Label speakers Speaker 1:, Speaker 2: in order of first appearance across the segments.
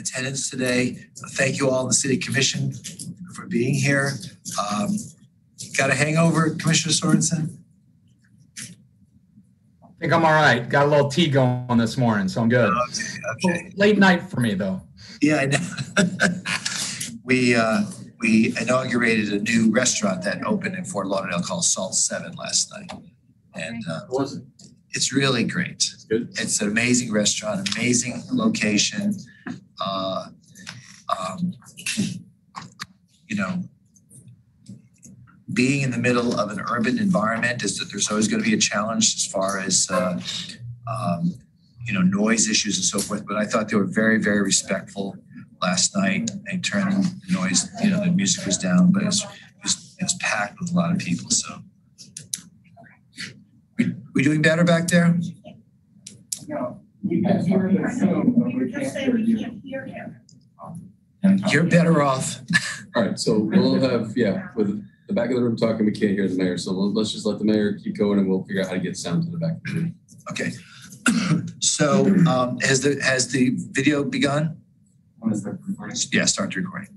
Speaker 1: attendance today. Thank you all in the city commission for being here. Um, got a hangover, Commissioner Sorensen?
Speaker 2: I think I'm all right. Got a little tea going this morning, so I'm good.
Speaker 1: Okay, okay.
Speaker 2: Late night for me though.
Speaker 1: Yeah, I know. We, uh, we inaugurated a new restaurant that opened in Fort Lauderdale called Salt Seven last night. And, uh,
Speaker 3: Was it?
Speaker 1: it's really great.
Speaker 3: Good.
Speaker 1: It's an amazing restaurant, amazing location. Uh, um, you know, being in the middle of an urban environment is that there's always going to be a challenge as far as, uh, um, you know, noise issues and so forth. But I thought they were very, very respectful last night. They turned the noise, you know, the music was down, but it was, it was, it was packed with a lot of people. So, we, we doing better back there?
Speaker 4: No, we can hear the but
Speaker 5: We were just
Speaker 4: can't
Speaker 5: saying
Speaker 4: hear
Speaker 5: we
Speaker 4: you.
Speaker 5: can't hear him.
Speaker 1: You're better off.
Speaker 3: All right, so we'll have, yeah, with the back of the room talking, we can't hear the mayor, so we'll- let's just let the mayor keep going and we'll figure out how to get sound to the back of the room.
Speaker 1: Okay. So, um, has the, has the video begun?
Speaker 4: When is the recording?
Speaker 1: Yeah, start the recording.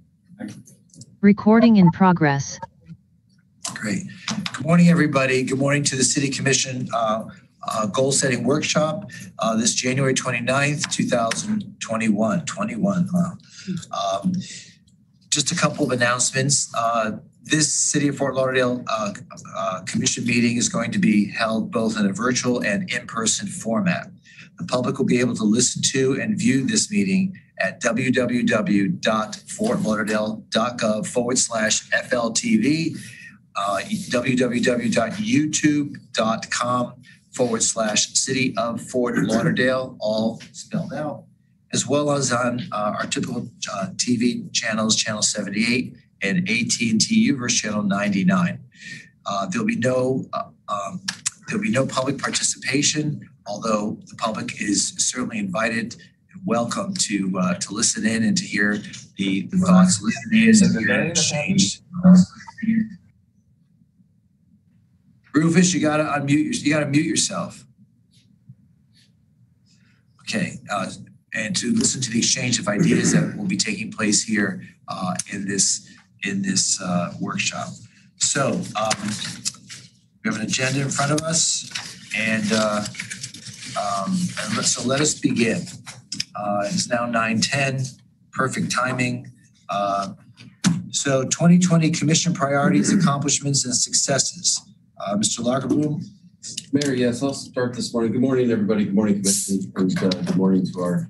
Speaker 6: Recording in progress.
Speaker 1: Great. Good morning, everybody. Good morning to the City Commission, uh, uh, Goal Setting Workshop, uh, this January 29th, 2021, 21, wow. Um, just a couple of announcements. Uh, this City of Fort Lauderdale, uh, uh, Commission meeting is going to be held both in a virtual and in-person format. The public will be able to listen to and view this meeting at www.fortlauderdale.gov forward slash FLTV, uh, www.youtube.com forward slash City of Fort Lauderdale, all spelled out, as well as on uh, our typical uh, TV channels, Channel 78 and AT&T Uverse Channel 99. Uh, There'll be no, uh, um, there'll be no public participation, although the public is certainly invited and welcome to, uh, to listen in and to hear the the thoughts, listen in and hear exchange. Rufus, you gotta unmute, your- you gotta mute yourself. Okay, uh, and to listen to the exchange of ideas that will be taking place here uh, in this, in this uh, workshop. So um, we have an agenda in front of us and uh, um, and so let us begin. Uh, It's now nine ten, perfect timing. Uh, So twenty twenty commission priorities, accomplishments and successes. Uh, Mr. Lagerbloom?
Speaker 3: Mayor, yes, I'll start this morning. Good morning, everybody. Good morning, Commissioner, and uh, good morning to our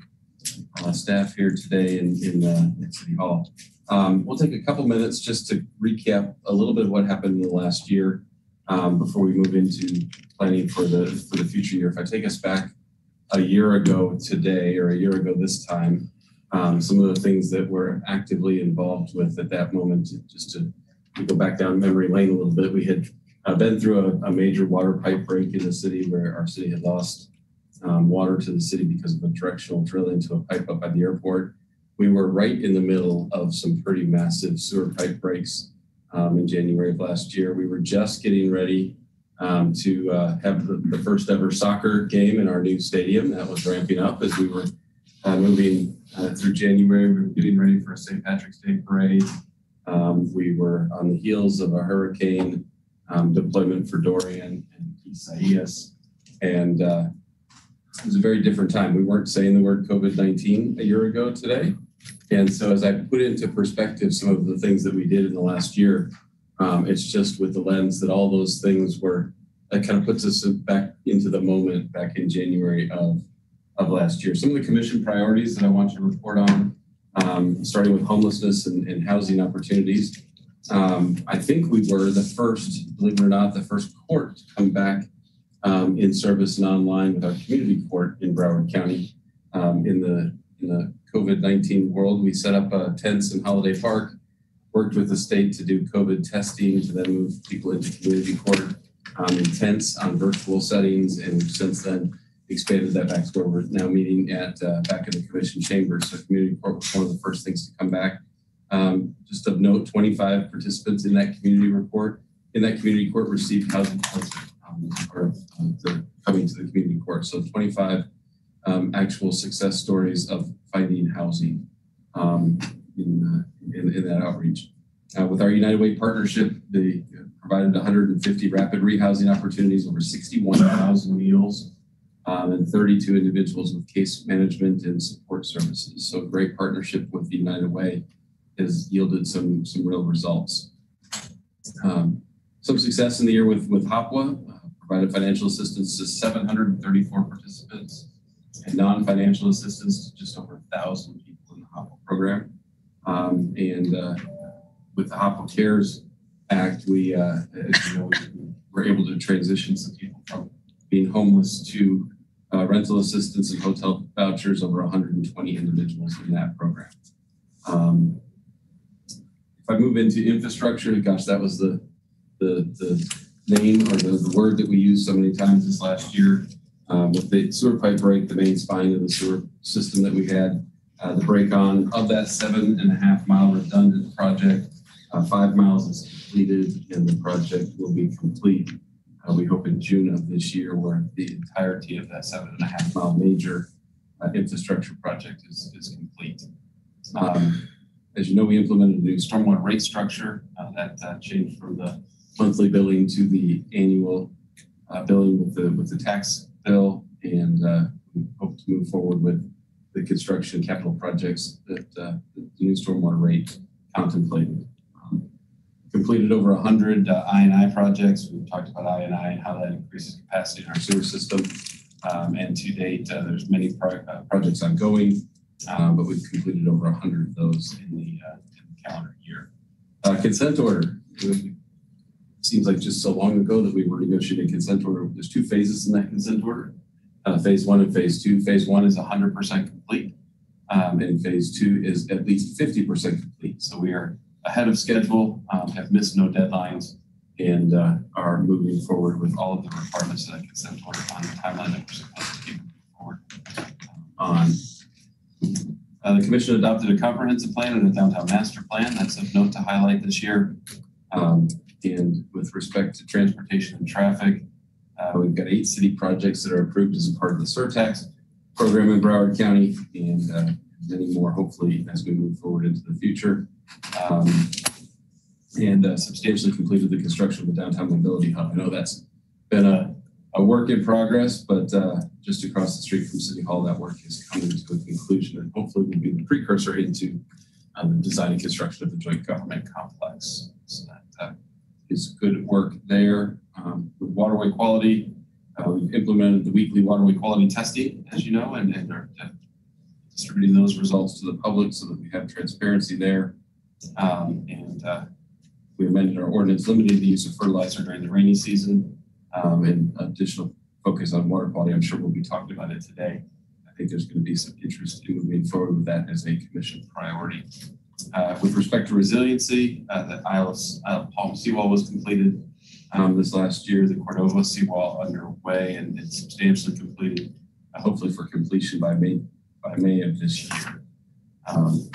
Speaker 3: uh, staff here today in, in, uh, City Hall. Um, we'll take a couple minutes just to recap a little bit of what happened in the last year um, before we move into planning for the, for the future year. If I take us back a year ago today, or a year ago this time, um, some of the things that we're actively involved with at that moment, just to go back down memory lane a little bit, we had I've been through a, a major water pipe break in the city where our city had lost um, water to the city because of a directional drill into a pipe up by the airport. We were right in the middle of some pretty massive sewer pipe breaks um, in January of last year. We were just getting ready um, to uh, have the, the first ever soccer game in our new stadium. That was ramping up as we were uh, moving uh, through January. We were getting ready for a St. Patrick's Day parade. Um, we were on the heels of a hurricane um, deployment for Dorian and Isaias. And uh, it was a very different time. We weren't saying the word COVID 19 a year ago today. And so, as I put into perspective some of the things that we did in the last year, um, it's just with the lens that all those things were, that kind of puts us back into the moment back in January of, of last year. Some of the commission priorities that I want you to report on, um, starting with homelessness and, and housing opportunities. Um, I think we were the first, believe it or not, the first court to come back um, in service and online with our community court in Broward County. Um, in the in the COVID nineteen world, we set up tents in Holiday Park, worked with the state to do COVID testing to then move people into community court um, in tents on virtual settings, and since then expanded that back to where we're now meeting at uh, back in the commission chambers. So community court was one of the first things to come back. Um, just of note, 25 participants in that community report, in that community court received housing um, or uh, coming to the community court. So 25 um, actual success stories of finding housing um, in, uh, in, in that outreach. Uh, with our United Way partnership, they provided 150 rapid rehousing opportunities, over 61,000 meals, um, and 32 individuals with case management and support services. So great partnership with the United Way has yielded some, some real results. Um, some success in the year with, with Hopwa, uh, provided financial assistance to 734 participants and non-financial assistance to just over 1,000 people in the Hopwa program. Um, and uh, with the Hopwa Cares Act, we, uh, you know, we were able to transition some people from being homeless to uh, rental assistance and hotel vouchers, over 120 individuals in that program. Um, if I move into infrastructure, gosh, that was the the, the name or the, the word that we used so many times this last year. Um, with the sewer pipe break, the main spine of the sewer system that we had, uh, the break on of that seven and a half mile redundant project, uh, five miles is completed and the project will be complete. Uh, we hope in June of this year where the entirety of that seven and a half mile major uh, infrastructure project is, is complete. Um, as you know, we implemented a new stormwater rate structure uh, that uh, changed from the monthly billing to the annual uh, billing with the with the tax bill, and uh, we hope to move forward with the construction capital projects that uh, the new stormwater rate contemplated. Um, completed over 100 uh, I&I projects. We've talked about I&I and how that increases capacity in our sewer system. Um, and to date, uh, there's many pro- uh, projects ongoing, um, but we've completed over 100 of those in the, uh, in the calendar year. Uh, consent order. We- seems like just so long ago that we were negotiating consent order. There's two phases in that consent order. Uh, phase one and phase two. Phase one is 100% complete, um, and phase two is at least 50% complete. So we are ahead of schedule, um, have missed no deadlines, and uh, are moving forward with all of the requirements of that consent order on the timeline that we're supposed to keep forward on. Uh, the commission adopted a comprehensive plan and a downtown master plan. That's of note to highlight this year. Um, and with respect to transportation and traffic, uh, we've got eight city projects that are approved as a part of the surtax program in Broward County and uh, many more hopefully as we move forward into the future. Um, and uh, substantially completed the construction of the downtown mobility hub. I know that's been a, a work in progress, but uh, just across the street from City Hall, that work is coming to a conclusion and hopefully will be the precursor into uh, the design and construction of the joint government complex. So that uh, is good work there. Um, with waterway quality, uh, we've implemented the weekly waterway quality testing, as you know, and, and are uh, distributing those results to the public so that we have transparency there. Um, and uh, we amended our ordinance limiting the use of fertilizer during the rainy season um, and additional focus on water quality. I'm sure we'll be talking about it today. I think there's going to be some interest in moving forward with that as a commission priority. Uh, with respect to resiliency, uh, the Isle of, Isle Palm seawall was completed um, this last year. The Cordova seawall underway and, and substantially completed, uh, hopefully for completion by May by May of this year. Um,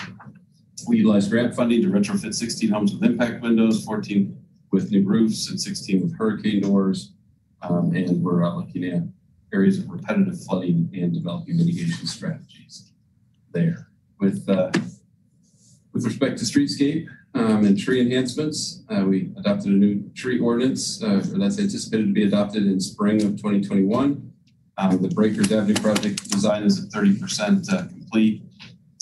Speaker 3: we utilized grant funding to retrofit 16 homes with impact windows, 14 with new roofs, and 16 with hurricane doors. Um, and we're uh, looking at areas of repetitive flooding and developing mitigation strategies there. With uh, with respect to streetscape um, and tree enhancements, uh, we adopted a new tree ordinance uh, that's anticipated to be adopted in spring of 2021. Um, the Breakers Avenue project design is at 30% uh, complete.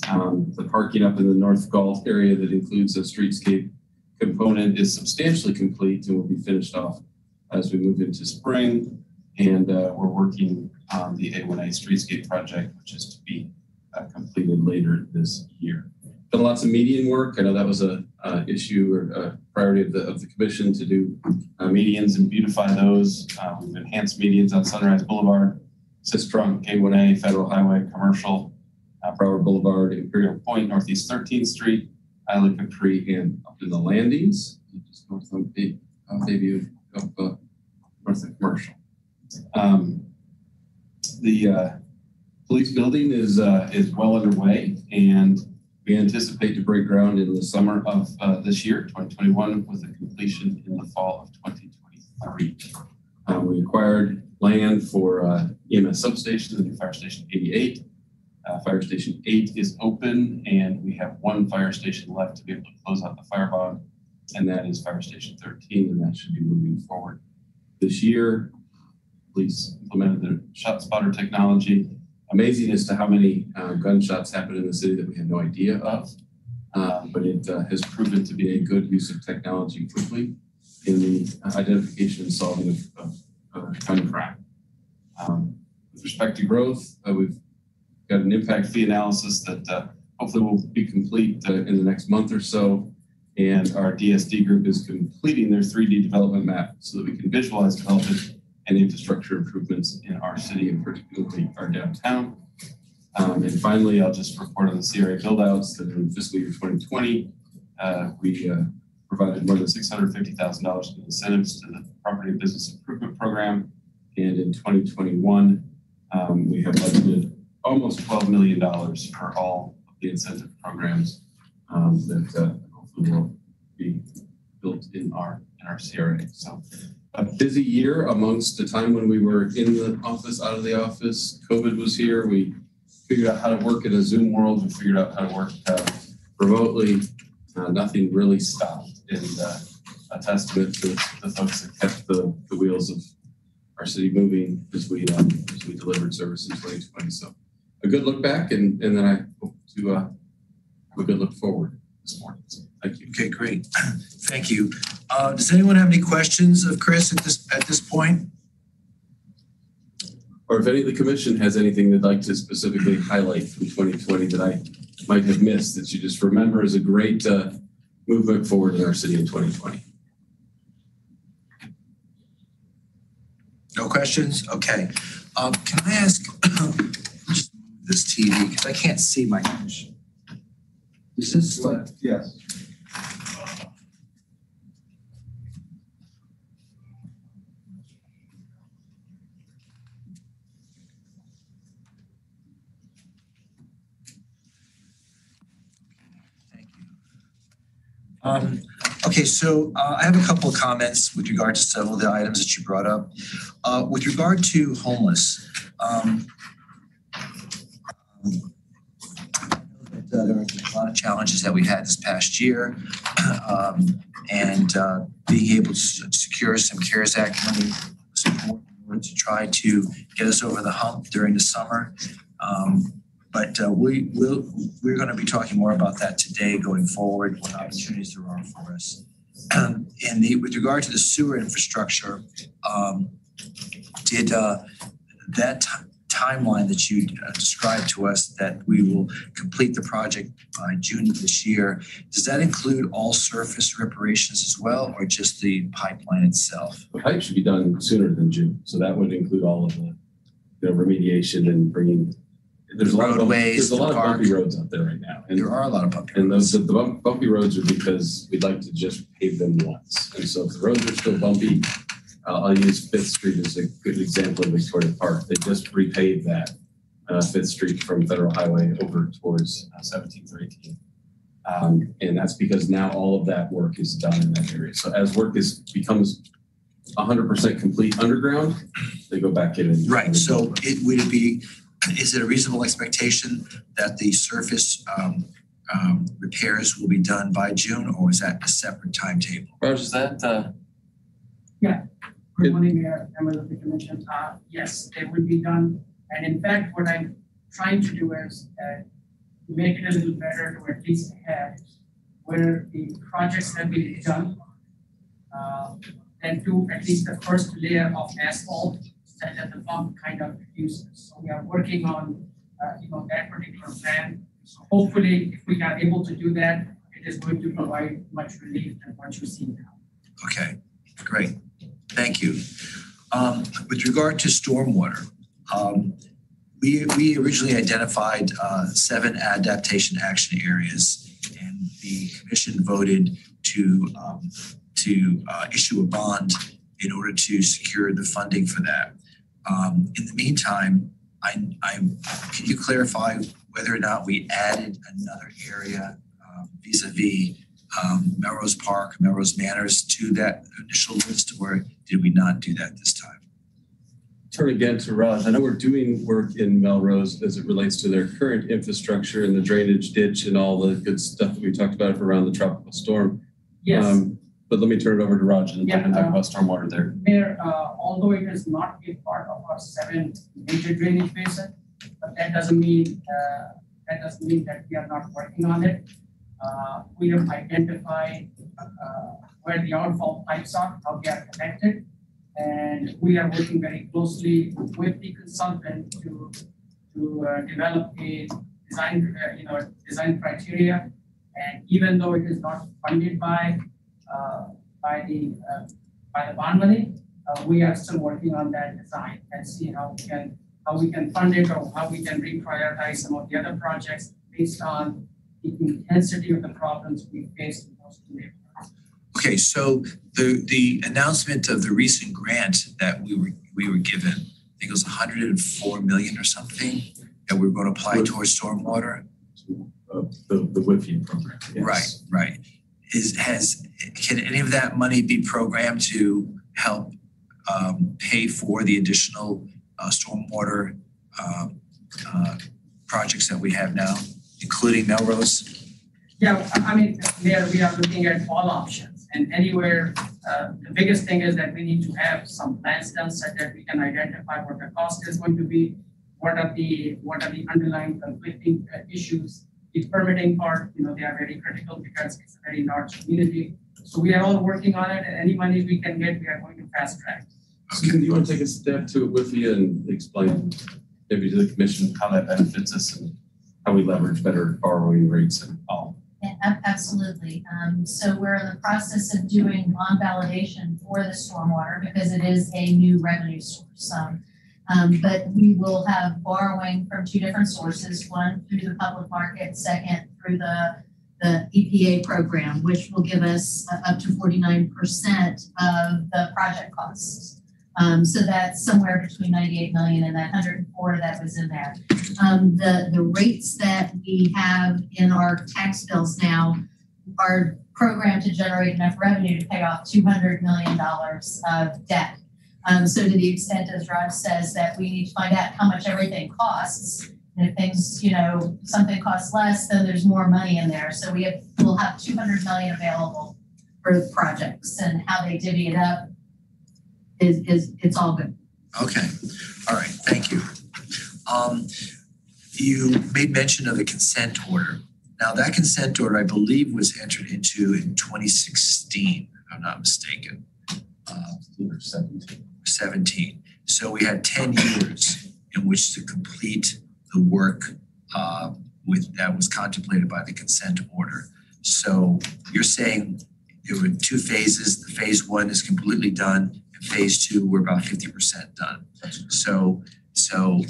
Speaker 3: Um, the parking up in the North Galt area that includes a streetscape component is substantially complete and will be finished off as we move into spring. And uh, we're working on the A1A streetscape project, which is to be uh, completed later this year. Done lots of median work. I know that was a, issue or a priority of the, of the commission to do uh, medians and beautify those. Uh, we've enhanced medians on Sunrise Boulevard, Sistrunk, A1A, Federal Highway, Commercial, uh, Broward Boulevard, Imperial Point, Northeast 13th Street, Island Capri, and up in the landings, just north of Bay, Bayview, of, uh, north of Commercial. Um, the uh, police building is uh, is well underway, and we anticipate to break ground in the summer of uh, this year, 2021, with a completion in the fall of 2023. Um, we acquired land for uh, EMS substation, the new fire station 88. Uh, Fire Station Eight is open and we have one fire station left to be able to close out the fire bond. And that is Fire Station thirteen, and that should be moving forward. This year, police implemented the ShotSpotter technology. Amazing as to how many uh, gunshots happen in the city that we had no idea of. Uh, But it uh, has proven to be a good use of technology quickly in the identification and solving of, of gun crime. Um, With respect to growth, uh, we've got an impact fee analysis that uh, hopefully will be complete uh, in the next month or so. And our DSD group is completing their 3D development map so that we can visualize development and infrastructure improvements in our city and particularly our downtown. Um, and finally, I'll just report on the CRA buildouts that in fiscal year 2020, uh, we uh, provided more than $650,000 in incentives to the Property and Business Improvement Program. And in 2021, um, we have budgeted almost $12 million for all of the incentive programs um, that uh, will be built in our in our CRA. So a busy year amongst the time when we were in the office, out of the office. COVID was here. We figured out how to work in a Zoom world. We figured out how to work uh, remotely. Uh, nothing really stopped, and uh, a testament to the folks that kept the, the wheels of our city moving as we um, as we delivered service in 2020. So a good look back, and and then I hope to uh, have a good look forward this morning. So thank you.
Speaker 1: Okay, great. Thank you. Uh, does anyone have any questions of Chris at this, at this point?
Speaker 3: Or if any of the commission has anything they'd like to specifically highlight from 2020 that I might have missed, that you just remember as a great uh, movement forward in our city in 2020.
Speaker 1: No questions? Okay. Um, can I ask, just this TV, because I can't see my commission. Is this like,
Speaker 4: Yes.
Speaker 1: Um, okay, so uh, I have a couple of comments with regard to several of the items that you brought up. Uh, with regard to homeless, um, um, uh, there were a lot of challenges that we had this past year. Um, and uh, being able to secure some CARES Act money support in to try to get us over the hump during the summer. Um, but uh, we will, we're going to be talking more about that today going forward, what opportunities there are for us. And the, with regard to the sewer infrastructure, um, did uh, that ti- timeline that you uh, described to us that we will complete the project by June of this year, does that include all surface reparations as well, or just the pipeline itself?
Speaker 3: The pipe should be done sooner than June, so that would include all of the, remediation and bringing. There's a lot of
Speaker 1: Roadways,
Speaker 3: there's a lot of bumpy
Speaker 1: park.
Speaker 3: roads out there right now, and
Speaker 1: There are a lot of bumpy
Speaker 3: and
Speaker 1: roads.
Speaker 3: those the bump- bumpy roads are because we'd like to just pave them once. And so if the roads are still bumpy, uh, I'll use Fifth Street as a good example of Victoria Park. They just repaved that uh, Fifth Street from Federal Highway over towards uh, Seventeenth or Eighteenth. Um, and that's because now all of that work is done in that area. So as work is becomes hundred percent complete underground, they go back in and.
Speaker 1: Right, so it would it be, is it a reasonable expectation that the surface um um repairs will be done by June, or is that a separate timetable?
Speaker 3: Raj, is that, uh, Yeah.
Speaker 4: Good morning, Mayor, members of the commission. Uh, yes, they will be done. And in fact, what I'm trying to do is, uh, make it a little better to at least have where the projects have been done. Uh, and do at least the first layer of asphalt that that the pump kind of uses. So we are working on, uh, you know, that particular plan. So hopefully, if we are able to do that, it is going to provide much relief than what you see now.
Speaker 1: Okay, great, thank you. Um with regard to stormwater, um we we originally identified uh seven adaptation action areas. And the commission voted to um to uh issue a bond in order to secure the funding for that. Um in the meantime, I I, can you clarify whether or not we added another area um, vis-à-vis um, Melrose Park, Melrose Manors to that initial list, or did we not do that this time?
Speaker 3: turn again to Raj. I know we're doing work in Melrose as it relates to their current infrastructure and the drainage ditch and all the good stuff that we talked about around the tropical storm.
Speaker 4: Yes.
Speaker 3: Um, But let me turn it over to Raj and
Speaker 4: Yeah,
Speaker 3: talk
Speaker 4: uh,
Speaker 3: about stormwater there.
Speaker 4: Mayor, uh, although it is not a part of our seven major drainage basin, but that doesn't mean, uh, that doesn't mean that we are not working on it. Uh, we have identified, uh, where the outfall pipes are, how they are connected. And we are working very closely with the consultant to, to, uh, develop a design, uh, you know, design criteria. And even though it is not funded by, by the, uh, by the bond money, uh, we are still working on that design and see how we can, how we can fund it or how we can reprioritize some of the other projects based on the intensity of the problems we face in those two neighborhoods.
Speaker 1: Okay, so the, the announcement of the recent grant that we were, we were given, I think it was hundred and four million or something, that we were gonna apply towards stormwater.
Speaker 3: Uh, The, the WIFIA program. yes.
Speaker 1: Right, right. Is, has, can any of that money be programmed to help um pay for the additional uh stormwater um uh projects that we have now, including Melrose?
Speaker 4: Yeah, I mean, we are looking at all options and anywhere, uh, the biggest thing is that we need to have some plans done so that we can identify what the cost is going to be, what are the, what are the underlying conflicting uh, issues. The permitting part, you know, they are very critical because it's a very large community. So we are all working on it and any money we can get, we are going to fast track.
Speaker 3: Susan, do you want to take a step to it with you and explain maybe to the commission how that benefits us and how we leverage better borrowing rates and all?
Speaker 5: Yeah, Absolutely. Um, so we're in the process of doing bond validation for the stormwater because it is a new revenue source. Um, um, but we will have borrowing from two different sources, one through the public market, second through the, the EPA program, which will give us uh, up to forty-nine percent of the project costs. Um, so that's somewhere between ninety-eight million and that hundred and four that was in there. Um, the, the rates that we have in our tax bills now are programmed to generate enough revenue to pay off two hundred million dollars of debt. Um, so to the extent, as Raj says, that we need to find out how much everything costs. And if things, you know, something costs less, then there's more money in there. So we have, we'll have two hundred million available for the projects and how they divvy it up is, is, it's all good.
Speaker 1: Okay, all right, thank you. Um, you made mention of the consent order. Now, that consent order, I believe, was entered into in twenty sixteen, if I'm not mistaken. Uh,
Speaker 3: seventeen.
Speaker 1: 17. So we had 10 years in which to complete the work uh, with, that was contemplated by the consent order. So you're saying there were two phases. The phase one is completely done, and phase two, we're about 50% done. So, so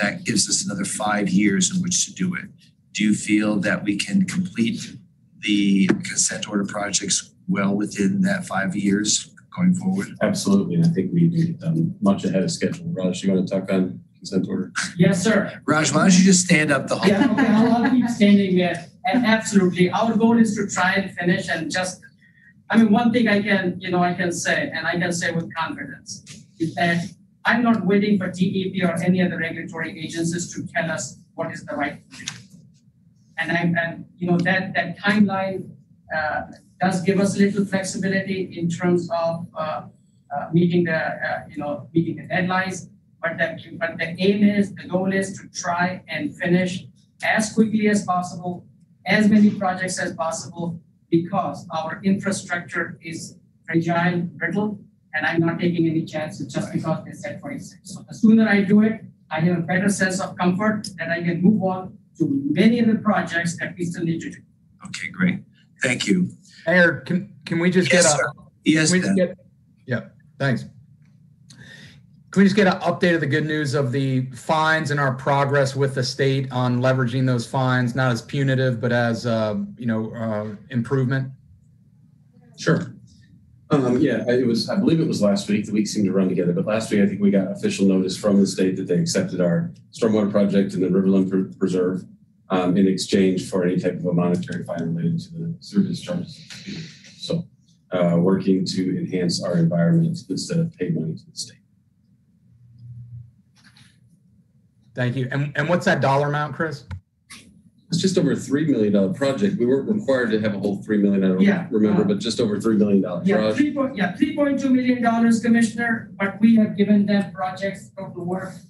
Speaker 1: that gives us another five years in which to do it. Do you feel that we can complete the consent order projects well within that five years going forward?
Speaker 3: Absolutely, and I think we need it done much ahead of schedule. Raj, you want to talk on consent order?
Speaker 4: Yes, sir.
Speaker 1: Raj, why don't you just stand up the whole?
Speaker 4: Yeah, okay, I'll, I'll keep standing there. And absolutely, our goal is to try and finish and just, I mean, one thing I can, you know, I can say, and I can say with confidence, is that I'm not waiting for DEP or any other regulatory agencies to tell us what is the right thing to do. And I, and, you know, that, that timeline, uh, does give us a little flexibility in terms of, uh, uh, meeting the, uh, you know, meeting the deadlines. But the, but the aim is, the goal is to try and finish as quickly as possible, as many projects as possible, because our infrastructure is fragile, brittle, and I'm not taking any chances just because they said forty-six. So the sooner I do it, I have a better sense of comfort that I can move on to many of the projects that we still need to do.
Speaker 1: Okay, great. Thank you.
Speaker 2: Mayor, can, can we just get
Speaker 1: Yes,
Speaker 2: a?
Speaker 1: sir. Yes,
Speaker 2: Can we get, yeah, thanks. Can we just get an update of the good news of the fines and our progress with the state on leveraging those fines, not as punitive, but as, uh, you know, uh, improvement?
Speaker 3: Sure. Um, yeah, I- it was, I believe it was last week, the weeks seem to run together, but last week I think we got official notice from the state that they accepted our stormwater project in the Riverland Preserve um, in exchange for any type of a monetary fine related to the service charges. So, uh, working to enhance our environment instead of pay money to the state.
Speaker 2: Thank you. And, and what's that dollar amount, Chris?
Speaker 3: It's just over a three million dollar project. We weren't required to have a whole three million, I
Speaker 4: Yeah.
Speaker 3: don't remember, but just over three million dollars.
Speaker 4: Yeah, three point, yeah, three point two million dollars, Commissioner, but we have given them projects total worth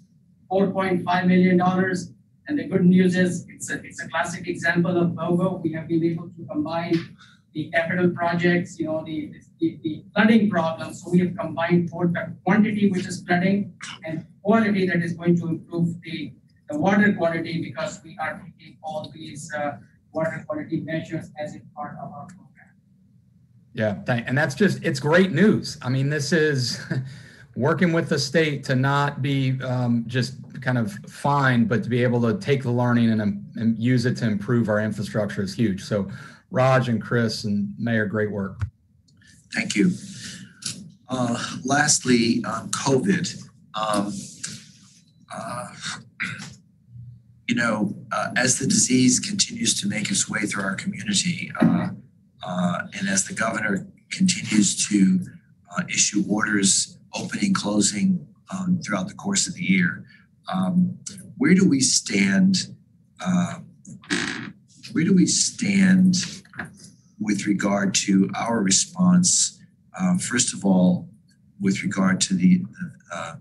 Speaker 4: four point five million dollars. And the good news is, it's a, it's a classic example of BOGO. We have been able to combine the capital projects, you know, the, the, the flooding problem. So we have combined both the quantity, which is flooding, and quality that is going to improve the, the water quality because we are taking all these, uh, water quality measures as a part of our program.
Speaker 2: Yeah, and that's just, it's great news. I mean, this is working with the state to not be um, just kind of fined, but to be able to take the learning and, and use it to improve our infrastructure is huge. So Raj and Chris and Mayor, great work.
Speaker 1: Thank you. Uh, lastly, on COVID, um, uh, you know, uh, as the disease continues to make its way through our community, uh, uh, and as the governor continues to uh, issue orders opening, closing um, throughout the course of the year, um, where do we stand? Uh, where do we stand with regard to our response, uh, first of all, with regard to the uh,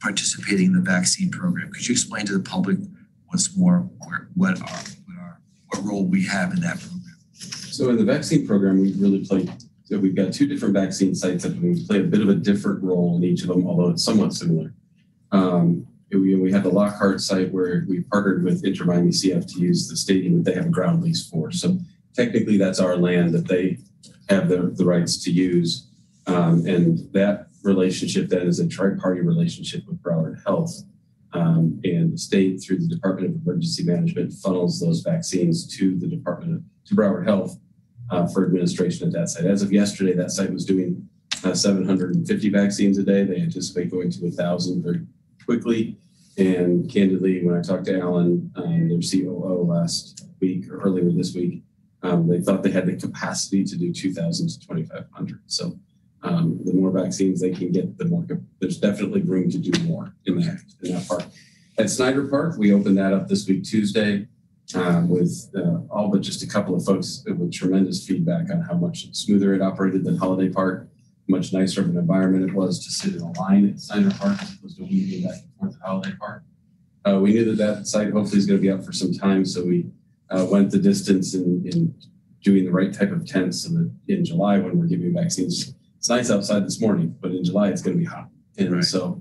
Speaker 1: participating in the vaccine program. Could you explain to the public once more what our, what our what role we have in that program?
Speaker 3: So in the vaccine program, we really play, so we've got two different vaccine sites that play a bit of a different role in each of them, although it's somewhat similar. Um, we, we have the Lockhart site where we partnered with Inter Miami CF to use the stadium that they have a ground lease for. So technically that's our land that they have the, the rights to use. Um, and that relationship then is a tri-party relationship with Broward Health. Um, and the state through the Department of Emergency Management funnels those vaccines to the Department of, to Broward Health uh, for administration at that site. As of yesterday, that site was doing uh, 750 vaccines a day. They anticipate going to 1,000 very quickly. And candidly, when I talked to Alan, um, their COO last week or earlier this week, um, they thought they had the capacity to do 2,000 to 2,500. So um, the more vaccines they can get, the more there's definitely room to do more in that in that park. At Snyder Park, we opened that up this week Tuesday um, with uh, all but just a couple of folks with tremendous feedback on how much smoother it operated than Holiday Park, much nicer of an environment it was to sit in a line at Snyder Park as opposed to weaving back and forth at Holiday Park. Uh, we knew that that site hopefully is going to be up for some time, so we uh, went the distance in, in doing the right type of tents so that in July when we're giving vaccines it's nice outside this morning, but in July it's going to be hot. And
Speaker 1: Right.
Speaker 3: so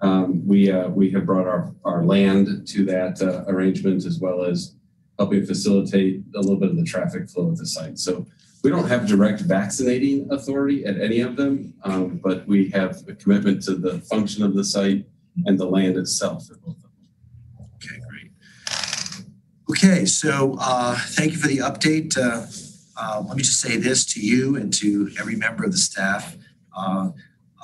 Speaker 3: um, we uh, we have brought our, our land to that uh, arrangement as well as helping facilitate a little bit of the traffic flow at the site. So we don't have direct vaccinating authority at any of them, um, but we have a commitment to the function of the site and the land itself both of them.
Speaker 1: Okay, great. Okay, so uh, thank you for the update. Uh, uh, let me just say this to you and to every member of the staff. Uh,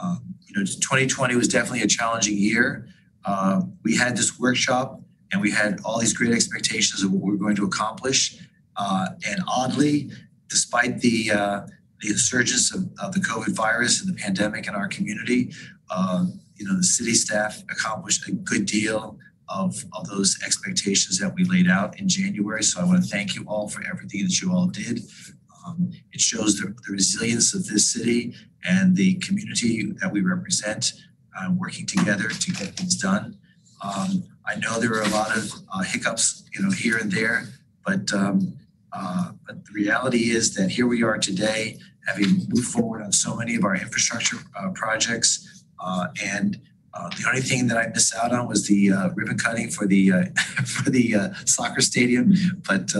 Speaker 1: um, you know, 2020 was definitely a challenging year. Uh, we had this workshop and we had all these great expectations of what we were going to accomplish. Uh, and oddly, despite the uh, the insurgence of, of the COVID virus and the pandemic in our community, uh, you know, the city staff accomplished a good deal of, of those expectations that we laid out in January. So I want to thank you all for everything that you all did. Um, it shows the, the resilience of this city and the community that we represent uh, working together to get things done. Um, I know there are a lot of uh, hiccups, you know, here and there, but um, uh, but the reality is that here we are today, having moved forward on so many of our infrastructure uh, projects, uh, and uh, the only thing that I missed out on was the uh, ribbon cutting for the for the soccer stadium, but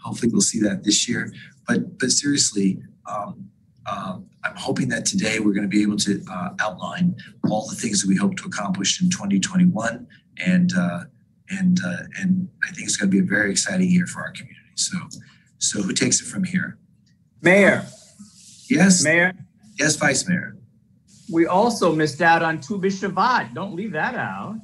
Speaker 1: hopefully we'll see that this year. But but seriously, um, um, I'm hoping that today we're going to be able to uh, outline all the things that we hope to accomplish in 2021, and uh, and uh, and I think it's going to be a very exciting year for our community. So so who takes it from here?
Speaker 7: Mayor,
Speaker 1: Yes,
Speaker 7: Mayor,
Speaker 1: yes, Vice Mayor.
Speaker 7: we also missed out on Tu B'Shevat. Don't leave that out.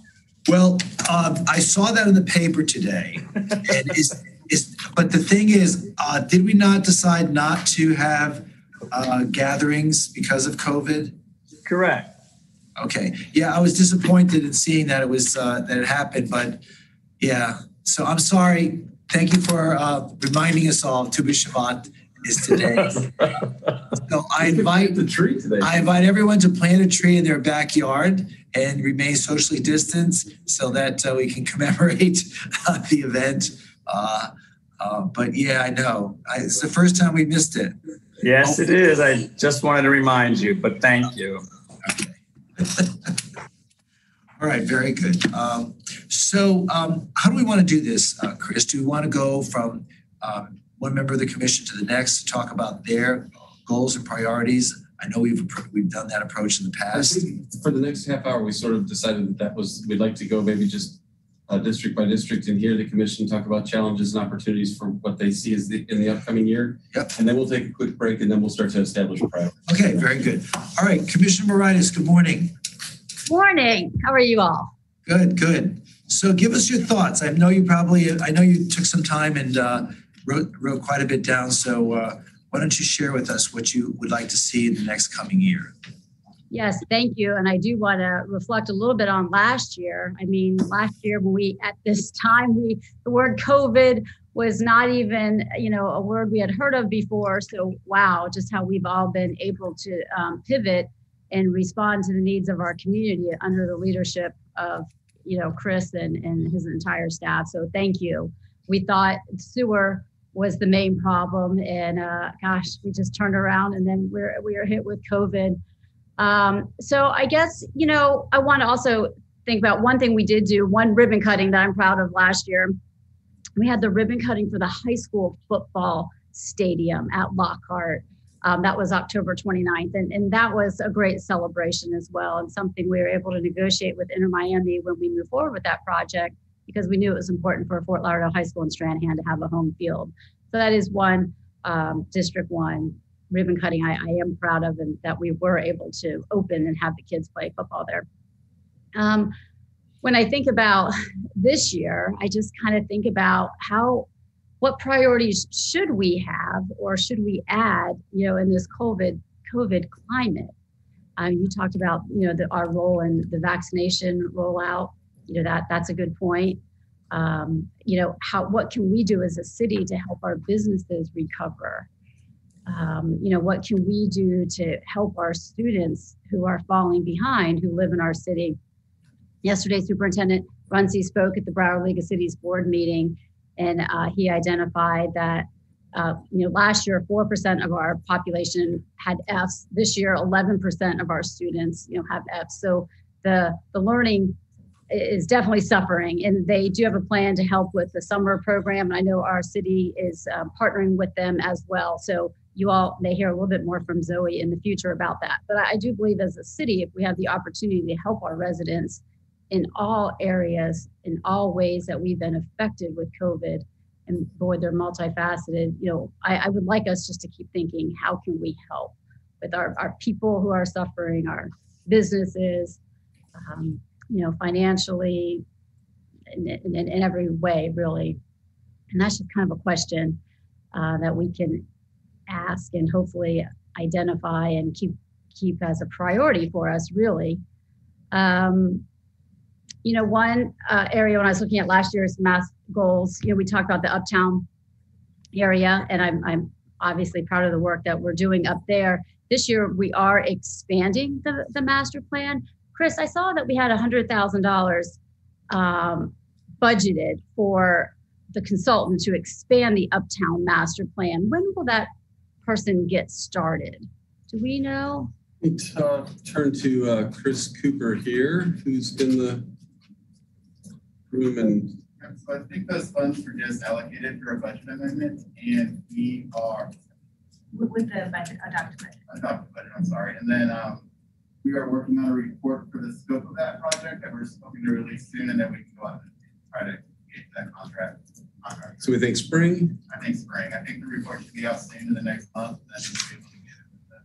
Speaker 1: Well, um, I saw that in the paper today. And is, is, but the thing is, uh, did we not decide not to have, uh, gatherings because of COVID?
Speaker 7: Correct.
Speaker 1: Okay, yeah, I was disappointed in seeing that it was, uh, that it happened, but yeah, so I'm sorry. Thank you for, uh, reminding us all Tu B'Shevat is today. So I invite,
Speaker 3: The tree today.
Speaker 1: I invite everyone to plant a tree in their backyard and remain socially distanced so that uh, we can commemorate uh, the event. Uh, uh, but yeah, I know. I, it's the first time we missed it.
Speaker 7: Yes, it is. I just wanted to remind you, but thank you.
Speaker 1: All right, very good. Um, so um, how do we want to do this, uh, Chris? Do we want to go from um, one member of the commission to the next to talk about their goals and priorities? I know we've we've done that approach in the past.
Speaker 3: for the next half hour, we sort of decided that that was, we'd like to go maybe just uh, district by district and hear the commission talk about challenges and opportunities for what they see as the, in the upcoming year.
Speaker 1: Yep.
Speaker 3: And then we'll take a quick break and then we'll start to establish priorities.
Speaker 1: Okay, very good. All right, Commissioner Moraitis, good morning.
Speaker 8: Morning. How are you all?
Speaker 1: Good, good. So give us your thoughts. I know you probably, I know you took some time and uh, wrote, wrote quite a bit down. So uh, why don't you share with us what you would like to see in the next coming year?
Speaker 8: Yes, thank you. And I do want to reflect a little bit on last year. I mean, last year we at this time we the word COVID was not even you know a word we had heard of before. So wow, just how we've all been able to um, pivot and respond to the needs of our community under the leadership of you know Chris and and his entire staff. So thank you. We thought sewer was the main problem, and uh, gosh, we just turned around and then we're we are hit with COVID. Um, so I guess, you know, I want to also think about one thing we did do, one ribbon cutting that I'm proud of last year. We had the ribbon cutting for the high school football stadium at Lockhart. Um, that was October 29th. And, and that was a great celebration as well, and something we were able to negotiate with Inter Miami when we moved forward with that project because we knew it was important for Fort Lauderdale High School in Stranahan to have a home field. So that is one um, District 1 ribbon cutting I, I am proud of and that we were able to open and have the kids play football there. Um, when I think about this year, I just kind of think about how what priorities should we have or should we add, you know, in this COVID COVID climate. Um, you talked about, you know, the, our role in the vaccination rollout. You know that that's a good point. Um, you know, how what can we do as a city to help our businesses recover? Um, you know, what can we do to help our students who are falling behind, who live in our city? Yesterday, Superintendent Runcie spoke at the Broward League of Cities board meeting, and uh, he identified that, uh, you know, last year, 4% of our population had Fs. This year, 11% of our students, you know, have Fs. So the, the learning is definitely suffering and they do have a plan to help with the summer program and i know our city is uh, partnering with them as well so you all may hear a little bit more from Zoe in the future about that. But I do believe as a city, if we have the opportunity to help our residents in all areas, in all ways that we've been affected with COVID, and boy, they're multifaceted, you know, I, I would like us just to keep thinking, how can we help with our, our people who are suffering, our businesses, um, you know, financially, in, in, in every way, really. And that's just kind of a question uh, that we can ask and hopefully identify and keep keep as a priority for us really. Um, you know one uh, area when i was looking at last year's math goals you know we talked about the uptown area and i'm, I'm obviously proud of the work that we're doing up there. This year we are expanding the, the master plan. Chris i saw that we had $100000 um, budgeted for the consultant to expand the uptown master plan. When will that person get started? Do we know?
Speaker 3: Let me uh, turn to uh, Chris Cooper here, who's in the room and
Speaker 9: So I think those funds were just allocated for a budget amendment and we are
Speaker 5: With, with the budget, adopted budget.
Speaker 9: adopted budget, I'm sorry. And then um we are working on a report for the scope of that project that we're hoping to release soon and then we can go out and try to get that contract. Contract.
Speaker 3: so we think spring.
Speaker 9: I think spring, I think the report should be out soon in the next month, and then we'll be able to get it.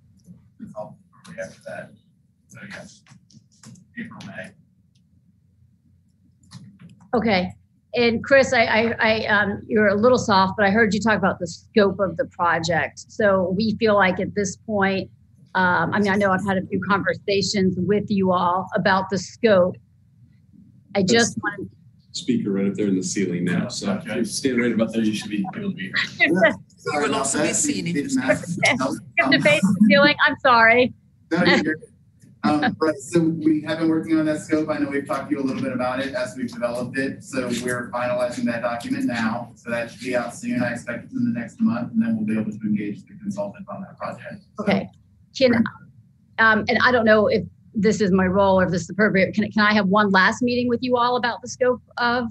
Speaker 9: the Result shortly after that. So yes, April, May.
Speaker 8: Okay. And Chris, I, I, I, um, you're a little soft, but I heard you talk about the scope of the project. So we feel like at this point, Um, I mean, I know I've had a few conversations with you all about the scope. I just want
Speaker 3: Speaker right up there in the ceiling now, so if you stand right about there, you should be able to be heard.
Speaker 8: to
Speaker 9: Sorry about
Speaker 10: also be
Speaker 9: that.
Speaker 10: seen if
Speaker 9: Didn't
Speaker 10: you
Speaker 9: ask.
Speaker 8: skip the face the ceiling. I'm sorry.
Speaker 9: No, you're good. Um, right, so we have been working on that scope. I know we've talked to you a little bit about it as we've developed it. So we're finalizing that document now. So that should be out soon. I expect it in the next month, and then we'll be able to engage the consultant on that project. So-
Speaker 8: Okay. Can, um, and I don't know if this is my role or this is appropriate. Can, can I have one last meeting with you all about the scope of,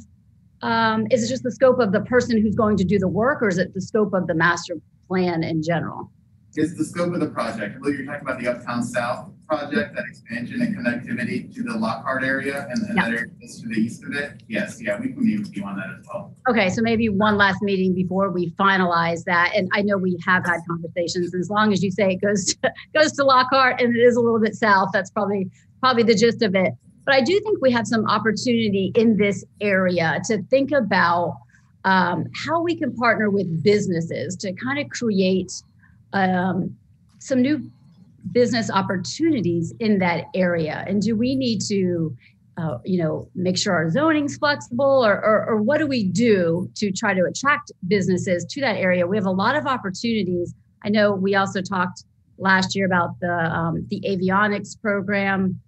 Speaker 8: um, is it just the scope of the person who's going to do the work or is it the scope of the master plan in general?
Speaker 9: It's the scope of the project. I believe you're talking about the Uptown South project, that expansion and connectivity to the Lockhart area and and that area is to the east of it. Yes, yeah, we can meet with you on that as well.
Speaker 8: Okay, so maybe one last meeting before we finalize that. And I know we have had conversations. As long as you say it goes to, goes to Lockhart and it is a little bit south, that's probably probably the gist of it. But I do think we have some opportunity in this area to think about um, how we can partner with businesses to kind of create um, some new business opportunities in that area. And do we need to uh, you know, make sure our zoning's flexible or, or, or what do we do to try to attract businesses to that area? We have a lot of opportunities. I know we also talked last year about the, um, the avionics program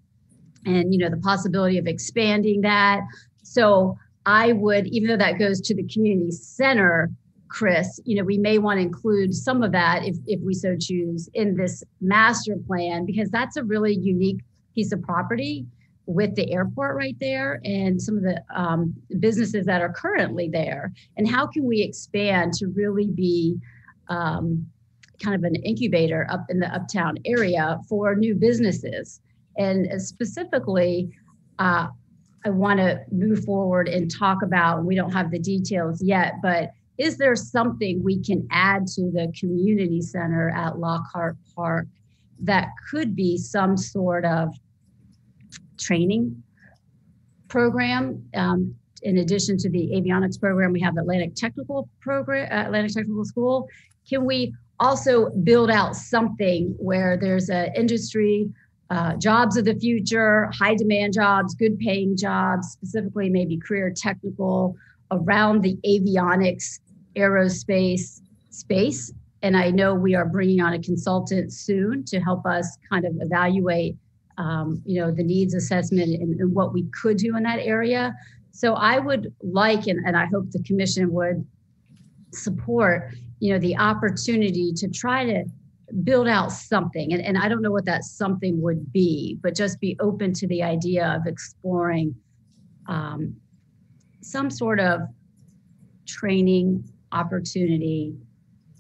Speaker 8: and, you know, the possibility of expanding that. So I would, even though that goes to the community center, Chris, you know, we may want to include some of that if, if we so choose in this master plan, because that's a really unique piece of property with the airport right there and some of the um, businesses that are currently there. And how can we expand to really be um, kind of an incubator up in the uptown area for new businesses? And specifically uh, i want to move forward and talk about we don't have the details yet but is there something we can add to the community center at lockhart park that could be some sort of training program. Um, in addition to the avionics program, we have Atlantic Technical Program, uh, Atlantic Technical School. Can we also build out something where there's a industry, uh, jobs of the future, high demand jobs, good paying jobs, specifically maybe career technical around the avionics, aerospace space? And I know we are bringing on a consultant soon to help us kind of evaluate um, you know, the needs assessment and, and, what we could do in that area. So I would like, and, and I hope the commission would support, you know, the opportunity to try to build out something. And, and I don't know what that something would be, but just be open to the idea of exploring um, some sort of training opportunity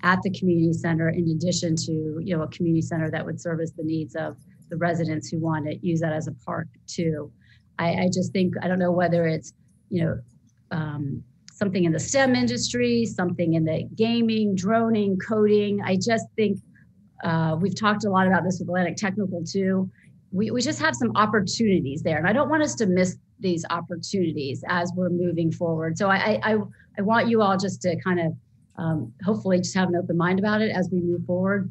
Speaker 8: at the community center in addition to you know a community center that would service the needs of the residents who want to use that as a park too. I, I just think I don't know whether it's you know um, something in the STEM industry, something in the gaming, droning, coding. I just think uh, we've talked a lot about this with Atlantic Technical too. We we just have some opportunities there, and I don't want us to miss these opportunities as we're moving forward. So I I I want you all just to kind of um, hopefully just have an open mind about it as we move forward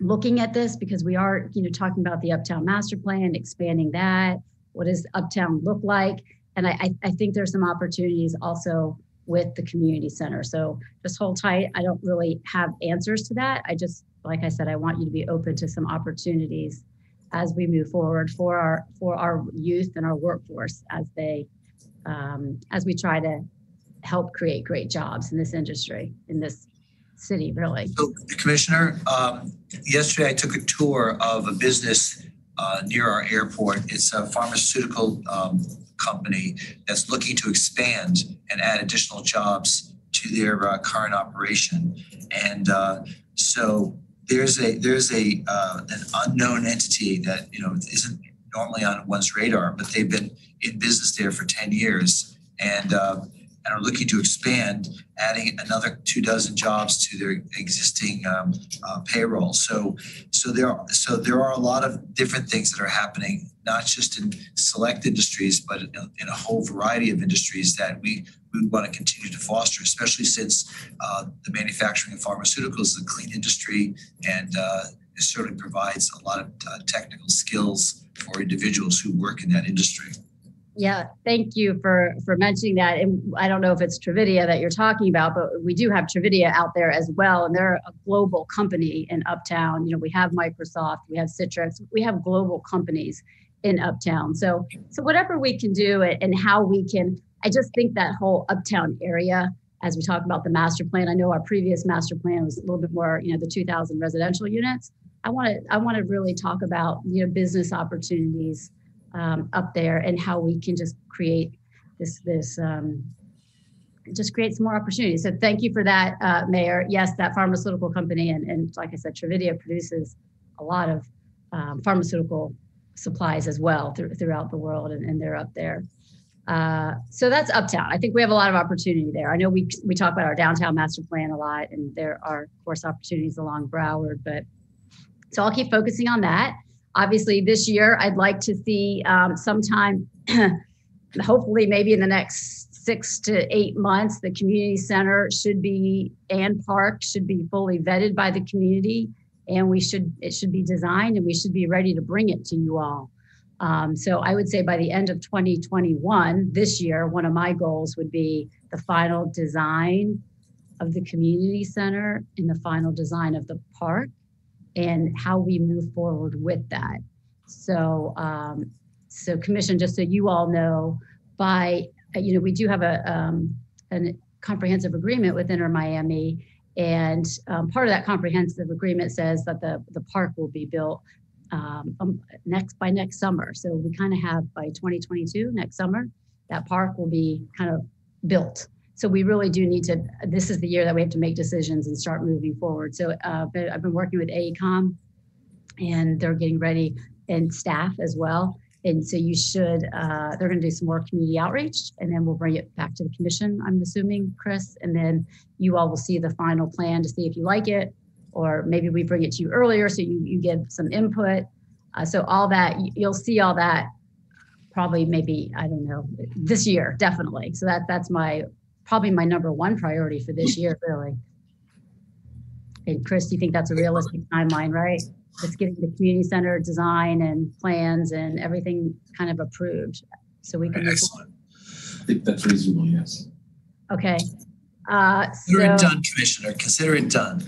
Speaker 8: looking at this because we are, you know, talking about the Uptown Master Plan, expanding that. What does Uptown look like? And I, I think there's some opportunities also with the community center. So just hold tight. I don't really have answers to that. I just, like I said, I want you to be open to some opportunities as we move forward for our for our youth and our workforce as they um, as we try to help create great jobs in this industry in this city, really.
Speaker 1: So, Commissioner, um, yesterday I took a tour of a business uh, near our airport. It's a pharmaceutical um, company that's looking to expand and add additional jobs to their uh, current operation. And uh, so there's a there's a uh, an unknown entity that you know isn't normally on one's radar, but they've been in business there for 10 years and uh, and are looking to expand, adding another two dozen jobs to their existing um, uh, payroll. So, so there, are, so there are a lot of different things that are happening, not just in select industries, but in, in a whole variety of industries that we we want to continue to foster, especially since uh, the manufacturing of pharmaceuticals is a clean industry, and uh, it certainly provides a lot of uh, technical skills for individuals who work in that industry.
Speaker 8: Yeah, thank you for for mentioning that. And I don't know if it's Trividia that you're talking about, but we do have Trividia out there as well, and they're a global company in Uptown. You know, we have Microsoft, we have Citrix, we have global companies in Uptown. So so whatever we can do and and how we can, I just think that whole Uptown area, as we talk about the master plan, I know our previous master plan was a little bit more, you know, the 2,000 residential units. I want to I want to really talk about you know business opportunities um, up there and how we can just create this this um, just create some more opportunities. So thank you for that, uh, Mayor. Yes, that pharmaceutical company and, and like I said, Trividia produces a lot of um, pharmaceutical supplies as well thr- throughout the world, and, and they're up there. Uh, so that's uptown. I think we have a lot of opportunity there. I know we we talk about our downtown master plan a lot, and there are of course opportunities along Broward, but so I'll keep focusing on that obviously this year i'd like to see um, sometime hopefully maybe in the next six to eight months the community center should be and park should be fully vetted by the community and we should it should be designed and we should be ready to bring it to you all um, so i would say by the end of 2021 this year one of my goals would be the final design of the community center and the final design of the park and how we move forward with that. So, um, so commission, just so you all know, by you know, we do have a um, a comprehensive agreement with Inter Miami, and um, part of that comprehensive agreement says that the the park will be built um, um, next by next summer. So we kind of have by 2022 next summer, that park will be kind of built. So we really do need to, this is the year that we have to make decisions and start moving forward. So uh, I've been working with AECOM and they're getting ready and staff as well. And so you should, uh, they're going to do some more community outreach and then we'll bring it back to the commission, I'm assuming, Chris. And then you all will see the final plan to see if you like it, or maybe we bring it to you earlier so you, you get some input. Uh, so all that, you'll see all that probably maybe, I don't know, this year, definitely. So that that's my probably my number one priority for this year, really. And Chris, do you think that's a realistic timeline, right? Just getting the community center design and plans and everything kind of approved, so we can.
Speaker 1: Excellent.
Speaker 3: I think that's reasonable, yes.
Speaker 8: Okay. Uh,
Speaker 1: Consider it done, Commissioner. Consider it done.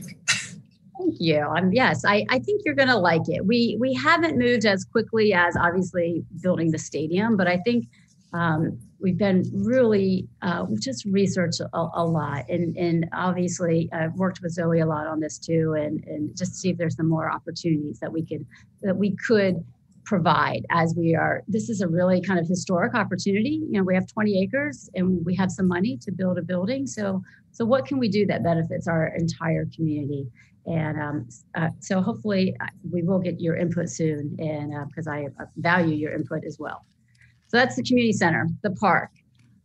Speaker 8: Thank you. Um, yes, I, I think you're going to like it. We we haven't moved as quickly as obviously building the stadium, but I think um, we've been really uh, we've just researched a, a lot, and and obviously I've worked with Zoe a lot on this too, and and just see if there's some more opportunities that we could that we could provide as we are. This is a really kind of historic opportunity. You know, we have 20 acres and we have some money to build a building. So so what can we do that benefits our entire community? And um, uh, so hopefully uh, we will get your input soon and because I uh, value your input as well. So that's the community center, the park.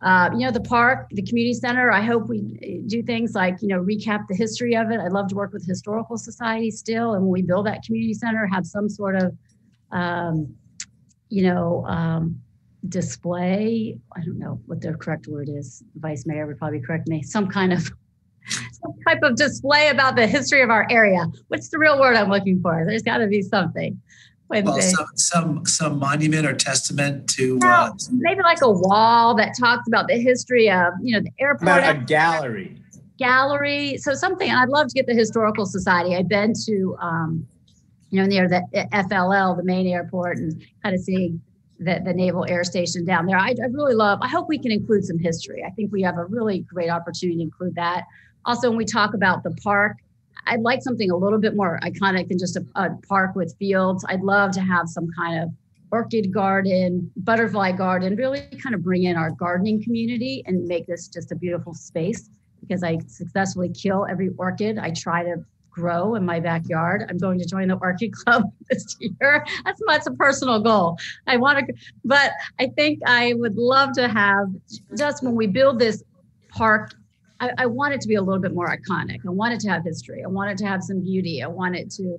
Speaker 8: Uh, you know, the park, the community center, I hope we do things like, you know, recap the history of it. I'd love to work with historical society still. And when we build that community center, have some sort of, um, you know, um, display. I don't know what the correct word is. Vice Mayor would probably correct me. Some kind of some type of display about the history of our area. What's the real word I'm looking for? There's got to be something. When
Speaker 1: Well, some, some, some monument or testament to, uh,
Speaker 8: maybe like a wall that talks about the history of, you know, the airport
Speaker 7: About a gallery.
Speaker 8: gallery. So something, and I'd love to get the historical society. I've been to, um, you know, near the FLL, the main airport, and kind of seeing the, the Naval Air Station down there. I, I really love. I hope we can include some history. I think we have a really great opportunity to include that. Also, when we talk about the park, I'd like something a little bit more iconic than just a, a park with fields. I'd love to have some kind of orchid garden, butterfly garden, really kind of bring in our gardening community and make this just a beautiful space because I successfully kill every orchid I try to grow in my backyard. I'm going to join the orchid club this year. That's that's a personal goal. I want to, but I think I would love to have just when we build this park. I, I want it to be a little bit more iconic. I want it to have history. I want it to have some beauty. I want it to,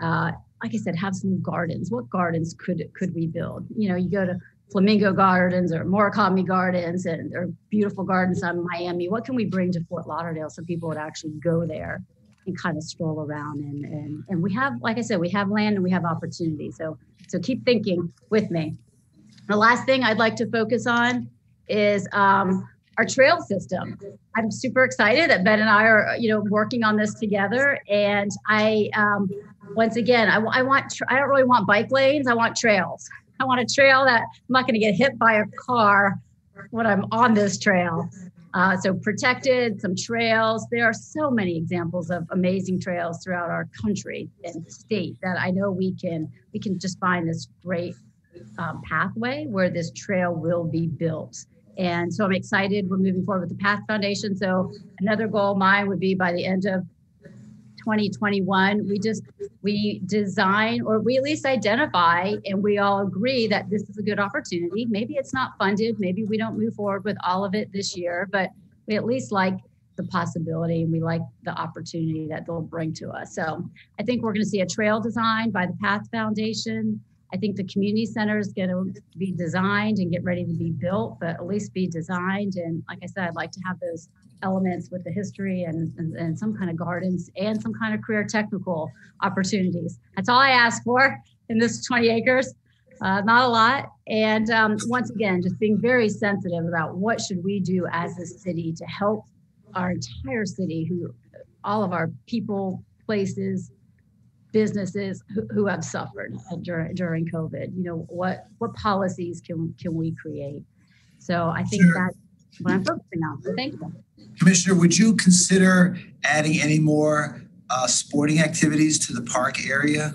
Speaker 8: uh, like I said, have some gardens. What gardens could could we build? You know, you go to Flamingo Gardens or Morikami Gardens and or beautiful gardens on Miami. What can we bring to Fort Lauderdale so people would actually go there? and kind of stroll around and, and, and we have, like I said, we have land and we have opportunity. So, so keep thinking with me. The last thing I'd like to focus on is um, our trail system. I'm super excited that Ben and I are, you know, working on this together. And I, um, once again, I, I want, tr- I don't really want bike lanes. I want trails. I want a trail that I'm not going to get hit by a car when I'm on this trail. Uh, so protected, some trails. There are so many examples of amazing trails throughout our country and state that I know we can we can just find this great um, pathway where this trail will be built. And so I'm excited. We're moving forward with the Path Foundation. So another goal of mine would be by the end of 2021, we just we design or we at least identify and we all agree that this is a good opportunity. Maybe it's not funded, maybe we don't move forward with all of it this year, but we at least like the possibility and we like the opportunity that they'll bring to us. So I think we're going to see a trail design by the Path Foundation. I think the community center is going to be designed and get ready to be built, but at least be designed. And like I said, I'd like to have those elements with the history and, and, and some kind of gardens and some kind of career technical opportunities. That's all I ask for in this 20 acres. Uh, not a lot. And um, once again, just being very sensitive about what should we do as a city to help our entire city, who all of our people, places, businesses who, who have suffered during during COVID. You know, what what policies can can we create? So I think
Speaker 1: Sure.
Speaker 8: that's what I'm focusing on. So thank you.
Speaker 1: Commissioner, would you consider adding any more uh, sporting activities to the park area?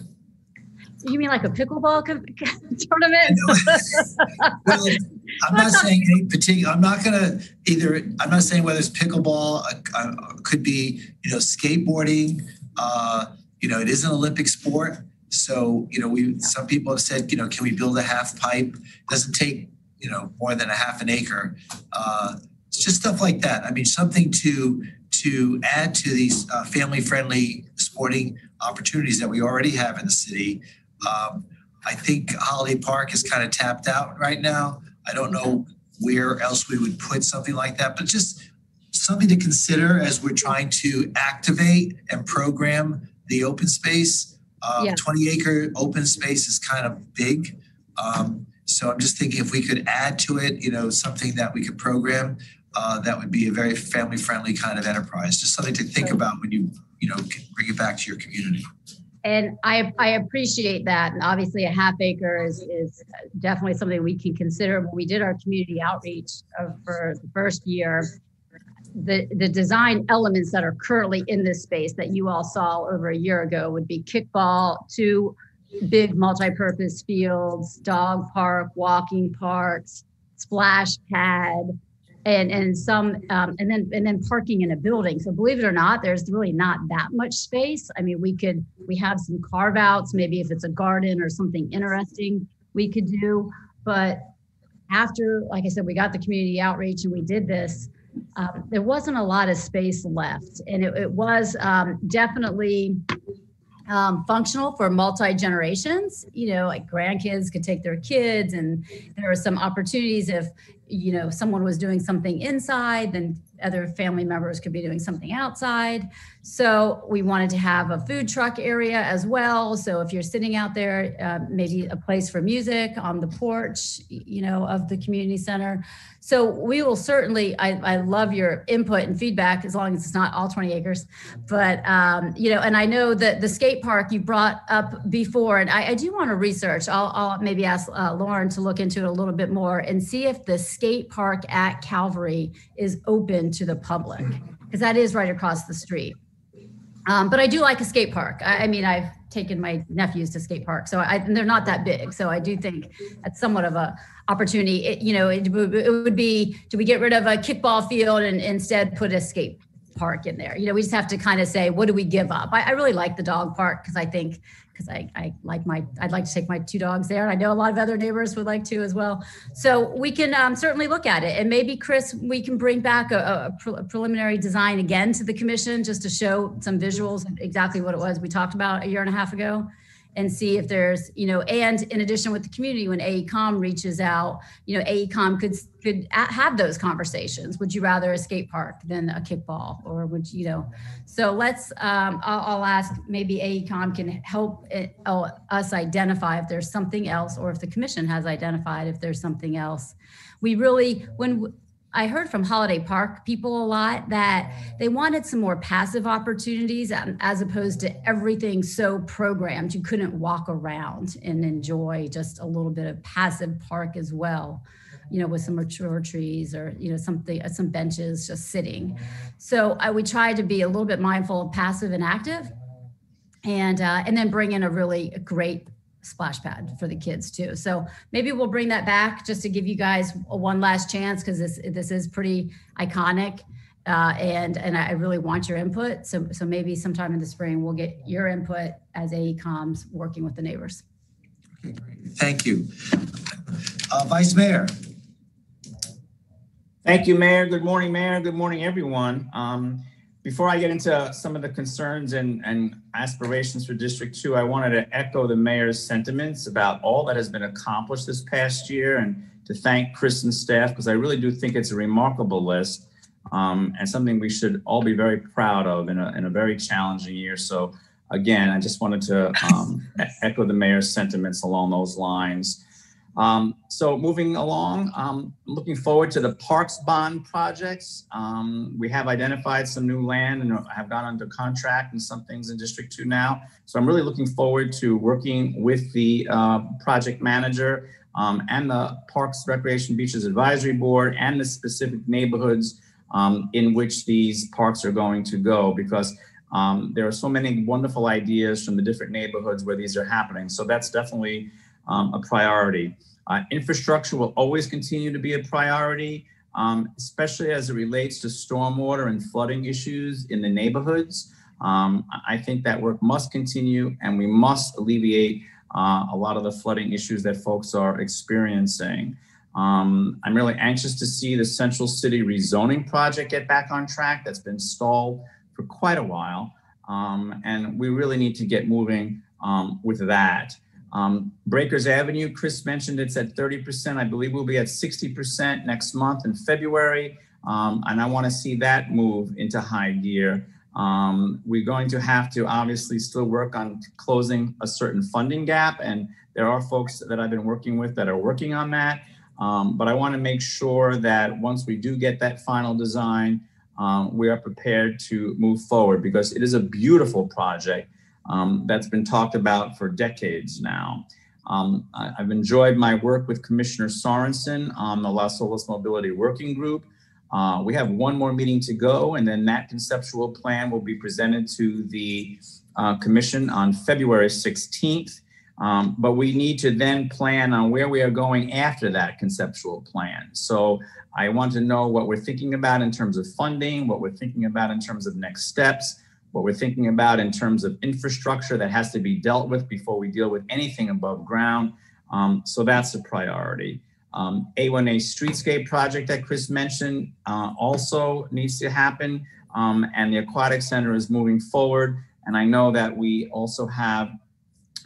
Speaker 8: You mean like a pickleball co- tournament?
Speaker 1: Well, I'm not saying any particular, I'm not gonna either, I'm not saying whether it's pickleball, uh, uh, could be, you know, skateboarding. Uh, you know, it is an Olympic sport. So, you know, we, some people have said, you know, can we build a half pipe? Doesn't take, you know, more than a half an acre. Uh, it's just stuff like that. I mean, something to, to add to these uh, family-friendly sporting opportunities that we already have in the city. Um, I think Holiday Park is kind of tapped out right now. I don't know where else we would put something like that, but just something to consider as we're trying to activate and program the open space. Um,
Speaker 8: Yeah.
Speaker 1: 20 acre open space is kind of big. Um, so I'm just thinking if we could add to it, you know, something that we could program, uh, that would be a very family friendly kind of enterprise. Just something to think about when you, you know, bring it back to your community.
Speaker 8: And I, I appreciate that. And obviously a half acre is, is definitely something we can consider. When we did our community outreach uh, for the first year, the, the design elements that are currently in this space that you all saw over a year ago would be kickball, two big multi-purpose fields, dog park, walking parks, splash pad, and and some um, and then and then parking in a building. So believe it or not, there's really not that much space. I mean, we could we have some carve outs, maybe if it's a garden or something interesting we could do. But after, like I said, we got the community outreach and we did this. Um, there wasn't a lot of space left, and it, it was um, definitely um, functional for multi generations. You know, like grandkids could take their kids, and there were some opportunities if you know someone was doing something inside, then other family members could be doing something outside. So we wanted to have a food truck area as well. So if you're sitting out there, uh, maybe a place for music on the porch, you know, of the community center. So we will certainly, I, I love your input and feedback as long as it's not all 20 acres. But, um, you know, and I know that the skate park you brought up before, and I, I do want to research. I'll, I'll maybe ask uh, Lauren to look into it a little bit more and see if the skate park at Calvary is open to the public, because that is right across the street. Um, but I do like a skate park. I, I mean, I've taken my nephews to skate park, so I, and they're not that big. So I do think that's somewhat of a opportunity. It, you know, it, would- it would be, do we get rid of a kickball field and instead put a skate park in there? You know, we just have to kind of say, what do we give up? I, I really like the dog park because I think, because I, I like my, I'd like to take my two dogs there. And I know a lot of other neighbors would like to as well. So we can um, certainly look at it. And maybe, Chris, we can bring back a, a pre- a preliminary design again to the commission just to show some visuals exactly what it was we talked about a year and a half ago. And see if there's, you know, and in addition with the community, when AECOM reaches out, you know, AECOM could could have those conversations. Would you rather a skate park than a kickball, or would you know? So let's. Um, I'll, I'll ask. Maybe AECOM can help it, oh, us identify if there's something else, or if the commission has identified if there's something else. We really when. I heard from Holiday Park people a lot that they wanted some more passive opportunities um, as opposed to everything so programmed. You couldn't walk around and enjoy just a little bit of passive park as well, you know, with some mature trees or, you know, something, uh, some benches just sitting. So I would try to be a little bit mindful of passive and active and, uh, and then bring in a really great splash pad for the kids too. So maybe we'll bring that back just to give you guys a one last chance because this this is pretty iconic. Uh, and and I really want your input. So so maybe sometime in the spring we'll get your input as AECOM's working with the neighbors.
Speaker 1: Okay, great. Thank you. Uh, Vice Mayor,
Speaker 7: Thank you, Mayor. Good morning, Mayor. Good morning, everyone. Um, before I get into some of the concerns and, and aspirations for District Two, I wanted to echo the mayor's sentiments about all that has been accomplished this past year and to thank Chris and staff because I really do think it's a remarkable list um, and something we should all be very proud of in a, in a very challenging year. So again, I just wanted to um, echo the mayor's sentiments along those lines. Um, so moving along, um, looking forward to the Parks Bond projects. Um, we have identified some new land and have gone under contract and some things in District Two now. So I'm really looking forward to working with the uh, project manager um, and the Parks Recreation Beaches Advisory Board and the specific neighborhoods um, in which these parks are going to go because um, there are so many wonderful ideas from the different neighborhoods where these are happening. So that's definitely um, a priority. Uh, infrastructure will always continue to be a priority, um, especially as it relates to stormwater and flooding issues in the neighborhoods. Um, I think that work must continue and we must alleviate uh, a lot of the flooding issues that folks are experiencing. Um, I'm really anxious to see the Central City rezoning project get back on track. That's been stalled for quite a while. Um, and we really need to get moving um, with that. Um, Breakers Avenue, Chris mentioned it's at 30%. I believe we'll be at 60% next month in February. Um, and I want to see that move into high gear. Um, we're going to have to obviously still work on closing a certain funding gap. And there are folks that I've been working with that are working on that. Um, but I want to make sure that once we do get that final design, um, we are prepared to move forward because it is a beautiful project um, that's been talked about for decades now. Um, I, have enjoyed my work with Commissioner Sorensen on the Las Olas Mobility Working Group. Uh, we have one more meeting to go, and then that conceptual plan will be presented to the uh, Commission on February 16th. Um, but we need to then plan on where we are going after that conceptual plan. So I want to know what we're thinking about in terms of funding, what we're thinking about in terms of next steps, what we're thinking about in terms of infrastructure that has to be dealt with before we deal with anything above ground. Um, so that's a priority. Um, A1A streetscape project that Chris mentioned uh, also needs to happen. Um, and the aquatic center is moving forward. And I know that we also have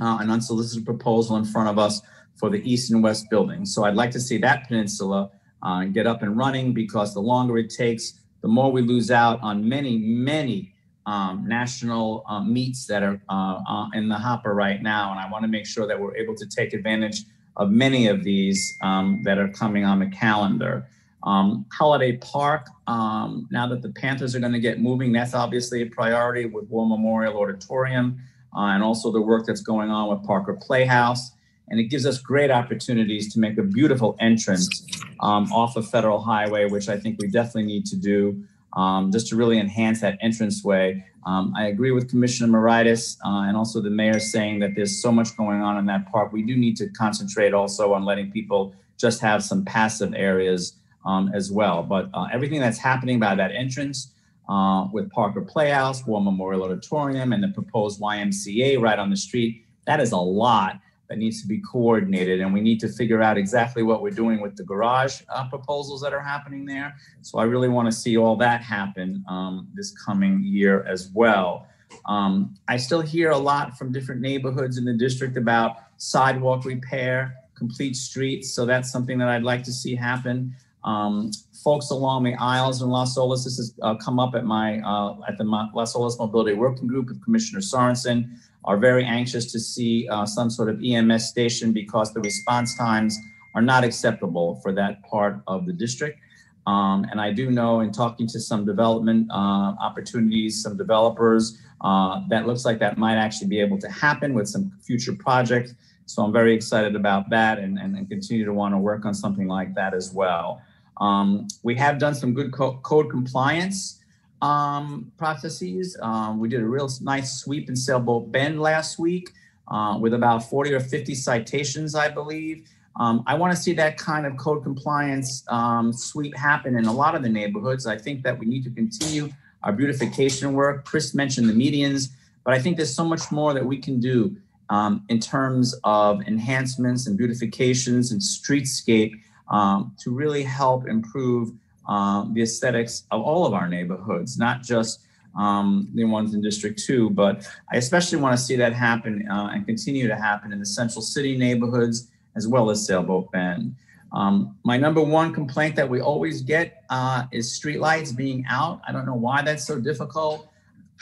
Speaker 7: uh, an unsolicited proposal in front of us for the east and west buildings. So I'd like to see that peninsula uh, get up and running because the longer it takes, the more we lose out on many, many um, national uh, meets that are uh, uh, in the hopper right now. And I want to make sure that we're able to take advantage of many of these um, that are coming on the calendar. Um, Holiday Park, um, now that the Panthers are going to get moving, that's obviously a priority with War Memorial Auditorium uh, and also the work that's going on with Parker Playhouse. And it gives us great opportunities to make a beautiful entrance um, off of Federal Highway, which I think we definitely need to do um, just to really enhance that entranceway. Um, I agree with Commissioner Moraitis uh, and also the mayor saying that there's so much going on in that park. We do need to concentrate also on letting people just have some passive areas um, as well. But uh, everything that's happening by that entrance uh, with Parker Playhouse, War Memorial Auditorium, and the proposed YMCA right on the street, that is a lot that needs to be coordinated. And we need to figure out exactly what we're doing with the garage uh, proposals that are happening there. So I really want to see all that happen um, this coming year as well. Um, I still hear a lot from different neighborhoods in the district about sidewalk repair, complete streets. So that's something that I'd like to see happen. Um, folks along the Isles in Las Olas, this has uh, come up at my uh, at the Las Olas Mobility Working Group with Commissioner Sorensen, are very anxious to see uh, some sort of EMS station because the response times are not acceptable for that part of the district. Um, and I do know in talking to some development uh, opportunities, some developers, uh, that looks like that might actually be able to happen with some future projects. So I'm very excited about that and, and, and continue to want to work on something like that as well. Um, we have done some good co- code compliance um, processes. Um, we did a real nice sweep in Sailboat Bend last week uh, with about 40 or 50 citations, I believe. Um, I want to see that kind of code compliance um, sweep happen in a lot of the neighborhoods. I think that we need to continue our beautification work. Chris mentioned the medians, but I think there's so much more that we can do um, in terms of enhancements and beautifications and streetscape um, to really help improve um, the aesthetics of all of our neighborhoods, not just um, the ones in District 2, but I especially want to see that happen uh, and continue to happen in the Central City neighborhoods as well as Sailboat Bend. Um, my number one complaint that we always get uh, is streetlights being out. I don't know why that's so difficult.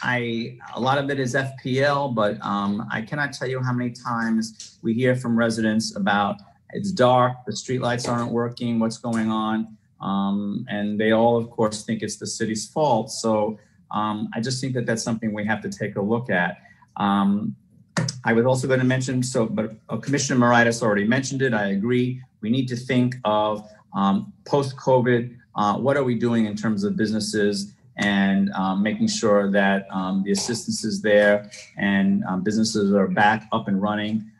Speaker 7: I a lot of it is FPL, but um, I cannot tell you how many times we hear from residents about it's dark, the streetlights aren't working, what's going on, um, and they all, of course, think it's the city's fault. So um, I just think that that's something we have to take a look at. Um, I was also going to mention, so, but uh, Commissioner Moraitis already mentioned it. I agree. We need to think of um, post-COVID, uh, what are we doing in terms of businesses and um, making sure that um, the assistance is there and businesses are back up and running.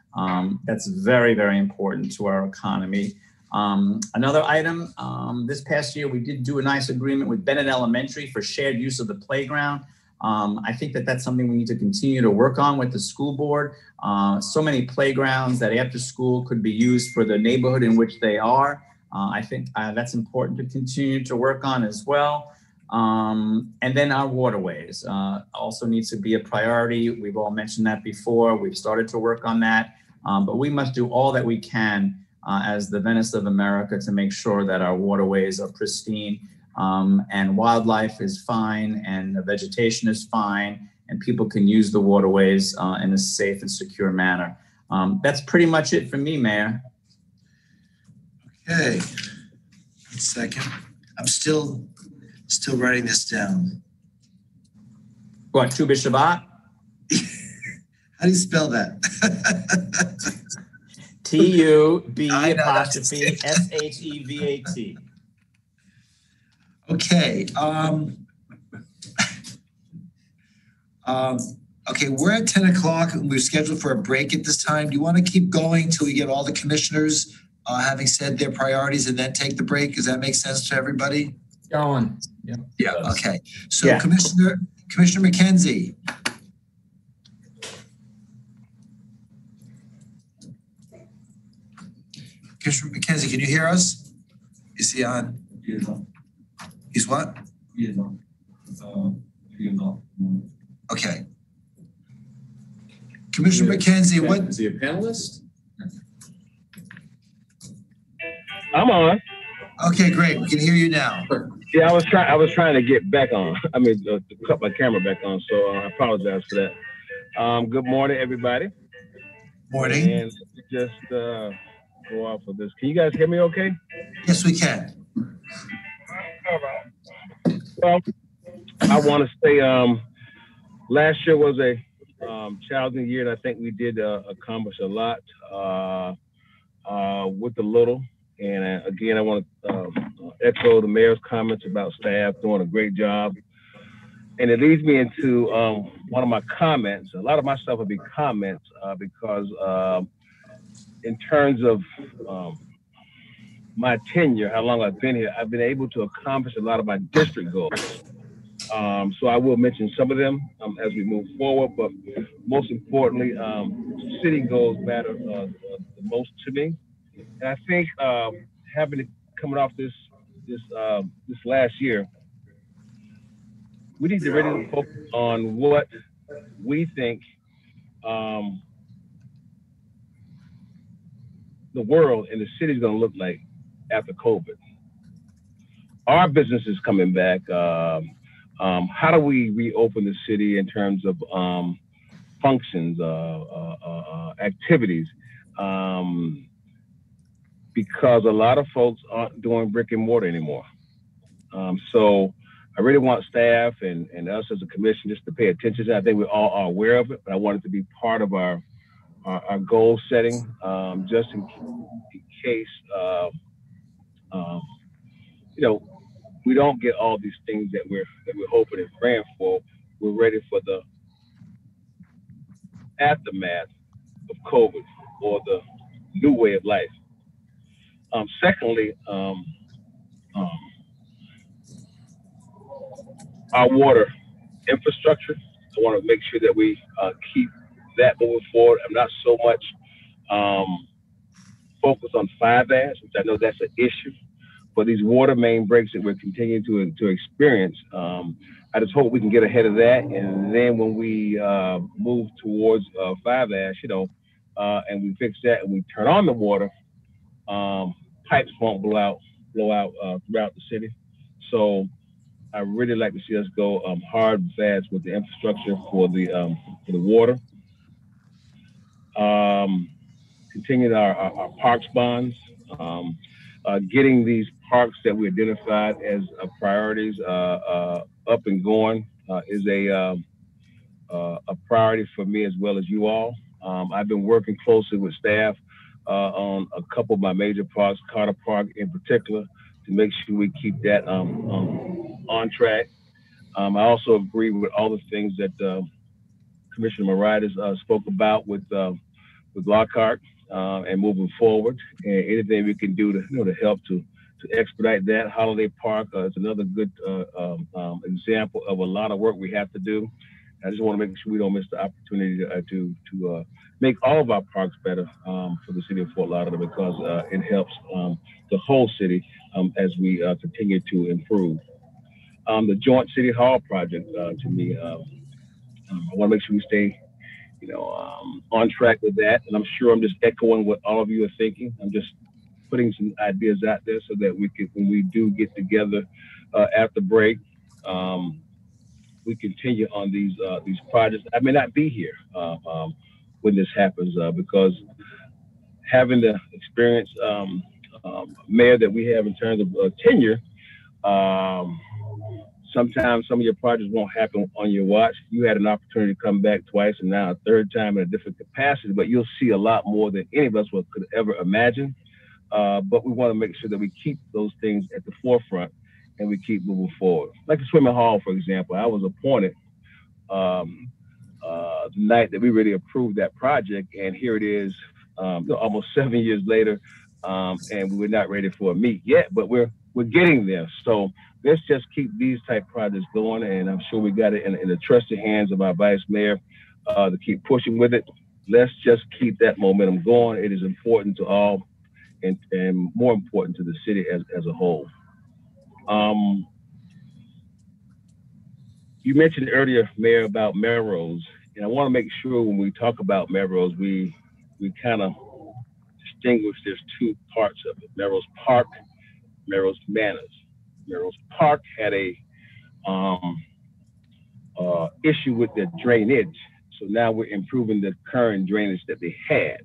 Speaker 7: That's very, very important to our economy. Um, another item, um, this past year, we did do a nice agreement with Bennett Elementary for shared use of the playground. Um, I think that that's something we need to continue to work on with the school board. Uh, so many playgrounds that after school could be used for the neighborhood in which they are. Uh, I think uh, that's important to continue to work on as well. Um, and then our waterways uh, also needs to be a priority. We've all mentioned that before. We've started to work on that, um, but we must do all that we can uh, as the Venice of America to make sure that our waterways are pristine um, and wildlife is fine and the vegetation is fine and people can use the waterways uh, in a safe and secure manner. Um, that's pretty much it for me, Mayor.
Speaker 1: Okay. One second. I'm still, still writing this down.
Speaker 7: What, Tu B'Shevat?
Speaker 1: How do you spell that?
Speaker 7: T U B
Speaker 1: I know,
Speaker 7: apostrophe S H E V A T.
Speaker 1: Okay, um. Um, okay, we're at ten o'clock and we're scheduled for a break at this time. Do you want to keep going till we get all the commissioners uh, having said their priorities and then take the break? Does that make sense to everybody?
Speaker 2: Going. Yeah.
Speaker 1: Yeah. Okay, so
Speaker 7: Yeah.
Speaker 1: Commissioner, Commissioner McKenzie. Commissioner McKenzie, can you hear us? Is he on? He is on. He's what? He is on. Okay. Commissioner McKenzie, what,
Speaker 3: Is he a panelist?
Speaker 10: I'm on.
Speaker 1: okay, great, we can hear you now.
Speaker 10: Yeah, I was trying. I was trying to get back on. I mean, uh, to cut my camera back on. So uh, I apologize for that. Um, good morning, everybody.
Speaker 1: Morning,
Speaker 10: And just uh, go off of this. Can you guys hear me? Okay.
Speaker 1: yes, we can.
Speaker 10: Well, I want to say um, last year was a um, challenging year, and I think we did uh, accomplish a lot uh, uh, with the little. And uh, again, I want to uh, echo the mayor's comments about staff doing a great job. And it leads me into um, one of my comments. A lot of my stuff will be comments uh, because, um, in terms of um, my tenure, how long I've been here, I've been able to accomplish a lot of my district goals. Um, so I will mention some of them um, as we move forward, but most importantly, um, city goals matter uh, the most to me. And I think um, having coming off this this uh, this last year, we need to really focus on what we think um, the world and the city is going to look like after COVID. Our business is coming back. Um, um, how do we reopen the city in terms of um, functions, uh, uh, uh, uh, activities? Um, because a lot of folks aren't doing brick and mortar anymore. Um, so I really want staff and, and us as a commission just to pay attention. I think we all are aware of it, but I want it to be part of our our, our goal setting, um, just in, in case, uh, um, you know, we don't get all these things that we're that we're hoping and praying for. We're ready for the aftermath of COVID or the new way of life. Um, secondly, um, um, our water infrastructure. I want to make sure that we uh, keep that moving forward. I'm not so much um, focused on Fiveash, which I know that's an issue, but these water main breaks that we're continuing to to experience. Um, I just hope we can get ahead of that, and then when we uh, move towards uh, Fiveash, you know, uh, and we fix that and we turn on the water, um, pipes won't blow out blow out uh, throughout the city. So I really like to see us go um, hard fast with the infrastructure for the um, for the water. Um, continuing our, our, our parks bonds, um, uh, getting these parks that we identified as uh, priorities uh, uh up and going uh, is a um, uh, a priority for me as well as you all. Um, I've been working closely with staff on a couple of my major parks, Carter Park in particular, to make sure we keep that um, um, on track. Um, I also agree with all the things that Commissioner Moraitis uh, spoke about with uh, with Lockhart uh, and moving forward, and anything we can do to you know to help to to expedite that. Holiday Park uh, is another good uh, um, um, example of a lot of work we have to do. I just want to make sure we don't miss the opportunity to to, to make all of our parks better um, for the city of Fort Lauderdale because it helps um, the whole city um, as we uh, continue to improve. The Joint City Hall project, uh, to me, um, um I want to make sure we stay, you know, um, on track with that. And I'm sure I'm just echoing what all of you are thinking. I'm just putting some ideas out there so that we can, when we do get together uh, after break, um, we continue on these uh, these projects. I may not be here uh, when this happens uh, because having the experience um, um, mayor that we have in terms of uh, tenure, um, sometimes some of your projects won't happen on your watch. You had an opportunity to come back twice and now a third time in a different capacity, but you'll see a lot more than any of us could ever imagine. Uh, but we want to make sure that we keep those things at the forefront and we keep moving forward. Like the swimming hall, for example, I was appointed um, uh, the night that we really approved that project, and here it is, um, almost seven years later um, and we're not ready for a meet yet, but we're we're getting there. So let's just keep these type projects going, and I'm sure we got it in, in the trusted hands of our vice mayor uh, to keep pushing with it. Let's just keep that momentum going. It is important to all, and, and more important to the city as, as a whole. Um, you mentioned earlier, Mayor, about Melrose, and I want to make sure when we talk about Melrose, we we kind of distinguish there's two parts of it Melrose Park, Melrose Manors. Melrose Park had a um, uh, issue with the drainage. So now we're improving the current drainage that they had.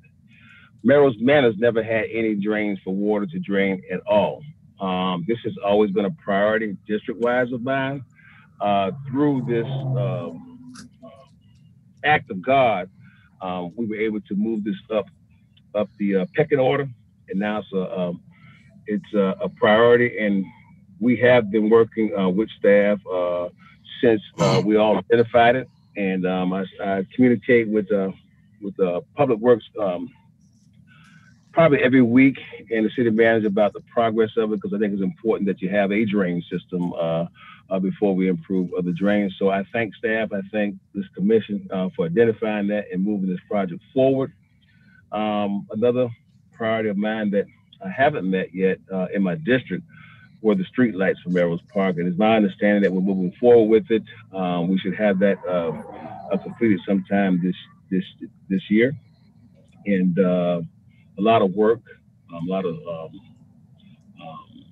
Speaker 10: Melrose Manors never had any drains for water to drain at all. Um, this has always been a priority district-wise of mine. Uh, through this um, act of God, um, we were able to move this up up the uh, pecking order, and now it's a um, it's a, a, priority. And we have been working uh, with staff uh, since uh, we all identified it. And um, I, I, communicate with uh, with the Public Works um, probably every week and the city manager about the progress of it because I think it's important that you have a drain system uh, uh, before we improve the drains. So I thank staff, I thank this commission uh, for identifying that and moving this project forward. Um, another priority of mine that I haven't met yet uh, in my district were the street lights for Melrose Park. And it's my understanding that we're moving forward with it. Um, we should have that uh, completed sometime this this this year, and uh, a lot of work, um, a lot of um, um,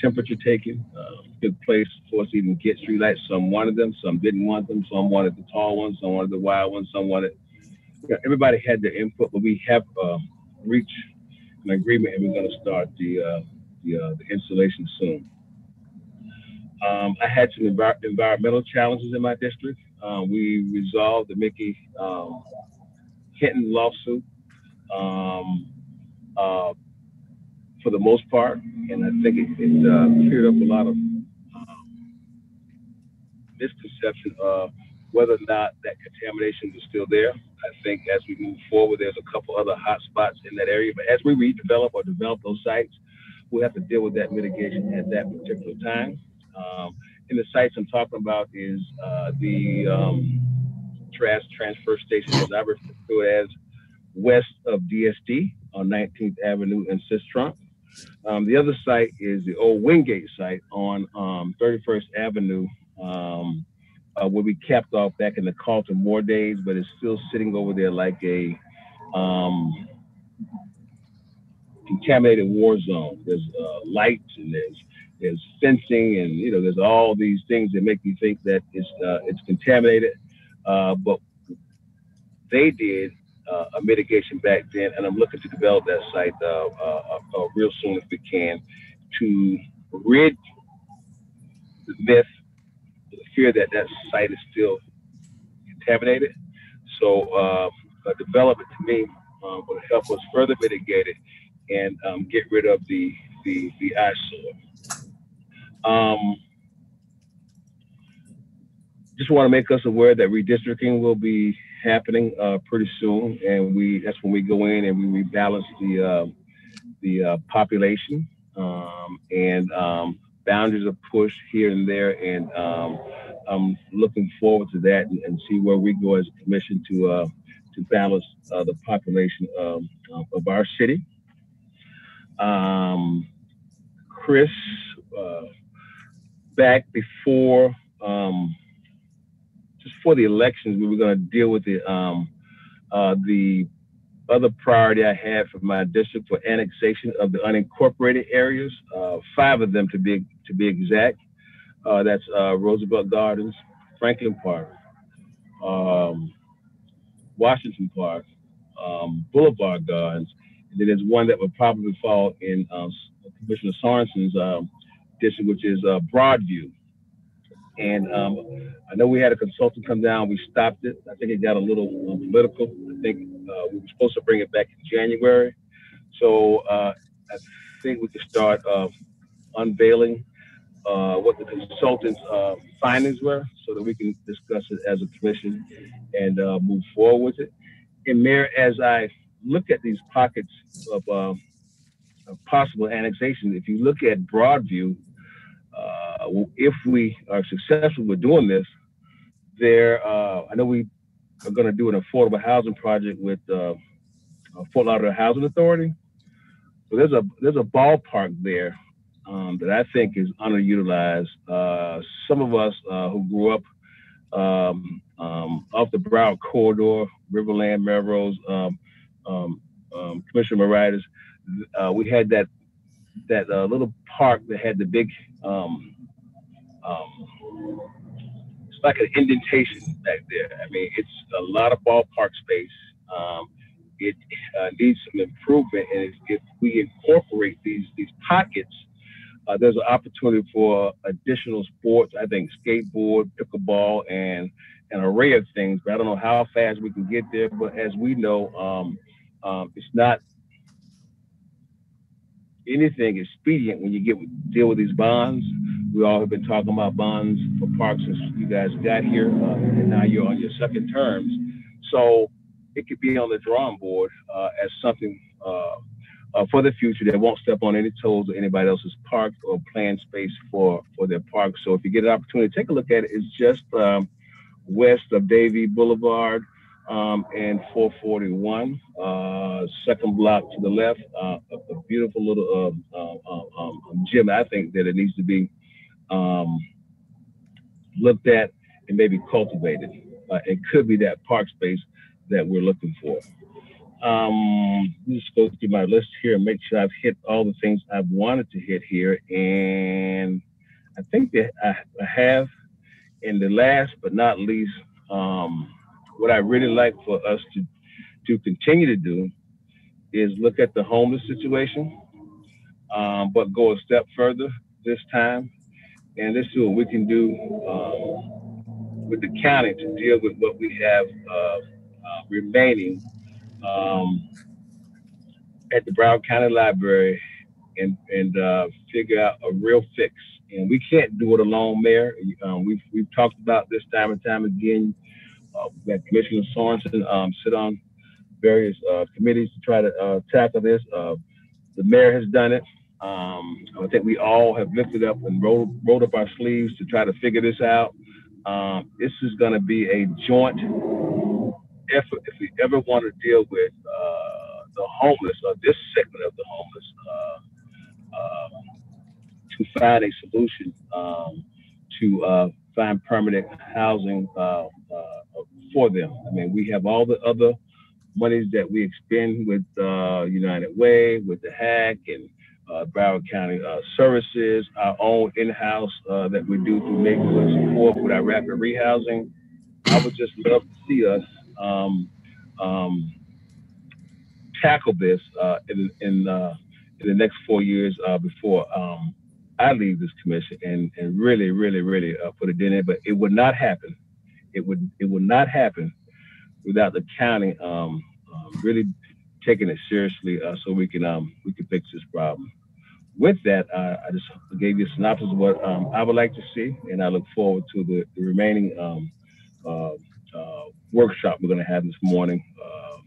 Speaker 10: temperature taking. Uh, good place for us to even get streetlights. Some wanted them, some didn't want them. Some wanted the tall ones, some wanted the wide ones, some wanted. Yeah, everybody had their input, but we have reached an agreement, and we're going to start the uh, the, uh, the installation soon. Um, I had some envir- environmental challenges in my district. Uh, we resolved the Mickey um, Hinton lawsuit um, uh, for the most part, and I think it, it uh, cleared up a lot of um, misconception of whether or not that contamination was still there. I think as we move forward, there's a couple other hot spots in that area, but as we redevelop or develop those sites, we'll have to deal with that mitigation at that particular time. Um, and the sites I'm talking about is uh, the um, trash transfer station, as I refer to it as west of DSD on 19th Avenue and Sistrunk. Um, the other site is the old Wingate site on um, 31st Avenue, um, uh, where we capped off back in the Carlton Moore days, but it's still sitting over there like a um, contaminated war zone. There's uh, lights and there's there's fencing and you know there's all these things that make me think that it's uh, it's contaminated. Uh, but they did uh, a mitigation back then, and I'm looking to develop that site uh, uh, real soon if we can to rid the myth, the fear that that site is still contaminated. So a development to me will help us further mitigate it and um, get rid of the the, the eyesore. Um, just want to make us aware that redistricting will be happening uh, pretty soon, and we that's when we go in and we rebalance the uh, the uh, population um, and um, boundaries are pushed here and there, and um, I'm looking forward to that and, and, see where we go as a commission to uh, to balance uh, the population of our city. Um, Chris, uh, back before um, just for the elections, we were going to deal with the um, uh, the other priority I had for my district for annexation of the unincorporated areas, uh, five of them to be to be exact. Uh, that's uh, Roosevelt Gardens, Franklin Park, um, Washington Park, um, Boulevard Gardens, then there's one that would probably fall in um, Commissioner Sorensen's um, district, which is uh, Broadview. And um, I know we had a consultant come down. We stopped it. I think it got a little uh, political. I think uh, we were supposed to bring it back in January. So uh, I think we could start uh, unveiling uh, what the consultant's uh, findings were so that we can discuss it as a commission and move forward with it. And Mayor, as I look at these pockets of, um, of possible annexation, if you look at Broadview, uh, if we are successful with doing this, there, uh, I know we are going to do an affordable housing project with uh, Fort Lauderdale Housing Authority. So there's a there's a ballpark there um, that I think is underutilized. Uh, some of us uh, who grew up um, um, off the Broward corridor, Riverland, Melrose, um, um, um, Commissioner Moraitis, uh, we had that that uh, little park that had the big um, um, it's like an indentation back there. I mean, it's a lot of ballpark space. Um, it uh, needs some improvement, and if, if, we incorporate these these pockets, uh, there's an opportunity for additional sports. I think skateboard, pickleball, and an array of things. But I don't know how fast we can get there. But as we know, um, um, it's not anything expedient when you get deal with these bonds. We all have been talking about bonds for parks since you guys got here, uh, and now you're on your second terms. So it could be on the drawing board uh, as something uh, uh for the future that won't step on any toes of anybody else's park or planned space for for their park. So if you get an opportunity, take a look at it. It's just um, west of Davie Boulevard um, and 441, uh, second block to the left, uh, a, beautiful little uh, um, gym. I think that it needs to be um, looked at and maybe cultivated. uh, it could be that park space that we're looking for. Um, just go through my list here and make sure I've hit all the things I've wanted to hit here. And I think that I, I have. And the last but not least, um, what I really like for us to to continue to do is look at the homeless situation, um, but go a step further this time, and let's see what we can do um, with the county to deal with what we have uh, uh, remaining um, at the Broward County Library and and uh, figure out a real fix. And we can't do it alone, Mayor. Um, we've we've talked about this time and time again. Uh, had Commissioner Sorensen um, sit on various uh, committees to try to uh, tackle this. Uh, the mayor has done it. Um, I think we all have lifted up and rolled, rolled up our sleeves to try to figure this out. Um, this is going to be a joint effort if we ever want to deal with uh, the homeless or this segment of the homeless uh, to find a solution um, to uh, find permanent housing uh, for them. I mean, we have all the other monies that we expend with uh, United Way, with the HAC, and uh, Broward County uh, Services, our own in-house uh, that we do through neighborhood support with our rapid rehousing. I would just love to see us um, um, tackle this uh, in in, uh, in the next four years before um, I leave this commission and and really, really, really put it in it. But it would not happen. It would it would not happen without the county um, um, really taking it seriously uh, so we can um, we can fix this problem. With that, uh, I just gave you a synopsis of what um, I would like to see, and I look forward to the, the remaining um, uh, uh, workshop we're going to have this morning. Uh,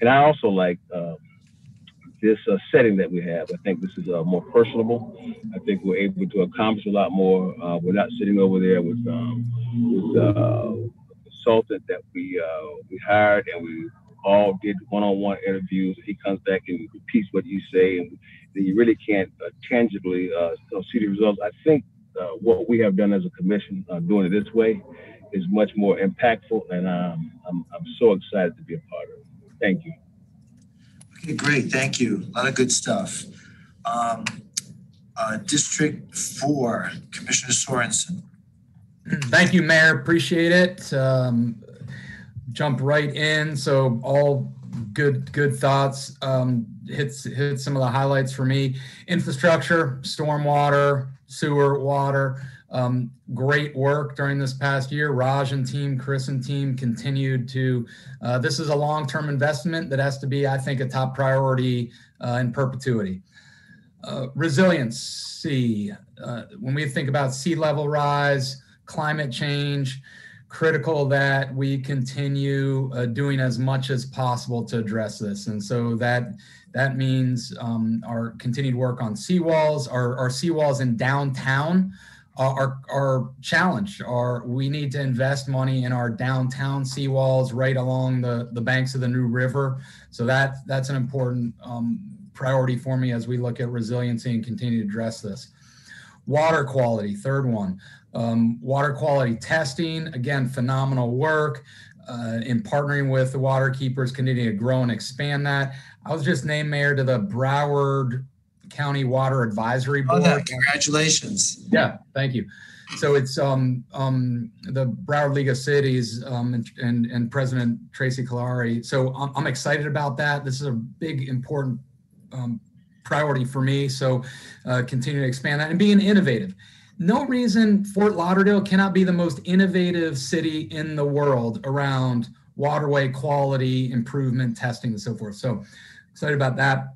Speaker 10: and I also like uh, this setting that we have. I think this is more personable. I think we're able to accomplish a lot more. we're not sitting over there with, um, with consultant that we uh, we hired and we all did one-on-one interviews. He comes back and repeats what you say, and then you really can't uh, tangibly uh, see the results. I think uh, what we have done as a commission, uh, doing it this way, is much more impactful, and um, I'm I'm so excited to be a part of it. Thank you.
Speaker 1: Okay, great. Thank you. A lot of good stuff. Um, uh, District Four, Commissioner Sorensen.
Speaker 2: Thank you, Mayor. Appreciate it. Um, jump right in. So all good good thoughts. Um, hits hit some of the highlights for me. Infrastructure, stormwater, sewer, water. Um, great work during this past year. Raj and team, Chris and team continued to. Uh, this is a long-term investment that has to be, I think, a top priority uh, in perpetuity. Uh, resiliency. Uh, when we think about sea level rise, climate change, critical that we continue uh, doing as much as possible to address this. And so that that means um, our continued work on seawalls, our, our seawalls in downtown are, are challenged. Are we need to invest money in our downtown seawalls right along the, the banks of the New River. So that that's an important um, priority for me as we look at resiliency and continue to address this. Water quality, third one. Um, water quality testing, again, phenomenal work uh, in partnering with the water keepers, continuing to grow and expand that. I was just named mayor to the Broward County Water Advisory Board.
Speaker 1: Oh. Congratulations.
Speaker 2: Yeah, thank you. So it's um, um, the Broward League of Cities um, and, and, and President Tracy Kalari. So I'm, I'm, excited about that. This is a big, important um, priority for me. So uh, continue to expand that and being innovative no reason Fort Lauderdale cannot be the most innovative city in the world around waterway quality improvement testing and so forth. So excited about that.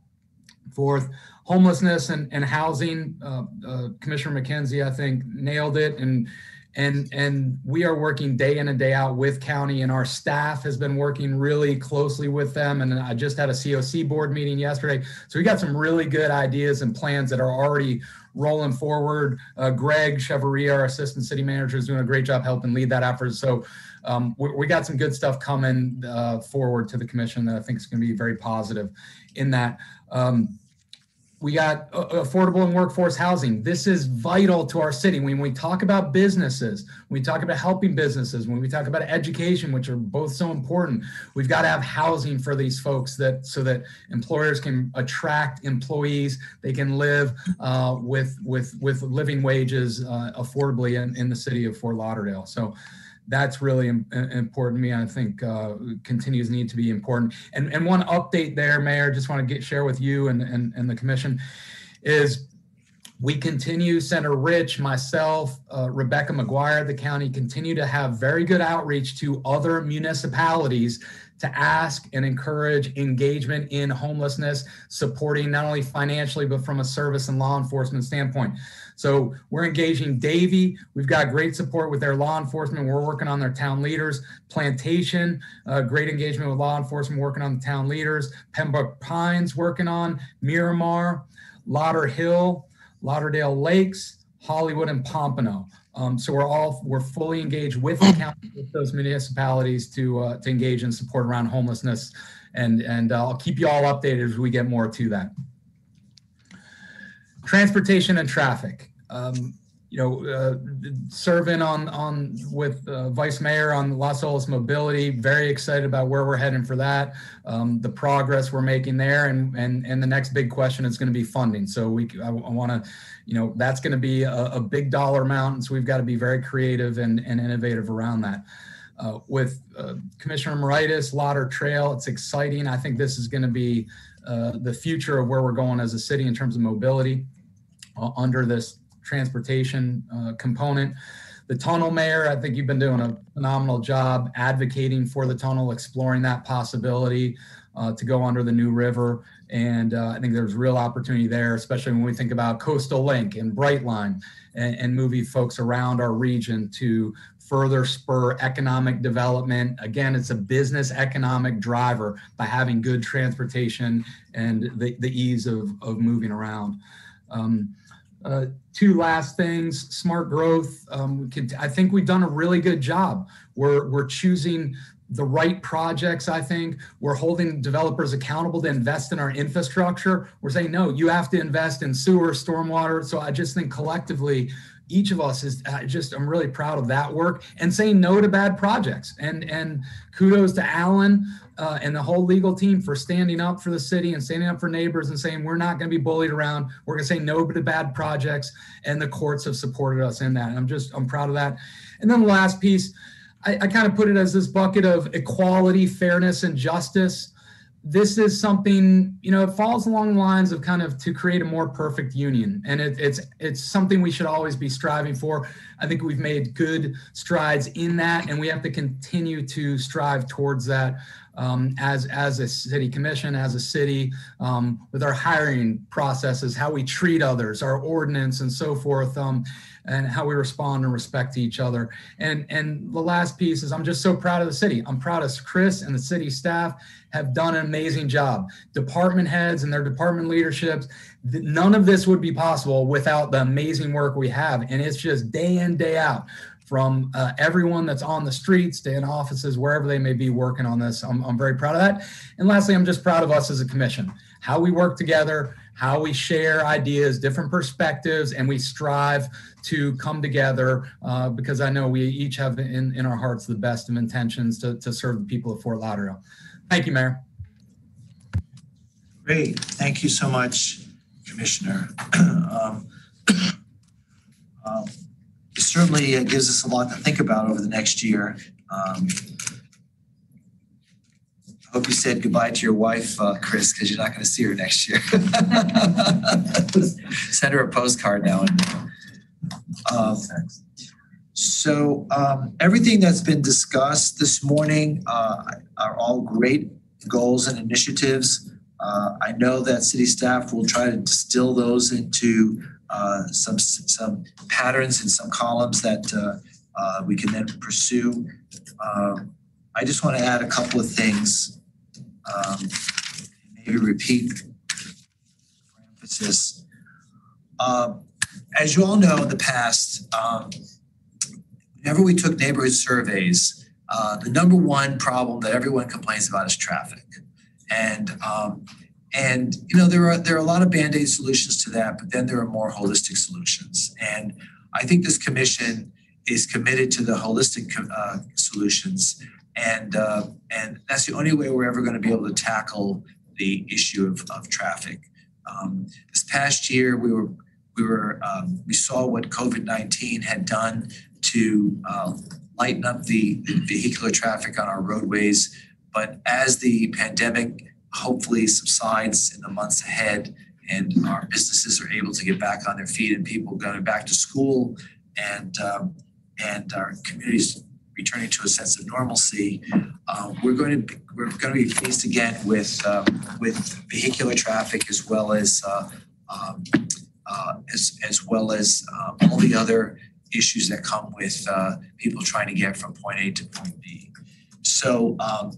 Speaker 2: Fourth, homelessness and, and housing. Uh, uh, Commissioner McKenzie, I think, nailed it. And and and we are working day in and day out with county and our staff has been working really closely with them and i just had a coc board meeting yesterday so we got some really good ideas and plans that are already rolling forward. Uh, Greg Chevrier, our assistant city manager, is doing a great job helping lead that effort. So um, we, we, got some good stuff coming uh, forward to the commission that I think is going to be very positive in that. Um, we got uh, affordable and workforce housing. This is vital to our city. When we talk about businesses, when we talk about helping businesses, when we talk about education, which are both so important, we've got to have housing for these folks that so that employers can attract employees. They can live uh, with with with living wages uh, affordably in, in the city of Fort Lauderdale. So that's really important to me. I think uh, continues need to be important. And and one update there, Mayor, just want to get share with you and and, and the commission is we continue, Senator Rich, myself, uh, Rebecca McGuire, the county continue to have very good outreach to other municipalities to ask and encourage engagement in homelessness, supporting not only financially, but from a service and law enforcement standpoint. So we're engaging Davie. We've got great support with their law enforcement. We're working on their town leaders. Plantation, uh, great engagement with law enforcement, working on the town leaders. Pembroke Pines, working on Miramar, Lauderhill, Lauderdale Lakes, Hollywood, and Pompano. Um, so we're all we're fully engaged with the county, with those municipalities to uh, to engage and support around homelessness, and and uh, I'll keep you all updated as we get more to that. Transportation and traffic. Um, you know, uh, serving on on with uh, Vice Mayor on Las Olas Mobility. Very excited about where we're heading for that. Um, the progress we're making there, and and and the next big question is going to be funding. So we I, I want to, you know, that's going to be a, a, big dollar amount, and so we've got to be very creative and, and innovative around that. Uh, with uh, Commissioner Moraitis, Lauder Trail, it's exciting. I think this is going to be uh, the future of where we're going as a city in terms of mobility uh, under this transportation uh, component. The tunnel mayor, I think you've been doing a phenomenal job advocating for the tunnel, exploring that possibility uh, to go under the new river. And uh, I think there's real opportunity there, especially when we think about Coastal Link and Brightline and, and moving folks around our region to further spur economic development. Again, it's a business economic driver by having good transportation and the, the ease of, of moving around. Um, uh, two last things smart growth um, can, i think we've done a really good job. We're, we're choosing the right projects i think. We're holding developers accountable to invest in our infrastructure. We're saying no you have to invest in sewer stormwater. So i just think collectively each of us is uh, just i'm really proud of that work and saying no to bad projects. And and kudos to Alain uh, and the whole legal team for standing up for the city and standing up for neighbors and saying we're not going to be bullied around. We're going to say no to bad projects and the courts have supported us in that. And i'm just i'm proud of that. And then the last piece i, I kind of put it as this bucket of equality fairness and justice this is something you know it falls along the lines of kind of to create a more perfect union. And it, it's it's something we should always be striving for. I think we've made good strides in that and we have to continue to strive towards that um, as as a city commission as a city um, with our hiring processes how we treat others our ordinance and so forth. Um, and how we respond and respect to each other. And and the last piece is I'm just so proud of the city. I'm proud of Chris and the city staff have done an amazing job. Department heads and their department leaderships. None of this would be possible without the amazing work we have. And it's just day in day out from uh, everyone that's on the streets to in offices, wherever they may be working on this. I'm, I'm very proud of that. And lastly, I'm just proud of us as a commission, how we work together, how we share ideas, different perspectives, and we strive to come together uh, because I know we each have in, in our hearts the best of intentions to, to serve the people of Fort Lauderdale. Thank you, Mayor.
Speaker 1: Great. Thank you so much, Commissioner. um, um, it certainly uh, gives us a lot to think about over the next year. Um, I hope you said goodbye to your wife, uh, Chris, because you're not going to see her next year. Send her a postcard now. Um, so um, everything that's been discussed this morning uh, are all great goals and initiatives. Uh, I know that city staff will try to distill those into uh, some some patterns and some columns that uh, uh, we can then pursue. Um, I just want to add a couple of things, um, maybe repeat emphasis. Uh, as you all know, in the past, um, whenever we took neighborhood surveys, uh, the number one problem that everyone complains about is traffic. And um, and you know there are there are a lot of band-aid solutions to that, but then there are more holistic solutions. And I think this commission is committed to the holistic uh, solutions, and uh, and that's the only way we're ever going to be able to tackle the issue of, of traffic. Um, this past year, we were we were um, we saw what COVID nineteen had done to uh, lighten up the, vehicular traffic on our roadways. But as the pandemic hopefully subsides in the months ahead and our businesses are able to get back on their feet and people going back to school and um, and our communities returning to a sense of normalcy, uh, we're going to be, we're going to be faced again with um, with vehicular traffic as well as uh, um, uh, as as well as uh, all the other issues that come with uh, people trying to get from point A to point B. So um,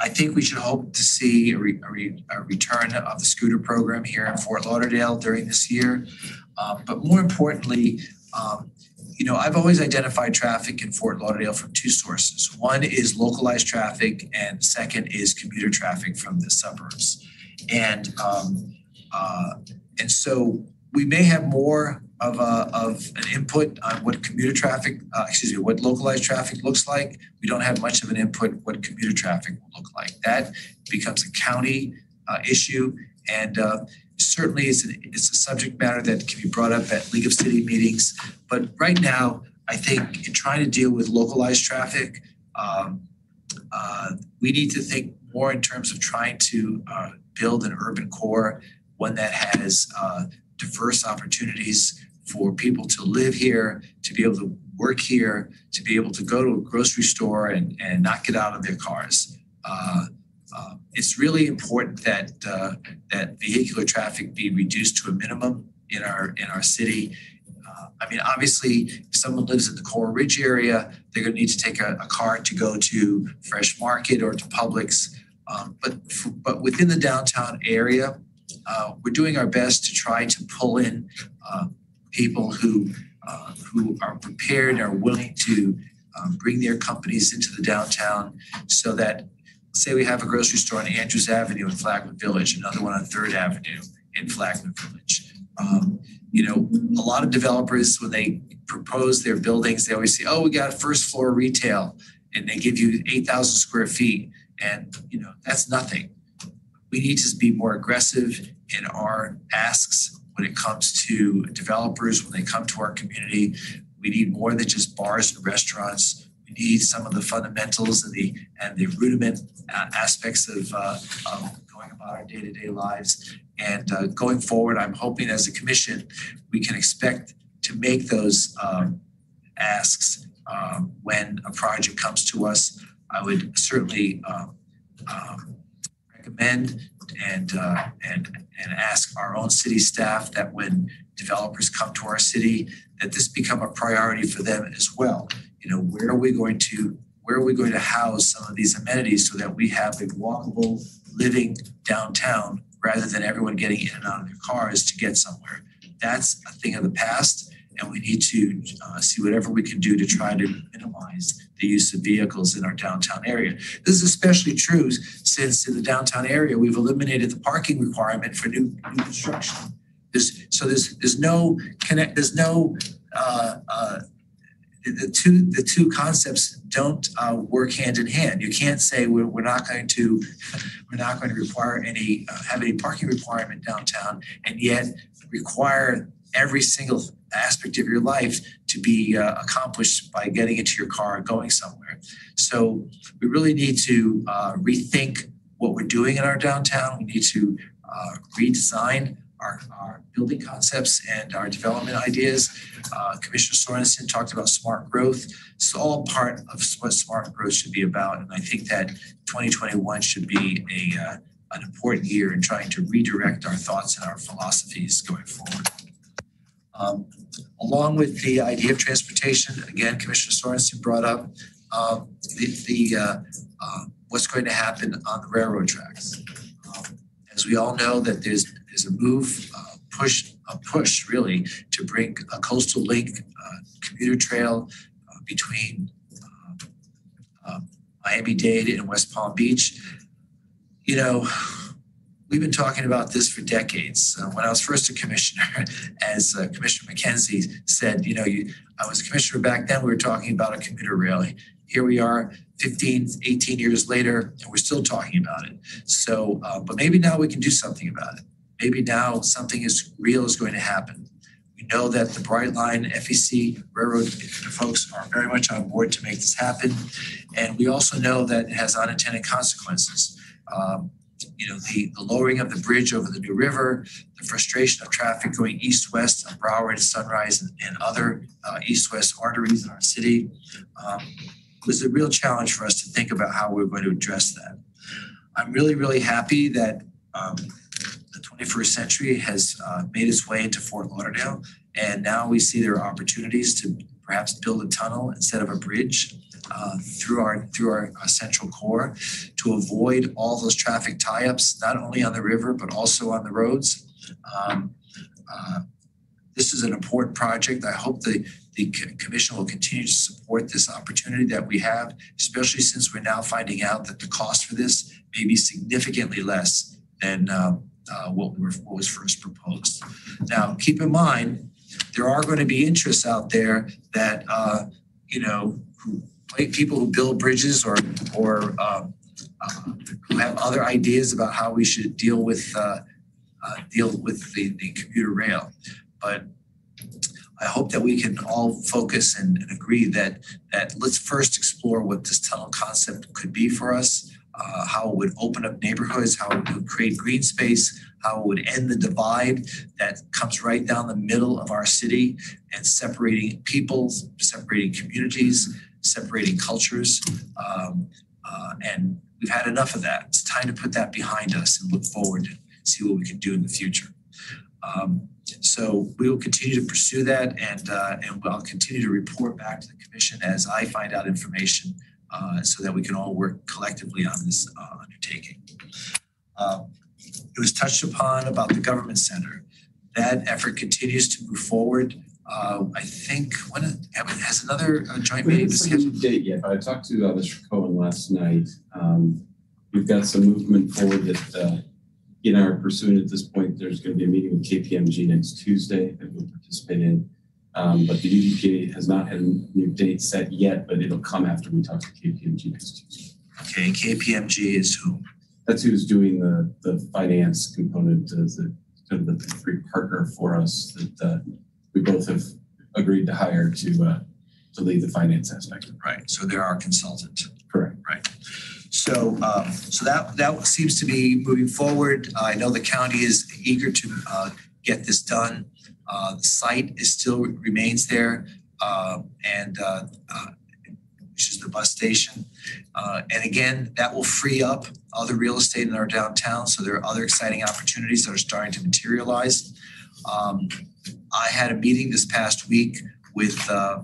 Speaker 1: I think we should hope to see a, re, a, re, a, return of the scooter program here in Fort Lauderdale during this year. Um, but more importantly, um, you know, I've always identified traffic in Fort Lauderdale from two sources. One is localized traffic, and second is commuter traffic from the suburbs. And um, uh, and so we may have more of a, of an input on what commuter traffic, uh, excuse me, what localized traffic looks like. We don't have much of an input what commuter traffic will look like. That becomes a county uh, issue, and uh, certainly it's, an, it's a subject matter that can be brought up at League of City meetings. But right now, I think in trying to deal with localized traffic, um, uh, we need to think more in terms of trying to uh, build an urban core, one that has uh, diverse opportunities for people to live here, to be able to work here, to be able to go to a grocery store and, and not get out of their cars. Uh, uh, it's really important that uh, that vehicular traffic be reduced to a minimum in our in our city. Uh, I mean, obviously, if someone lives in the Coral Ridge area, they're going to need to take a, a car to go to Fresh Market or to Publix. Um, but but within the downtown area, uh, we're doing our best to try to pull in uh, people who uh, who are prepared are willing to um, bring their companies into the downtown so that say we have a grocery store on Andrews Avenue in Flagler Village, another one on Third Avenue in Flagler Village. Um, you know, a lot of developers when they propose their buildings, they always say, "Oh, we got first floor retail," and they give you eight thousand square feet, and you know that's nothing. We need to be more aggressive in our asks when it comes to developers, when they come to our community. We need more than just bars and restaurants. We need some of the fundamentals and the and the rudiment uh, aspects of, uh, of going about our day-to-day lives. And uh, going forward, I'm hoping as a commission, we can expect to make those um, asks um, when a project comes to us. I would certainly um, um recommend and uh, and and ask our own city staff that when developers come to our city, that this become a priority for them as well. You know, where are we going to where are we going to house some of these amenities so that we have a walkable living downtown rather than everyone getting in and out of their cars to get somewhere. That's a thing of the past, and we need to uh, see whatever we can do to try to minimize the use of vehicles in our downtown area. This is especially true since in the downtown area we've eliminated the parking requirement for new, new construction. There's, so there's there's no connect. There's no uh, uh, the two the two concepts don't uh, work hand in hand. You can't say we're, we're not going to we're not going to require any uh, have any parking requirement downtown, and yet require every single aspect of your life to be uh, accomplished by getting into your car and going somewhere. So we really need to uh, rethink what we're doing in our downtown. We need to uh, redesign our, our building concepts and our development ideas. Uh, Commissioner Sorensen talked about smart growth. It's all part of what smart growth should be about. And I think that 2021 should be a uh, an important year in trying to redirect our thoughts and our philosophies going forward. Um, along with the idea of transportation, again, Commissioner Sorensen brought up um, the, the uh, uh, what's going to happen on the railroad tracks. Um, as we all know, that there's there's a move, uh, push a push really to bring a coastal link uh, commuter trail uh, between uh, Miami Dade and West Palm Beach. You know, we've been talking about this for decades. Uh, when I was first a commissioner, as uh, Commissioner McKenzie said, you know, you, I was a commissioner back then, we were talking about a commuter rail. Here we are 15, 18 years later, and we're still talking about it. So, uh, but maybe now we can do something about it. Maybe now something is real is going to happen. We know that the Brightline FEC Railroad folks are very much on board to make this happen. And we also know that it has unintended consequences. Um, you know, the, the lowering of the bridge over the New River, the frustration of traffic going east-west on Broward Sunrise and, and other uh, east-west arteries in our city. Um, was a real challenge for us to think about how we're going to address that. I'm really, really happy that um, the 21st century has uh, made its way into Fort Lauderdale, and now we see there are opportunities to perhaps build a tunnel instead of a bridge uh, through our through our uh, central core to avoid all those traffic tie-ups, not only on the river but also on the roads. Um, uh, this is an important project. I hope the the commission will continue to support this opportunity that we have, especially since we're now finding out that the cost for this may be significantly less than uh, what, were, what was first proposed. Now, keep in mind, there are going to be interests out there that you know who people who build bridges or or um, uh, who have other ideas about how we should deal with uh, uh, deal with the, the commuter rail. But I hope that we can all focus and, and agree that that let's first explore what this tunnel concept could be for us, uh, how it would open up neighborhoods, how it would create green space, how it would end the divide that comes right down the middle of our city and separating people, separating communities, separating cultures. Um, uh, and we've had enough of that. It's time to put that behind us and look forward and see what we can do in the future. Um, so we will continue to pursue that and, uh, and I'll continue to report back to the commission as I find out information uh, so that we can all work collectively on this uh, undertaking. Um, it was touched upon about the government center. That effort continues to move forward. Uh, I think, when, has another uh, joint
Speaker 3: We
Speaker 1: meeting scheduled?
Speaker 3: date yet, but I talked to uh, Mr. Cohen last night. Um, we've got some movement forward that, uh, you know, are pursuing at this point. There's going to be a meeting with KPMG next Tuesday that we'll participate in. Um, but the UDPA has not had a new date set yet, but it'll come after we talk to KPMG next Tuesday.
Speaker 1: Okay, KPMG is who?
Speaker 3: That's who's doing the, the finance component, uh, the, kind of the free partner for us that, uh, we both have agreed to hire to, uh, to lead the finance aspect.
Speaker 1: Right, so they're our consultant.
Speaker 3: Correct. Right.
Speaker 1: So, um, so that, that seems to be moving forward. I know the county is eager to, uh, get this done. Uh, the site is still remains there, uh, and, uh, uh, which is the bus station. Uh, and again, that will free up other real estate in our downtown, so there are other exciting opportunities that are starting to materialize. Um, I had a meeting this past week with, uh,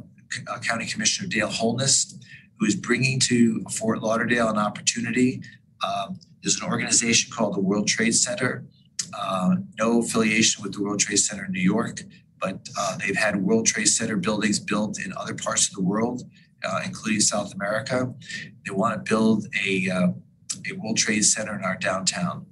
Speaker 1: uh, County Commissioner Dale Holness, who is bringing to Fort Lauderdale an opportunity. Um, there's an organization called the World Trade Center. Uh, no affiliation with the World Trade Center in New York, but uh, they've had World Trade Center buildings built in other parts of the world, uh, including South America. They want to build a, uh, a World Trade Center in our downtown.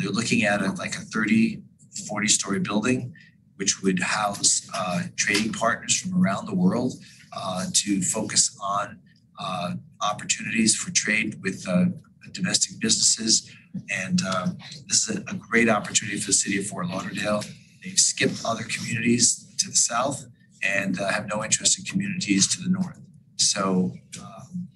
Speaker 1: They're looking at a, like a 30, 40 story building, which would house uh, trading partners from around the world uh, to focus on uh, opportunities for trade with uh, domestic businesses. And uh, this is a, a great opportunity for the city of Fort Lauderdale. They've skipped other communities to the south and uh, have no interest in communities to the north. So um,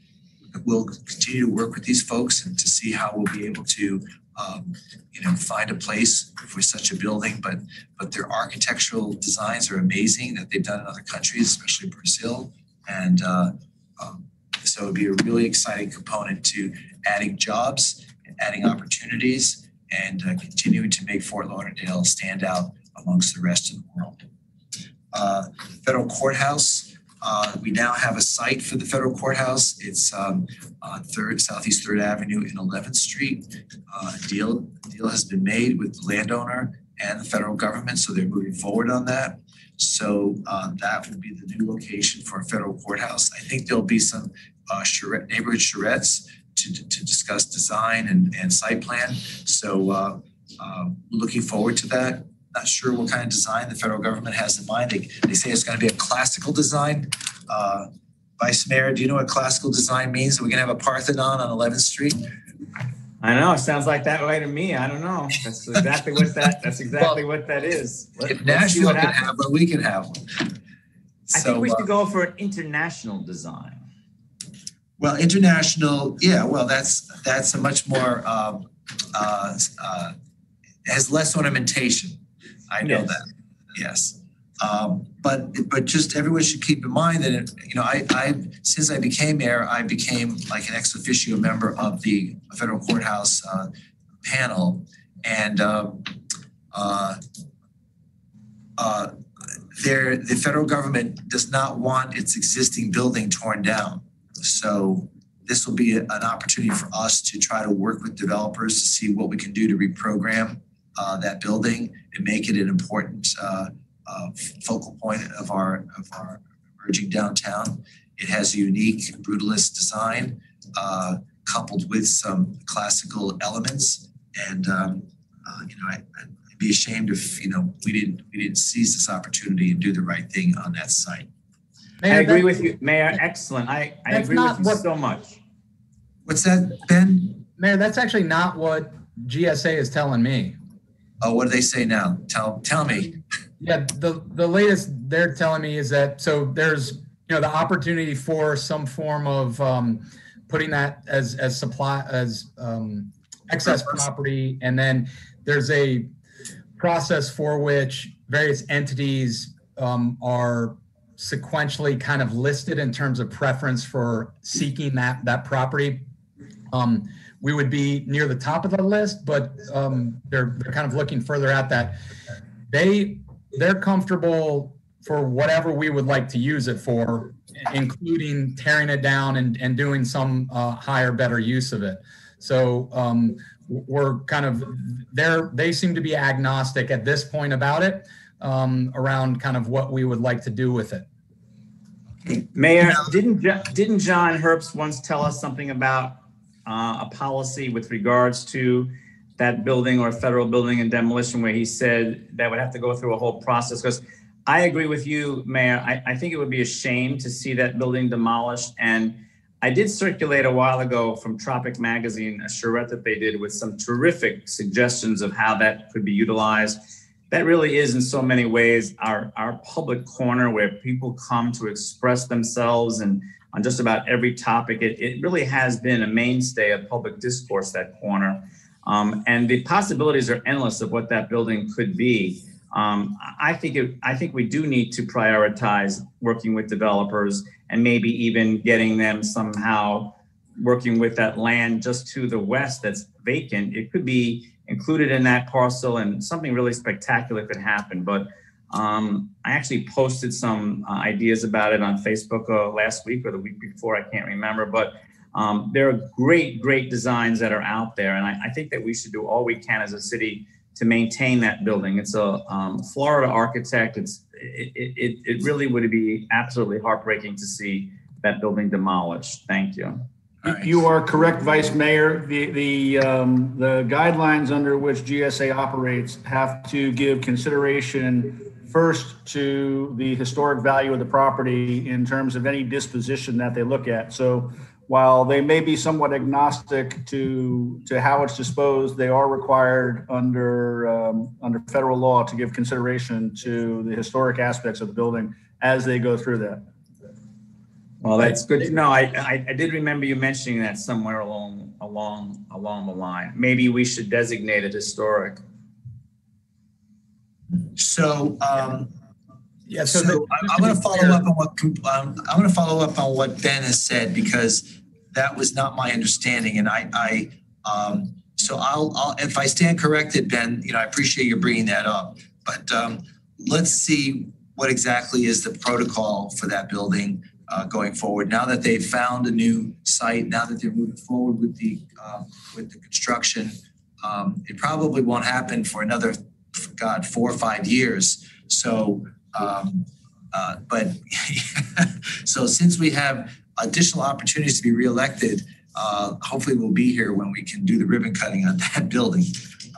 Speaker 1: we'll continue to work with these folks and to see how we'll be able to, um, you know, find a place for such a building. But but their architectural designs are amazing that they've done in other countries, especially Brazil. And uh, um, so it'd be a really exciting component to adding jobs, adding opportunities, and uh, continuing to make Fort Lauderdale stand out amongst the rest of the world. Uh, federal courthouse, uh, we now have a site for the federal courthouse. It's um, on Third Southeast Third Avenue in 11th Street. Uh, deal deal has been made with the landowner and the federal government, so they're moving forward on that. So uh, that will be the new location for a federal courthouse. I think there'll be some uh, charrette, neighborhood charrettes to, to discuss design and, and site plan. So uh, uh, looking forward to that. Not sure what kind of design the federal government has in mind. They, they say it's gonna be a classical design. Uh, Vice Mayor, do you know what classical design means? Are we gonna have a Parthenon on Eleventh Street?
Speaker 7: I know, it sounds like that way to me. I don't know. That's exactly what that, that's exactly what that is. Let-
Speaker 1: If Nashville can have one, we can have one.
Speaker 7: I
Speaker 1: So,
Speaker 7: think we
Speaker 1: uh,
Speaker 7: should go for an international design.
Speaker 1: Well, international, yeah, well, that's, that's a much more, um, uh, uh, has less ornamentation. I know
Speaker 7: Yes.
Speaker 1: that, yes. Um, but, but just everyone should keep in mind that, it- you know, I, I, since I became mayor, I became like an ex officio member of the federal courthouse, uh, panel. And, um, uh, uh, there, the federal government does not want its existing building torn down. So this will be an opportunity for us to try to work with developers to see what we can do to reprogram uh, that building and make it an important uh, uh, focal point of our of our emerging downtown. It has a unique brutalist design uh, coupled with some classical elements, and um, uh, you know I, I'd be ashamed if you know we didn't we didn't seize this opportunity and do the right thing on that site.
Speaker 7: I agree with you, Mayor, excellent. I, I agree
Speaker 2: not
Speaker 7: with you
Speaker 2: what-
Speaker 7: so much.
Speaker 1: What's that, Ben?
Speaker 2: Mayor, that's actually not what GSA is telling me.
Speaker 1: Oh, what do they say now? Tell tell me.
Speaker 2: Yeah, the, the latest they're telling me is that, so there's, you know, the opportunity for some form of, um, putting that as, as supply, as, um, excess property. And then there's a process for which various entities, um, are sequentially kind of listed in terms of preference for seeking that, that property. Um, we would be near the top of the list, but, um, they're, they're kind of looking further at that. They, they're comfortable for whatever we would like to use it for, including tearing it down and, and doing some uh, higher, better use of it. So um, we're kind of, they're, they seem to be agnostic at this point about it, um, around kind of what we would like to do with it.
Speaker 7: Mayor, didn't, didn't John Herbst once tell us something about uh, a policy with regards to that building or federal building and demolition where he said that would have to go through a whole process? Because I agree with you, Mayor. I, I think it would be a shame to see that building demolished. And I did circulate a while ago from Tropic Magazine, a charrette that they did with some terrific suggestions of how that could be utilized that really is in so many ways our, our public corner where people come to express themselves and on just about every topic. It, it really has been a mainstay of public discourse, that corner. Um, and the possibilities are endless of what that building could be. Um, I think it, I think we do need to prioritize working with developers and maybe even getting them somehow working with that land just to the west that's vacant. It could be included in that parcel and something really spectacular could happen. But um, I actually posted some uh, ideas about it on Facebook uh, last week or the week before, I can't remember. But um, there are great, great designs that are out there. And I, I think that we should do all we can as a city to maintain that building. It's a um, Florida architect. It's, it, it, it really would be absolutely heartbreaking to see that building demolished. Thank you.
Speaker 1: All right.
Speaker 11: You are correct, Vice Mayor. The, the, um, the guidelines under which GSA operates have to give consideration first to the historic value of the property in terms of any disposition that they look at. So while they may be somewhat agnostic to, to how it's disposed, they are required under, um, under federal law to give consideration to the historic aspects of the building as they go through that.
Speaker 7: Well, that's good No. I, I, I did remember you mentioning that somewhere along, along, along the line. Maybe we should designate it historic.
Speaker 1: So, um,
Speaker 2: Yeah, so,
Speaker 1: so I'm, I'm gonna follow up on what, um, I'm gonna follow up on what Ben has said because that was not my understanding and I, I, um, so I'll, I'll, if I stand corrected, Ben, you know, I appreciate you bringing that up. But, um, let's see what exactly is the protocol for that building, uh, going forward. Now that they've found a new site, now that they're moving forward with the, uh, with the construction, um, it probably won't happen for another, God, four or five years. So, um, uh, but so since we have additional opportunities to be reelected, uh, hopefully we'll be here when we can do the ribbon cutting on that building.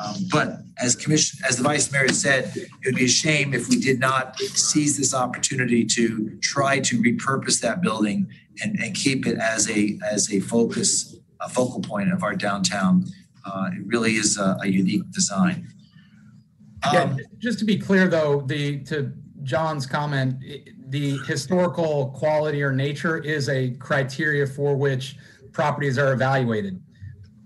Speaker 1: Um, but as commission, as the vice mayor said, it would be a shame if we did not seize this opportunity to try to repurpose that building and, and keep it as a, as a focus, a focal point of our downtown. Uh, it really is a, a unique design.
Speaker 2: Yeah,
Speaker 1: Um,
Speaker 2: just to be clear though, the, to John's comment, the historical quality or nature is a criteria for which properties are evaluated.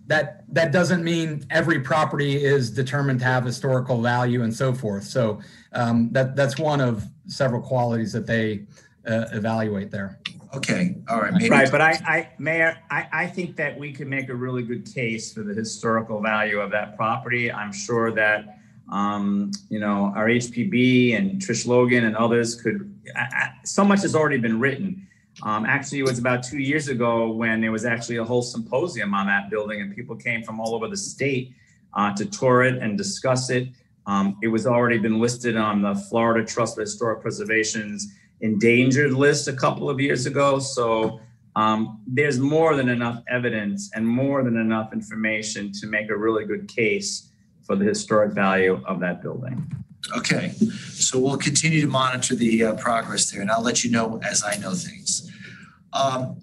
Speaker 2: That, that doesn't mean every property is determined to have historical value and so forth. So um, that, that's one of several qualities that they uh, evaluate there.
Speaker 1: okay, all right, maybe.
Speaker 7: Right, but I, I, Mayor, I, I think that we could make a really good case for the historical value of that property. I'm sure that, um, you know, our HPB and Trish Logan and others could, I, I, so much has already been written. Um, actually, it was about two years ago when there was actually a whole symposium on that building and people came from all over the state uh, to tour it and discuss it. Um, it was already been listed on the Florida Trust for Historic Preservation's endangered list a couple of years ago. So um, there's more than enough evidence and more than enough information to make a really good case for the historic value of that building.
Speaker 1: Okay, so we'll continue to monitor the uh, progress there, and I'll let you know as I know things. Um,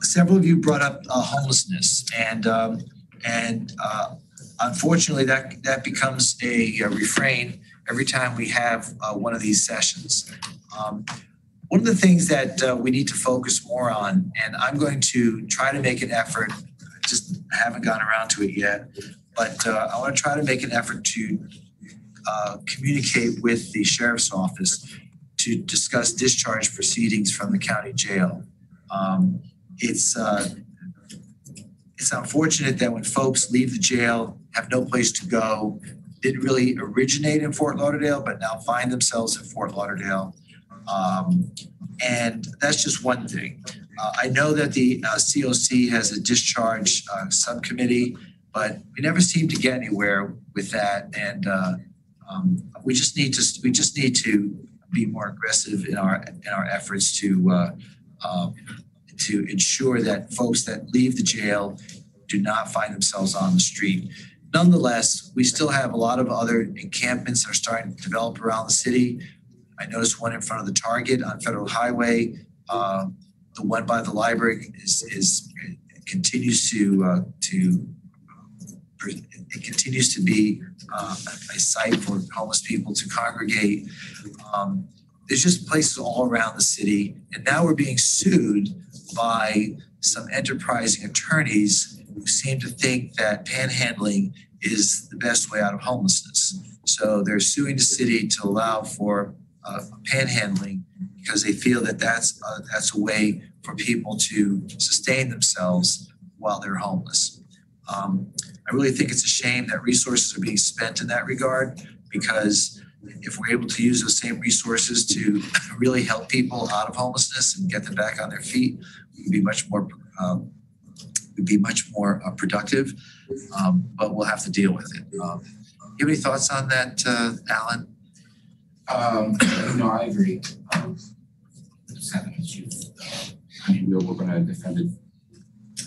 Speaker 1: Several of you brought up uh, homelessness, and, um, and uh, unfortunately, that, that becomes a uh, refrain every time we have uh, one of these sessions. Um, One of the things that uh, we need to focus more on, and I'm going to try to make an effort, just haven't gotten around to it yet, but uh, I want to try to make an effort to uh, communicate with the sheriff's office to discuss discharge proceedings from the county jail. Um, It's, uh, it's unfortunate that when folks leave the jail, have no place to go, didn't really originate in Fort Lauderdale, but now find themselves in Fort Lauderdale. Um, And that's just one thing. Uh, I know that the uh, COC has a discharge uh, subcommittee, but we never seem to get anywhere with that. And uh, um, we just need to, we just need to be more aggressive in our, in our efforts to, uh, um, to ensure that folks that leave the jail do not find themselves on the street. Nonetheless, we still have a lot of other encampments that are starting to develop around the city. I noticed one in front of the Target on Federal Highway. Uh, the one by the library is, is, continues to, uh, to, it continues to be uh, a site for homeless people to congregate. Um, there's just places all around the city, and now we're being sued by some enterprising attorneys who seem to think that panhandling is the best way out of homelessness. So they're suing the city to allow for uh, panhandling because they feel that that's uh, that's a way for people to sustain themselves while they're homeless. Um, I really think it's a shame that resources are being spent in that regard because if we're able to use those same resources to really help people out of homelessness and get them back on their feet, we can be much more um, we'd be much more uh, productive. Um, but we'll have to deal with it. Um, you have any thoughts on that, uh, Alan?
Speaker 12: Um, no, I agree. Um. I mean, we're, we're gonna defend it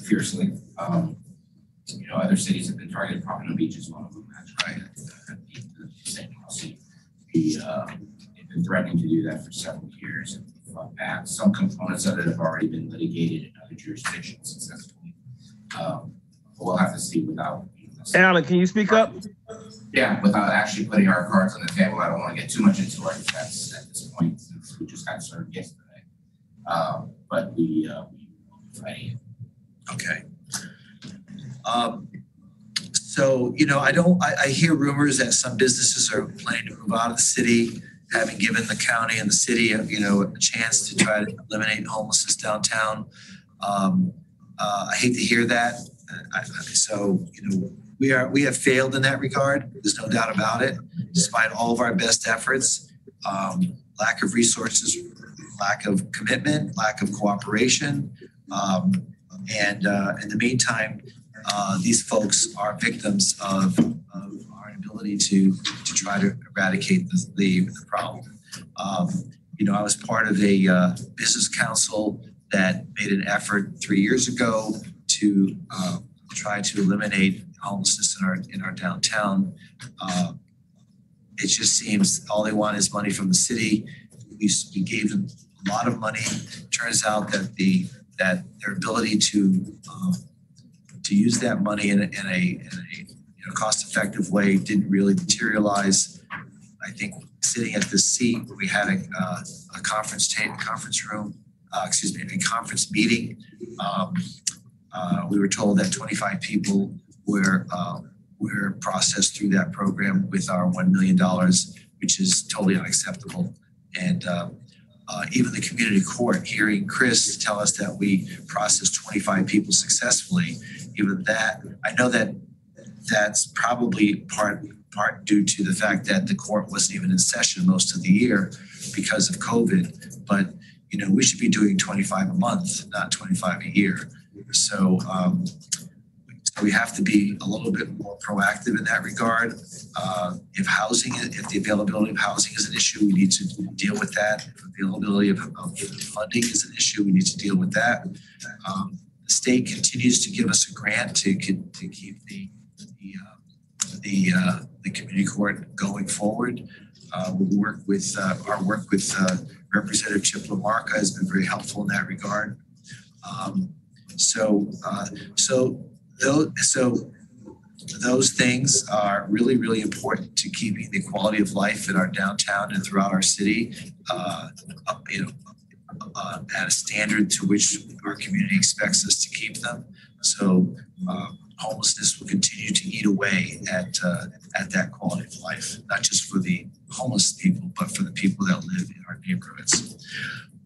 Speaker 12: fiercely. Um, you know, other cities have been targeted, Pompano Beach is one of them, that's right. Uh, the- the St. Lucie. We, uh, they've been threatening to do that for several years and fought back. Some components of it have already been litigated in other jurisdictions successfully. Um, but we'll have to see without. you know,
Speaker 10: Alan, can you speak up?
Speaker 12: yeah, without actually putting our cards on the table, I don't wanna get too much into it, that's at this point, since we just got served yesterday. Um, but we, uh, we will be fighting it.
Speaker 1: Okay. Um, so, you know, I don't, I, I hear rumors that some businesses are planning to move out of the city, having given the county and the city, you know, a chance to try to eliminate homelessness downtown. Um, uh, I hate to hear that. I, I- so, you know, we are, we have failed in that regard. There's no doubt about it, despite all of our best efforts. Um, lack of resources, lack of commitment, lack of cooperation. Um, and uh, in the meantime, uh, these folks are victims of, of our inability to, to try to eradicate the, the, the problem. Um, you know, I was part of a uh, business council that made an effort three years ago to to uh try to eliminate homelessness in our in our downtown. Uh it just seems all they want is money from the city. We we gave them a lot of money. Turns out that the that their ability to um to use that money in a in a in a you know cost effective way didn't really materialize. I think sitting at the seat, where we had a uh a conference ta- conference room, uh excuse me, a conference meeting. Um uh we were told that twenty five people were uh were processed through that program with our one million dollars, which is totally unacceptable. And uh uh even the community court, hearing Chris tell us that we processed twenty five people successfully, even that, I know that that's probably part part due to the fact that the court wasn't even in session most of the year because of COVID. But, you know, we should be doing twenty-five a month, not twenty-five a year. So, um, so we have to be a little bit more proactive in that regard. Uh, if housing, if the availability of housing is an issue, we need to deal with that. If availability of, of funding is an issue, we need to deal with that. Um, the state continues to give us a grant to, to keep the, the, uh, the, uh, the community court going forward. Uh, we work with, uh, our work with, uh, Representative Chip LaMarca has been very helpful in that regard. Um, so, so, those, so those things are really, really important to keeping the quality of life in our downtown and throughout our city, uh, up, you know, uh, at a standard to which our community expects us to keep them. So, uh, homelessness will continue to eat away at uh, at that quality of life, not just for the homeless people, but for the people that live in our neighborhoods.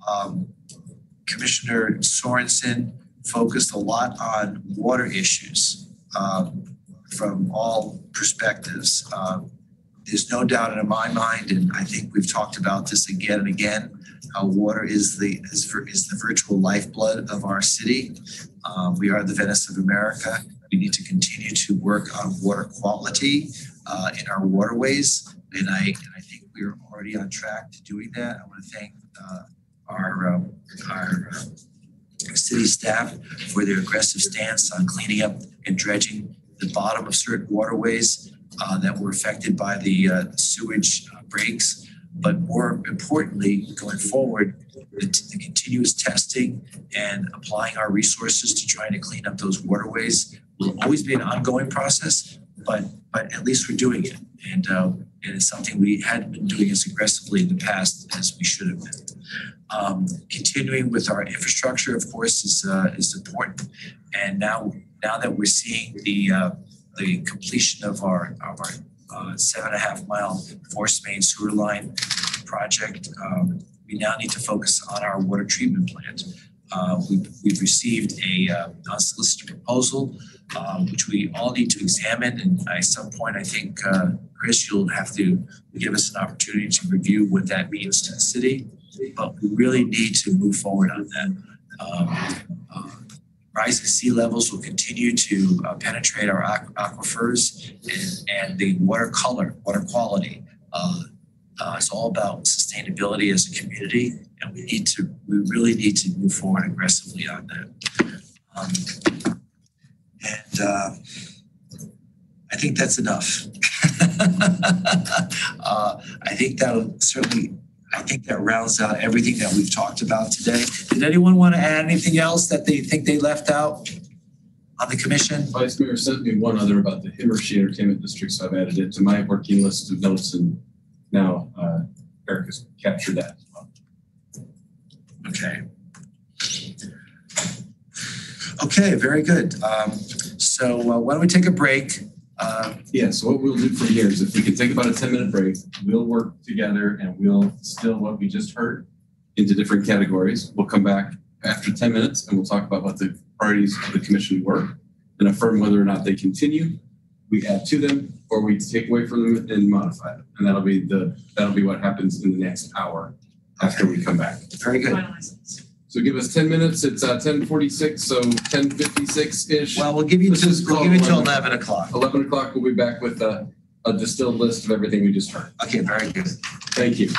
Speaker 1: Um, Commissioner Sorensen focused a lot on water issues um, from all perspectives. Um, there's no doubt in my mind, and I think we've talked about this again and again, how water is the is, is the virtual lifeblood of our city. Um, we are the Venice of America. We need to continue to work on water quality uh, in our waterways, and I and I think we're already on track to doing that. I want to thank uh, our um, our uh, city staff for their aggressive stance on cleaning up and dredging the bottom of certain waterways uh, that were affected by the uh, sewage uh, breaks. But more importantly, going forward, the, the continuous testing and applying our resources to trying to clean up those waterways will always be an ongoing process, but but at least we're doing it. And uh, and it's something we hadn't been doing as aggressively in the past as we should have been. Um, continuing with our infrastructure, of course, is uh, is important. And now now that we're seeing the uh, the completion of our of our uh, seven and a half mile force main sewer line project, um, we now need to focus on our water treatment plant. Uh, we've, we've received a uh, unsolicited proposal, um, which we all need to examine. And at some point, I think, uh, Chris, you'll have to give us an opportunity to review what that means to the city. But we really need to move forward on that. Um, uh, rising sea levels will continue to uh, penetrate our aqu- aquifers and, and the water color, water quality. Uh, uh, it's all about sustainability as a community, and we need to, we really need to move forward aggressively on that. Um, and uh, I think that's enough. uh, I think that'll certainly, I think that rounds out everything that we've talked about today. Did anyone want to add anything else that they think they left out on the commission?
Speaker 3: Vice Mayor sent me one other about the Himmarshee Entertainment District, so I've added it to my working list of notes and now uh, Eric has captured that as well.
Speaker 1: Okay. Okay, very good. Um, so uh, why don't we take a break? Uh,
Speaker 3: Yeah, so what we'll do from here is if we can take about a ten minute break, we'll work together and we'll distill what we just heard into different categories. We'll come back after ten minutes and we'll talk about what the priorities of the commission were and affirm whether or not they continue, we add to them, or we take away from them and modify them. And that'll be the, that'll be what happens in the next hour after we come back.
Speaker 1: very good.
Speaker 3: So give us ten minutes, it's uh ten forty-six, so ten fifty-six-ish.
Speaker 1: Well, we'll give you,
Speaker 3: Let's just
Speaker 1: we'll give you till
Speaker 3: 11.
Speaker 1: eleven o'clock.
Speaker 3: Eleven o'clock, we'll be back with a, a distilled list of everything we just heard.
Speaker 1: Okay, very good.
Speaker 3: Thank you.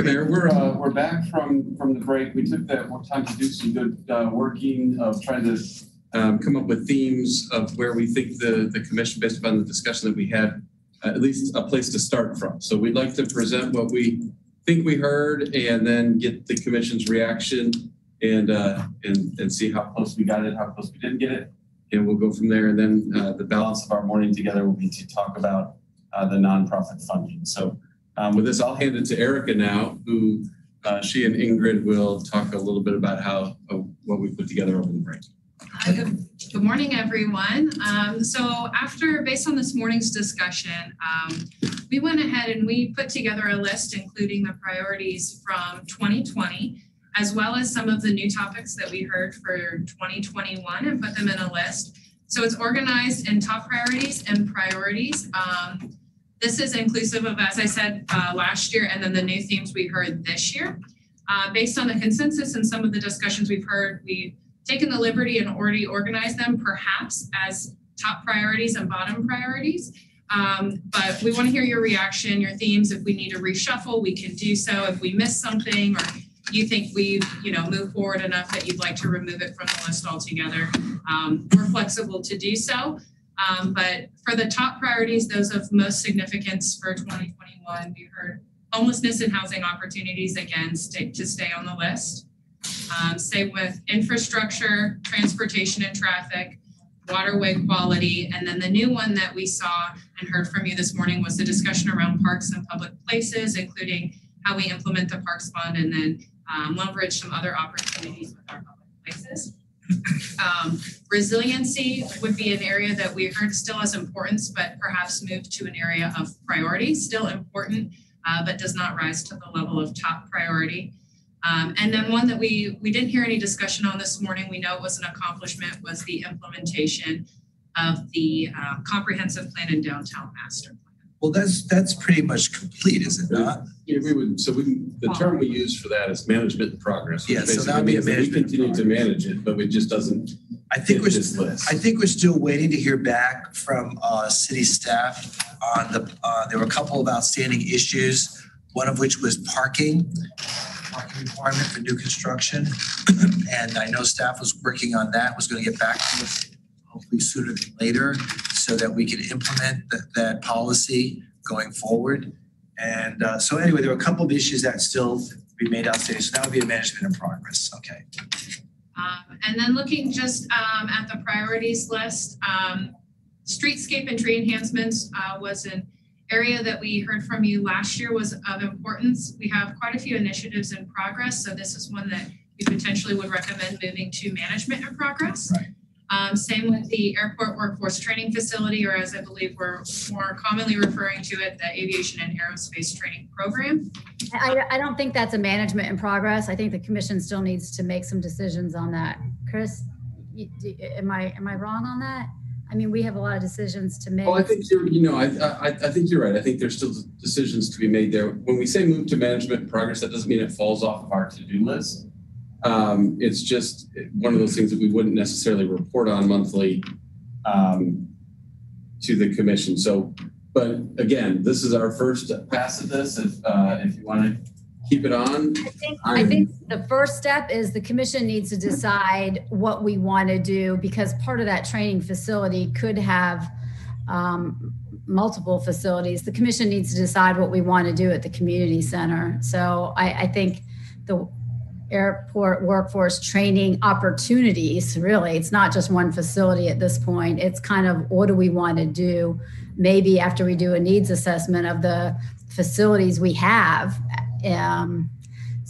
Speaker 3: Okay, Mayor, we're, uh, we're back from, from the break. We took that time to do some good, uh, working of trying to, um, come up with themes of where we think the, the commission, based upon the discussion that we had, uh, at least a place to start from. So we'd like to present what we think we heard and then get the commission's reaction and, uh, and, and see how close we got it, how close we didn't get it. And we'll go from there. And then, uh, the balance of our morning together will be to talk about, uh, the nonprofit funding. So, um, with this, I'll hand it to Erica now, who, uh, she and Ingrid will talk a little bit about how, uh, what we put together over the break.
Speaker 13: Good morning, everyone. Um, so after, based on this morning's discussion, um, we went ahead and we put together a list, including the priorities from 2020, as well as some of the new topics that we heard for 2021 and put them in a list. So it's organized in top priorities and priorities. Um, this is inclusive of, as I said, uh, last year, and then the new themes we heard this year. Uh, based on the consensus and some of the discussions we've heard, we've taken the liberty and already organized them perhaps as top priorities and bottom priorities. Um, but we want to hear your reaction, your themes. If we need to reshuffle, we can do so. If we miss something or you think we've, you know, moved forward enough that you'd like to remove it from the list altogether, um, we're flexible to do so. Um, but for the top priorities, those of most significance for 2021, we heard homelessness and housing opportunities again stay, to stay on the list. Um, with infrastructure, transportation and traffic, waterway quality, and then the new one that we saw and heard from you this morning was the discussion around parks and public places, including how we implement the parks fund and then um, leverage some other opportunities with our public places. Um, resiliency would be an area that we heard still has importance, but perhaps moved to an area of priority, still important, uh, but does not rise to the level of top priority. Um, and then one that we we didn't hear any discussion on this morning, we know it was an accomplishment, was the implementation of the uh, comprehensive plan and downtown master.
Speaker 1: Well, that's, that's pretty much complete, is it not?
Speaker 3: Yeah, we would, so we, the term we use for that is management in progress. which
Speaker 1: Yeah, so that would be a
Speaker 3: means that
Speaker 1: management in
Speaker 3: We continue to manage it, but it just doesn't
Speaker 1: I think we're,
Speaker 3: this list.
Speaker 1: I think we're still waiting to hear back from uh city staff on the, uh there were a couple of outstanding issues, one of which was parking, parking requirement for new construction. And I know staff was working on that, was gonna get back to us hopefully sooner than later, so that we can implement that that policy going forward. And uh so anyway, there were a couple of issues that still remained outstanding, so that would be a management in progress, okay?
Speaker 13: Um, and then looking just um, at the priorities list, um, streetscape and tree enhancements uh, was an area that we heard from you last year was of importance. We have quite a few initiatives in progress, so this is one that we potentially would recommend moving to management in progress.
Speaker 1: Right.
Speaker 13: Um, same with the airport workforce training facility, or as I believe we're more commonly referring to it, the aviation and aerospace training program.
Speaker 8: I, I don't think that's a management in progress. I think the commission still needs to make some decisions on that. Chris, you- do- am I, am I wrong on that? I mean, we have a lot of decisions to make.
Speaker 3: Well, I think you're, you know, I, I, I think you're right. I think there's still decisions to be made there. When we say move to management in progress, that doesn't mean it falls off of our to-do list. Um, it's just one of those things that we wouldn't necessarily report on monthly, um, to the commission. So, but again, this is our first pass at this. If, uh, if you want to keep it on.
Speaker 8: I think, I think the first step is the commission needs to decide what we want to do because part of that training facility could have um, multiple facilities. The commission needs to decide what we want to do at the community center. So I, I think the airport workforce training opportunities, really, it's not just one facility at this point. It's kind of what do we want to do? Maybe after we do a needs assessment of the facilities we have, um,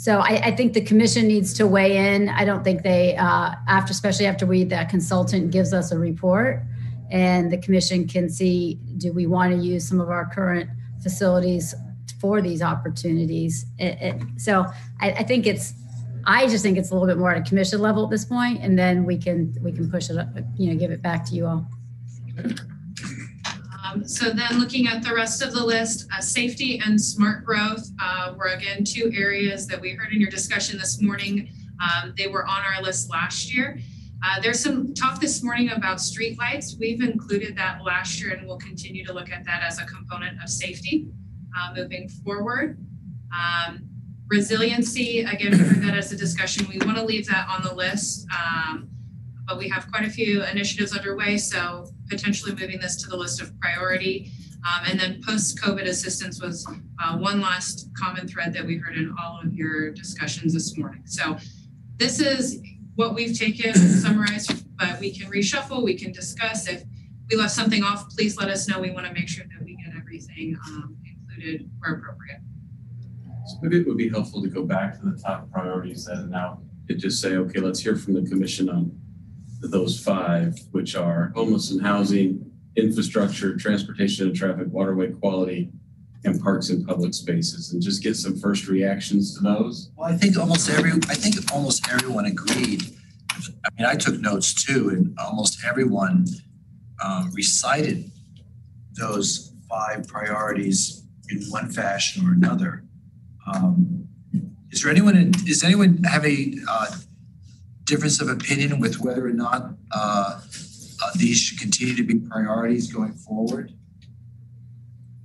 Speaker 8: so I, I, think the commission needs to weigh in. I don't think they, uh, after, especially after we, that consultant gives us a report and the commission can see, do we want to use some of our current facilities for these opportunities? It, it, so I, I think it's, I just think it's a little bit more at a commission level at this point, and then we can, we can push it up, you know, give it back to you all.
Speaker 13: Um, so then looking at the rest of the list, uh, safety and smart growth uh, were again two areas that we heard in your discussion this morning. Um, they were on our list last year. Uh, there's some talk this morning about streetlights. We've included that last year and we'll continue to look at that as a component of safety uh, moving forward. Um, Resiliency, again, we heard that as a discussion. We want to leave that on the list. Um, but we have quite a few initiatives underway, so potentially moving this to the list of priority. Um, and then post-COVID assistance was uh, one last common thread that we heard in all of your discussions this morning. So this is what we've taken and summarized, but we can reshuffle, we can discuss. If we left something off, please let us know. We want to make sure that we get everything um, included where appropriate.
Speaker 3: So maybe it would be helpful to go back to the top priorities then and now and just say, okay, let's hear from the commission on those five, which are homeless and housing, infrastructure, transportation and traffic, waterway quality, and parks and public spaces, and just get some first reactions to those.
Speaker 1: Well, I think almost every, I think almost everyone agreed. I mean, I took notes too, and almost everyone um, recited those five priorities in one fashion or another. Um, Is there anyone, in- does anyone have a uh, difference of opinion with whether or not uh, uh, these should continue to be priorities going forward?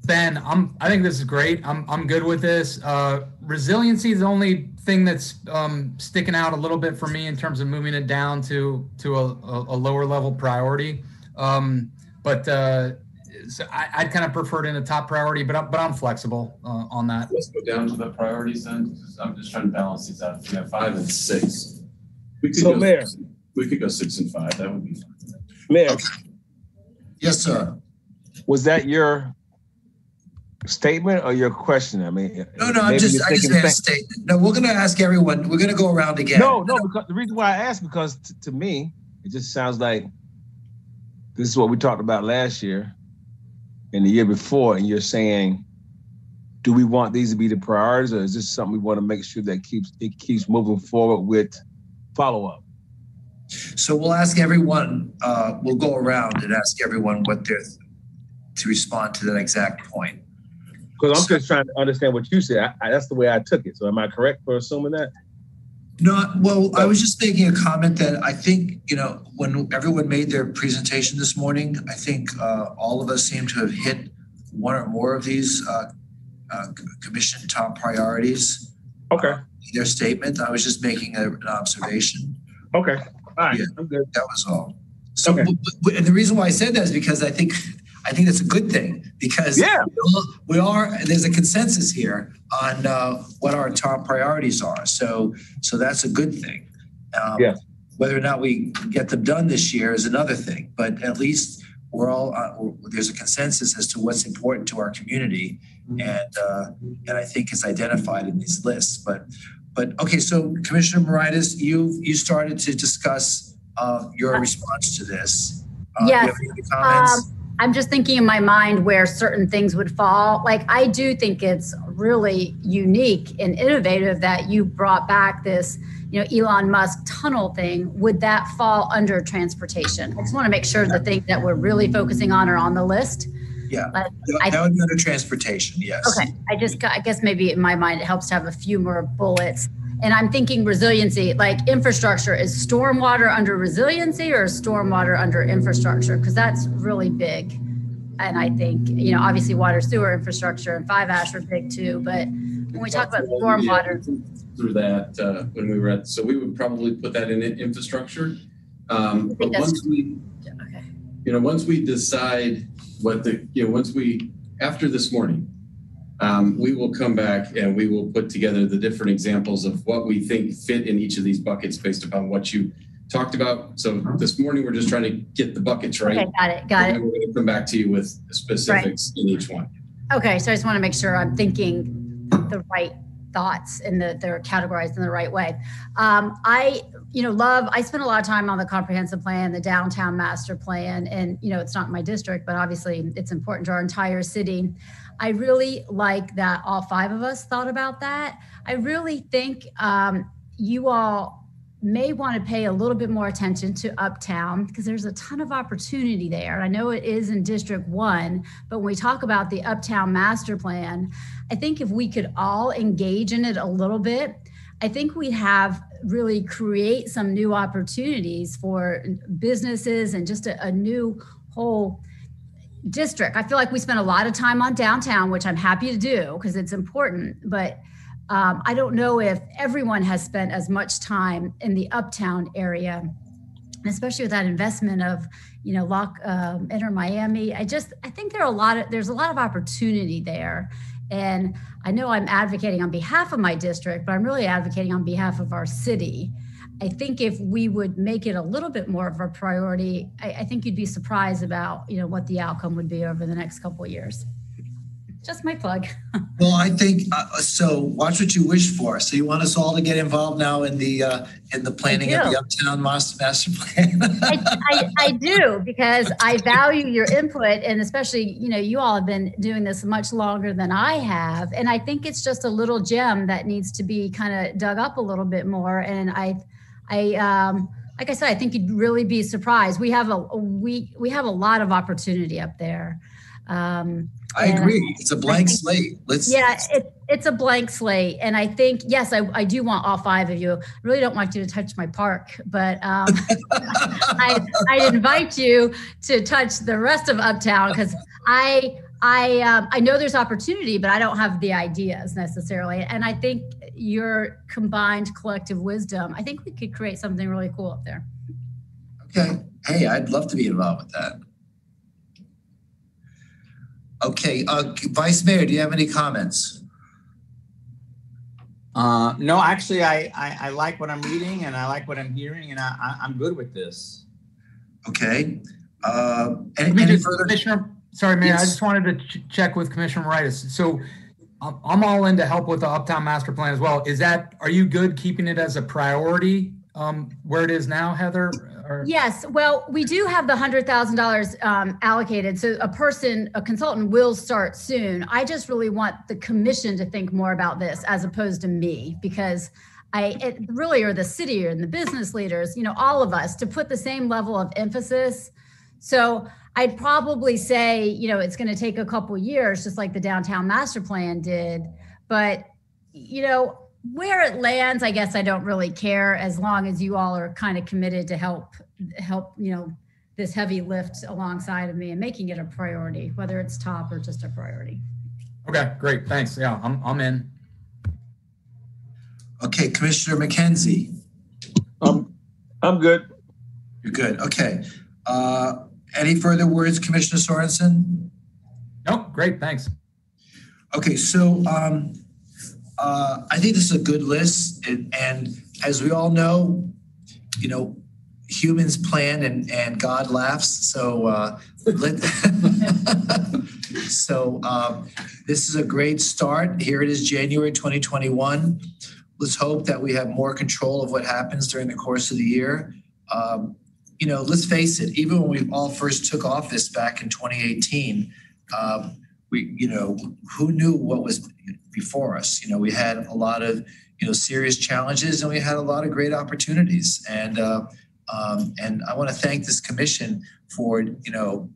Speaker 2: Ben, I'm, I think this is great. I'm, I'm good with this. Uh, resiliency is the only thing that's, um, sticking out a little bit for me in terms of moving it down to, to a, a, lower level priority. Um, but, uh, so I, I'd kind of prefer it in a top priority, but I'm, but I'm flexible, uh, on that.
Speaker 3: Let's go down to the priorities then. I'm just trying to balance these out. We have five and six. We could
Speaker 10: So,
Speaker 3: go-
Speaker 10: Mayor.
Speaker 3: We could go six and five. That would be fine.
Speaker 10: Mayor, okay.
Speaker 1: Yes, sir.
Speaker 10: was that your statement or your question? I mean.
Speaker 1: No, no, I'm just, I just
Speaker 10: thinking the
Speaker 1: asked statement. No, we're gonna ask everyone, we're gonna go around again.
Speaker 10: No, no, because the reason why I asked because t- to me, it just sounds like this is what we talked about last year and the year before, and you're saying, do we want these to be the priorities, or is this something we want to make sure that keeps it keeps moving forward with follow up?
Speaker 1: So we'll ask everyone, uh, we'll go around and ask everyone what they're, to respond to that exact point.
Speaker 10: Because I'm just trying to understand what you said. I, I, that's the way I took it. So am I correct for assuming that?
Speaker 1: No, well, I was just making a comment that I think, you know, when everyone made their presentation this morning, I think, uh, all of us seem to have hit one or more of these, uh, uh, commission top priorities.
Speaker 10: Okay.
Speaker 1: in Their statement. I was just making a- an observation.
Speaker 10: Okay. All right.
Speaker 1: Yeah.
Speaker 10: I'm good.
Speaker 1: That was all. So,
Speaker 10: Okay.
Speaker 1: and the reason why I said that is because I think, I think that's a good thing because
Speaker 10: Yeah.
Speaker 1: we are, there's a consensus here on uh, what our top priorities are. So, so that's a good thing. Um,
Speaker 10: Yeah.
Speaker 1: Whether or not we get them done this year is another thing, but at least we're all, uh, there's a consensus as to what's important to our community. And, uh, and I think it's identified in these lists, but, but, okay, so Commissioner Moraitis, you, you started to discuss uh, your response to this. Uh, do you
Speaker 8: Yes,
Speaker 1: have any comments?
Speaker 8: Um, I'm just thinking in my mind where certain things would fall. Like, I do think it's really unique and innovative that you brought back this, you know, Elon Musk tunnel thing. Would that fall under transportation? I just want to make sure the things that we're really focusing on are on the list.
Speaker 1: Yeah, that
Speaker 8: I-
Speaker 1: that would be under transportation, yes.
Speaker 8: Okay, I just, I guess maybe in my mind, it helps to have a few more bullets. And I'm thinking resiliency, like infrastructure, is stormwater under resiliency or stormwater under infrastructure? Because that's really big. And I think, you know, obviously water sewer infrastructure and Fiveash are big too, but when we talk about stormwater,
Speaker 3: Through that, uh, when we were at, so we would probably put that in in infrastructure. Um, but once we,
Speaker 8: okay.
Speaker 3: you know, once we decide what the, you know, once we, after this morning, um, we will come back and we will put together the different examples of what we think fit in each of these buckets based upon what you talked about. So this morning, we're just trying to get the buckets right.
Speaker 8: Okay, got it, got it.
Speaker 3: we're gonna come back to you with specifics in each one.
Speaker 8: Okay, so I just want to make sure I'm thinking the right thoughts and that they're categorized in the right way. Um, I, you know, love, I spent a lot of time on the comprehensive plan, the downtown master plan, and, you know, it's not my district, but obviously it's important to our entire city. I really like that all five of us thought about that. I really think um, you all may want to pay a little bit more attention to uptown because there's a ton of opportunity there. I know it is in District One, but when we talk about the Uptown Master Plan, I think if we could all engage in it a little bit, I think we'd have really create some new opportunities for businesses and just a, a new whole district. I feel like we spend a lot of time on downtown, which I'm happy to do because it's important, but um, I don't know if everyone has spent as much time in the uptown area, especially with that investment of, you know, Lock, um, Inter Miami. I just, I think there are a lot of, there's a lot of opportunity there. And I know I'm advocating on behalf of my district, but I'm really advocating on behalf of our city. I think if we would make it a little bit more of a priority, I, I think you'd be surprised about, you know, what the outcome would be over the next couple of years. Just my plug.
Speaker 1: Well, I think, uh, so watch what you wish for. So you want us all to get involved now in the, uh, in the planning of the. Uptown Master, Master Plan?
Speaker 8: I, I, I do because I value your input and especially, you know, you all have been doing this much longer than I have. And I think it's just a little gem that needs to be kind of dug up a little bit more. And I, I, um, like I said, I think you'd really be surprised. We have a, a we, we have a lot of opportunity up there. Um,
Speaker 1: I agree. It's a blank
Speaker 8: think-
Speaker 1: slate. Let's.
Speaker 8: yeah, it, it's a blank slate. And I think, yes, I, I do want all five of you. I really don't want you to touch my park, but um, I, I invite you to touch the rest of Uptown because I, I, um, I know there's opportunity, but I don't have the ideas necessarily. And I think your combined collective wisdom, I think we could create something really cool up there.
Speaker 1: Okay, hey, I'd love to be involved with that. Okay, uh, Vice Mayor, do you have any comments?
Speaker 7: Uh, no, actually, I, I, I like what I'm reading and I like what I'm hearing and I, I, I'm good with this.
Speaker 1: Okay, uh, any, any
Speaker 2: just-
Speaker 1: further?
Speaker 2: Commissioner, sorry, Mayor, I just wanted to ch- check with Commissioner Moraitis. So I'm, all in to help with the Uptown Master Plan as well. Is that, are you good keeping it as a priority um, where it is now, Heather? Or-
Speaker 8: Yes, well, we do have the hundred thousand dollars um, allocated, so a person, a consultant will start soon. I just really want the commission to think more about this as opposed to me, because I, it really are the city and the business leaders, you know, all of us to put the same level of emphasis. So I'd probably say, you know, it's going to take a couple years, just like the downtown master plan did. But, you know, where it lands, I guess I don't really care as long as you all are kind of committed to help, help, you know, this heavy lift alongside of me and making it a priority, whether it's top or just a priority.
Speaker 2: Okay, great, thanks. Yeah, I'm, I'm in.
Speaker 1: Okay, Commissioner McKinzie,
Speaker 10: Um, I'm good.
Speaker 1: you're good, okay. Uh, any further words, Commissioner Sorensen?
Speaker 2: Nope, great, thanks.
Speaker 1: Okay, so um, uh, I think this is a good list, and, and as we all know, you know, humans plan and and God laughs. So uh, let, so um, this is a great start. Here it is, January 2021. Let's hope that we have more control of what happens during the course of the year. Um, you know, let's face it. Even when we all first took office back in 2018. Um, we, you know, who knew what was before us? You know, we had a lot of, you know, serious challenges and we had a lot of great opportunities. And, uh, um, and I want to thank this commission for, you know,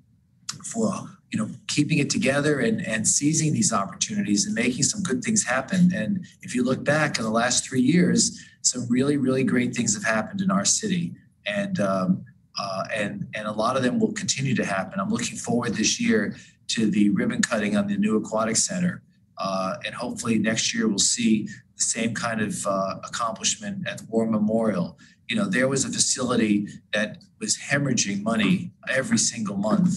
Speaker 1: for, you know, keeping it together and, and seizing these opportunities and making some good things happen. And if you look back in the last three years, some really, really great things have happened in our city. And, um, uh, and, and a lot of them will continue to happen. I'm looking forward this year to the ribbon cutting on the new aquatic center. Uh, and hopefully next year we'll see the same kind of uh, accomplishment at the War Memorial. You know, there was a facility that was hemorrhaging money every single month.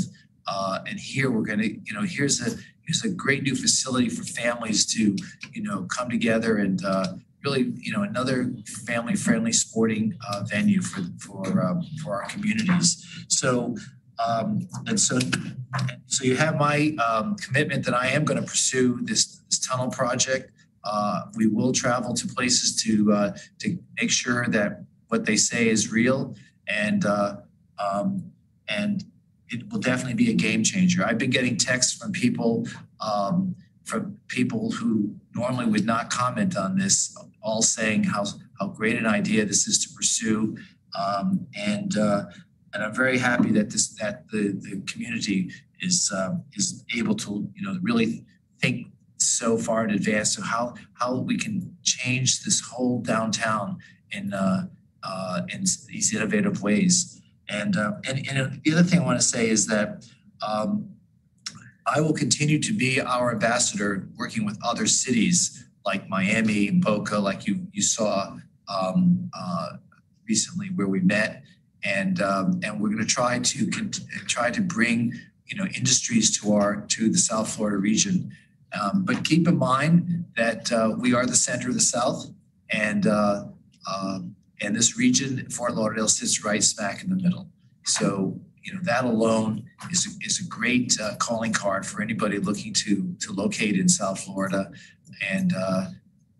Speaker 1: Uh, and here we're gonna, you know, here's a here's a great new facility for families to, you know, come together and uh, really, you know, another family-friendly sporting uh, venue for for um, for our communities. So um, and so so you have my um, commitment that I am going to pursue this, this tunnel project. Uh, we will travel to places to uh, to make sure that what they say is real, and uh, um, and it will definitely be a game changer. I've been getting texts from people um, from people who normally would not comment on this, all saying how how great an idea this is to pursue, um, and uh, and I'm very happy that this that the the community is um, is able to you know really think so far in advance of how how we can change this whole downtown in uh, uh, in these innovative ways. And uh, and and the other thing I want to say is that. Um, I will continue to be our ambassador, working with other cities like Miami, Boca, like you, you saw um, uh, recently where we met. And, um, and we're gonna try to, cont- try to bring, you know, industries to our, to the South Florida region. Um, but keep in mind that, uh, we are the center of the South and, uh, um, and this region, Fort Lauderdale sits right smack in the middle. So, you know, that alone is, a- is a great, uh, calling card for anybody looking to, to locate in South Florida. And, uh,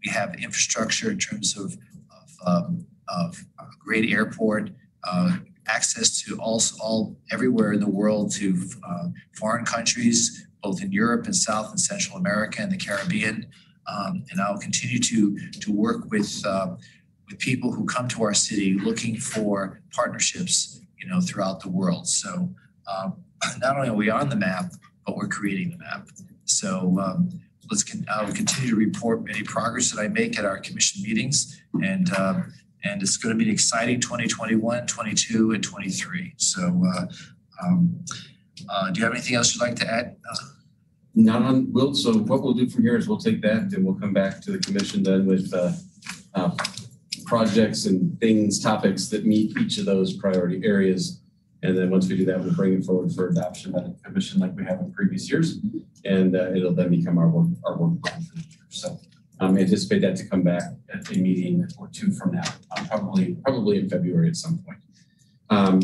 Speaker 1: we have infrastructure in terms of, of, um, of a great airport, uh, access to all, all, everywhere in the world to, uh, foreign countries, both in Europe and South and Central America and the Caribbean. Um, and I'll continue to, to work with, uh, with people who come to our city looking for partnerships, you know, throughout the world. So, um, not only are we on the map, but we're creating the map. So, um, let's, con- I will continue to report any progress that I make at our commission meetings. And, um, and it's going to be an exciting 2021, 22, and 23. So, uh, um, uh, do you have anything else you'd like to add? Uh,
Speaker 3: Not on, we'll, so what we'll do from here is we'll take that and we'll come back to the commission then with, uh, uh, projects and things, topics that meet each of those priority areas. And then once we do that, we'll bring it forward for adoption by the commission like we have in previous years. And, uh, it'll then become our work, our work plan for the year. So, um, anticipate that to come back at a meeting or two from now, uh, probably, probably in February at some point. Um,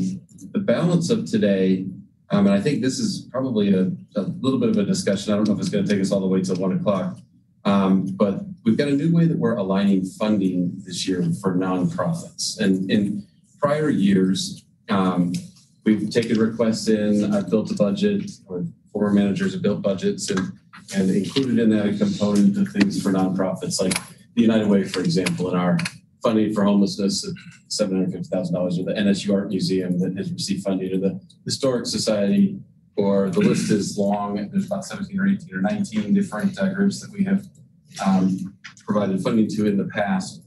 Speaker 3: the balance of today, um, and I think this is probably a, a little bit of a discussion. I don't know if it's going to take us all the way till one o'clock. Um, but we've got a new way that we're aligning funding this year for nonprofits. And in prior years, um, we've taken requests in, I've built a budget, or former managers have built budgets and, and included in that a component of things for nonprofits, like the United Way, for example, and our funding for homelessness at seven hundred fifty thousand dollars, or the NSU Art Museum that has received funding, or the Historic Society, or the list is long. There's about seventeen or eighteen or nineteen different uh, groups that we have um, provided funding to in the past.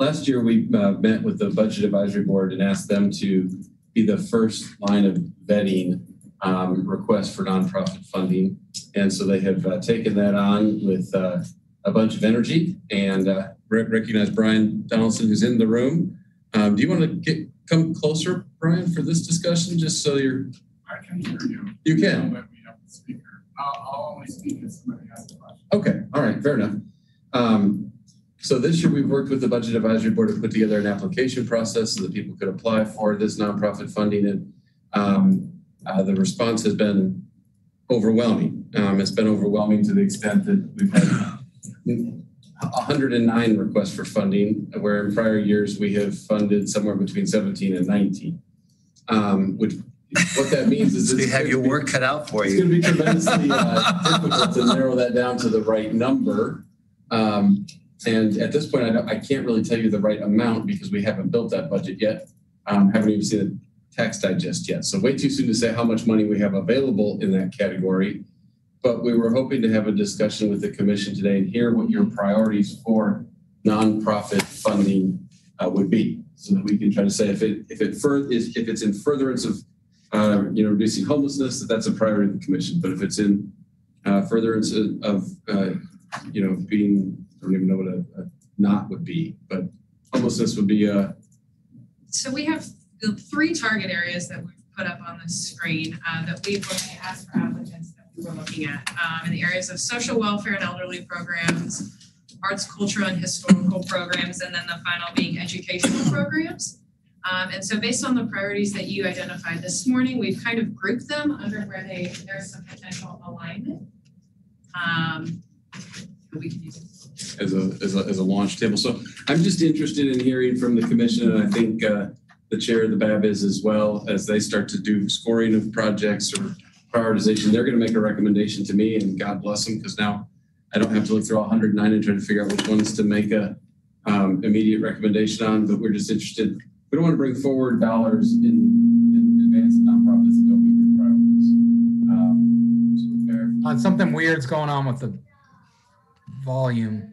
Speaker 3: Last year, we uh, met with the Budget Advisory Board and asked them to be the first line of vetting um, requests for nonprofit funding. And so they have uh, taken that on with uh, a bunch of energy and uh, recognize Brian Donaldson, who's in the room. Um, do you want to get come closer, Brian, for this discussion, just so you're
Speaker 14: I can hear you.
Speaker 3: You can.
Speaker 14: Don't Let me have the speaker. I'll, I'll only speak if somebody has.
Speaker 3: Okay, all right, fair enough. Um, so this year we've worked with the Budget Advisory Board to put together an application process so that people could apply for this nonprofit funding. And um, uh, the response has been overwhelming. Um, it's been overwhelming to the extent that we've had 109 requests for funding, where in prior years we have funded somewhere between 17 and 19. Um, which what that means is
Speaker 1: So you
Speaker 3: it's
Speaker 1: have your
Speaker 3: be-
Speaker 1: work cut out for
Speaker 3: it's
Speaker 1: you.
Speaker 3: going to be tremendously uh, difficult to narrow that down to the right number. Um, and at this point, I, don't, I can't really tell you the right amount because we haven't built that budget yet. Um, haven't even seen the tax digest yet. So way too soon to say how much money we have available in that category. But we were hoping to have a discussion with the commission today and hear what your priorities for nonprofit funding uh, would be, so that we can try to say if it if it fur is if it's in furtherance of uh, you know, reducing homelessness, that that's a priority of the commission. But if it's in uh, furtherance of, uh, you know, being, I don't even know what a, a not would be, but homelessness would be a,
Speaker 13: So we have the three target areas that we've put up on the screen uh, that we've looked at for applicants that we were looking at. Um, in the areas of social welfare and elderly programs, arts, cultural, and historical programs, and then the final being educational programs. Um, and so based on the priorities that you identified this morning, we've kind of grouped them under where they, there's some potential alignment. Um, we can use
Speaker 3: as a, as a, as a launch table. So I'm just interested in hearing from the commission, and I think uh, the chair of the BAB is as well, as they start to do scoring of projects or prioritization. They're going to make a recommendation to me, and God bless them, because now I don't have to look through all 109 and try to figure out which ones to make a um, immediate recommendation on. But we're just interested. We don't want to bring forward dollars in, in advance of nonprofits that don't meet your priorities. Um, so fair.
Speaker 2: Uh, something weird's going on with the volume.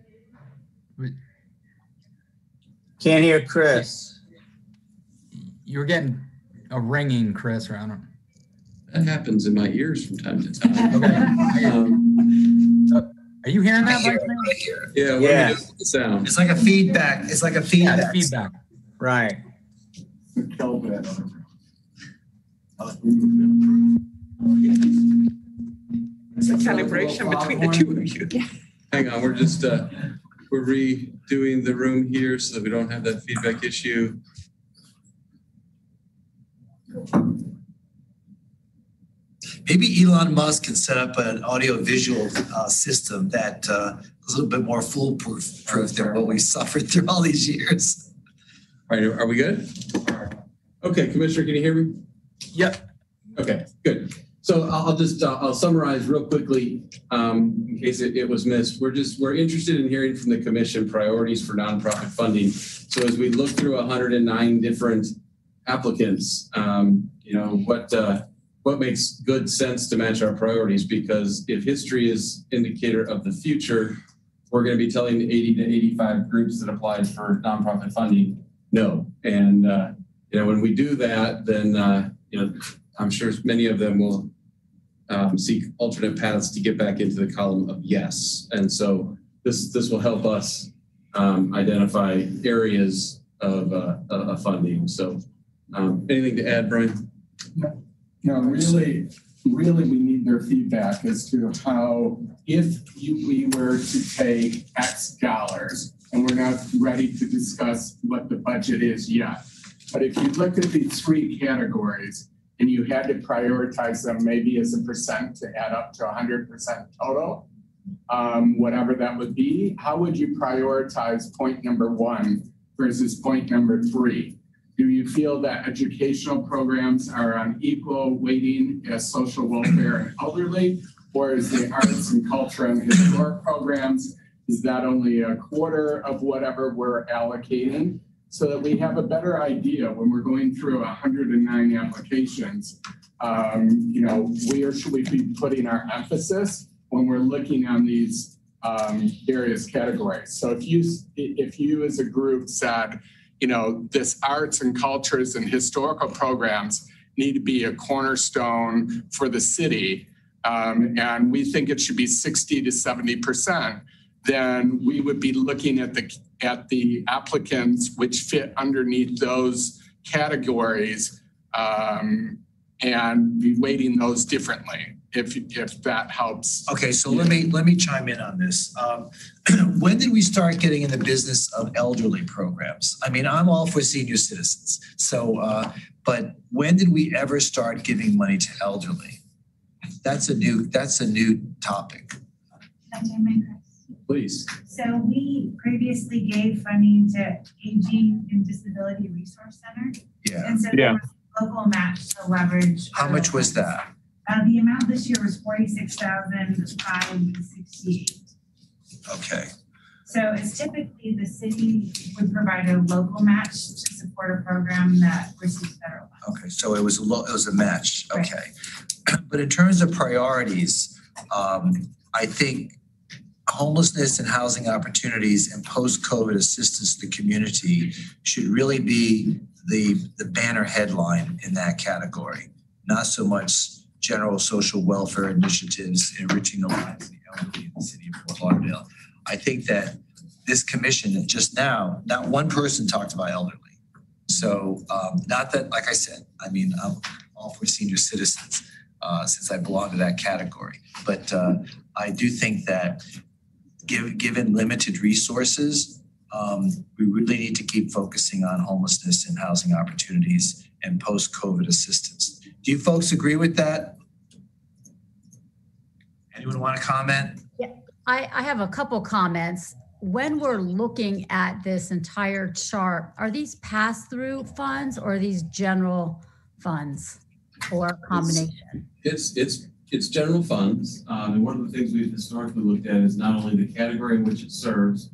Speaker 7: Can't hear Chris.
Speaker 2: You're getting a ringing, Chris, or I don't.
Speaker 3: That happens in my ears from time to time.
Speaker 2: Okay.
Speaker 3: Um,
Speaker 2: Are you hearing
Speaker 1: I
Speaker 2: that,
Speaker 1: hear
Speaker 2: Vice
Speaker 1: it,
Speaker 2: Mayor?
Speaker 1: I hear.
Speaker 3: Yeah, what do
Speaker 7: Yeah.
Speaker 3: we do with the sound?
Speaker 1: It's like a feedback, it's like a feedback.
Speaker 2: it's feedback.
Speaker 7: Right.
Speaker 14: Kelvin.
Speaker 15: It's a calibration between the two of you.
Speaker 3: Hang on, we're just, uh, we're redoing the room here so that we don't have that feedback issue.
Speaker 1: Maybe Elon Musk can set up an audio-visual uh, system that uh, is a little bit more foolproof proof than what we suffered through all these years.
Speaker 3: All right, are we good? Okay, Commissioner, can you hear me?
Speaker 2: Yep.
Speaker 3: Okay, good. So I'll just, uh, I'll summarize real quickly, um, in case it, it was missed. We're just, we're interested in hearing from the commission priorities for nonprofit funding. So as we look through hundred and nine different applicants, um, you know, what, uh, what makes good sense to match our priorities? Because if history is indicator of the future, we're gonna be telling the eighty to eighty-five groups that applied for nonprofit funding, no. And, uh, you know, when we do that, then, uh, you know, I'm sure many of them will um, seek alternate paths to get back into the column of yes. And so this, this will help us um, identify areas of, uh, funding. So um, anything to add, Brian?
Speaker 14: No, really, really, we need their feedback as to how, if you, we were to take X dollars, and we're not ready to discuss what the budget is yet. But if you looked at these three categories and you had to prioritize them maybe as a percent to add up to hundred percent total, um, whatever that would be, how would you prioritize point number one versus point number three? Do you feel that educational programs are on equal weighting as social welfare and elderly? Or is the arts and culture and historic programs, is that only a quarter of whatever we're allocating? So that we have a better idea when we're going through hundred and nine applications. Um, you know, where should we be putting our emphasis when we're looking on these um, various categories? So if you, if you as a group said, you know, this arts and cultures and historical programs need to be a cornerstone for the city. Um, and we think it should be 60 to 70%, then we would be looking at the, at the applicants which fit underneath those categories um, and be weighting those differently, if, if that helps.
Speaker 1: Okay, so let me, let me chime in on this. Um, When did we start getting in the business of elderly programs? I mean, I'm all for senior citizens. So, uh, but when did we ever start giving money to elderly? That's a new, that's a new topic.
Speaker 3: Please.
Speaker 16: So we previously gave funding to Aging and Disability Resource Center.
Speaker 1: Yeah.
Speaker 16: And so there was local match to leverage.
Speaker 1: How much was that?
Speaker 16: Uh, the amount this year was forty-six thousand five sixty-eight.
Speaker 1: Okay,
Speaker 16: So it's typically the city would provide a local match to support a program that receives federal funds.
Speaker 1: okay, so it was a lo, it was a match, okay. But in terms of priorities, um, I think homelessness and housing opportunities and post-COVID assistance to the community should really be the, the banner headline in that category. Not so much general social welfare initiatives enriching the lives of the elderly in the city of Fort Lauderdale. I think that this commission, just now, not one person talked about elderly. So, um, not that, like I said, I mean, I'm all for senior citizens, uh, since I belong to that category. But, uh, I do think that given, given limited resources, um, we really need to keep focusing on homelessness and housing opportunities and post-COVID assistance. Do you folks agree with that? Anyone want to comment?
Speaker 8: I, I have a couple comments. When we're looking at this entire chart, are these pass-through funds or are these general funds or a combination?
Speaker 3: It's, it's, it's general funds. Um, and one of the things we've historically looked at is not only the category in which it serves,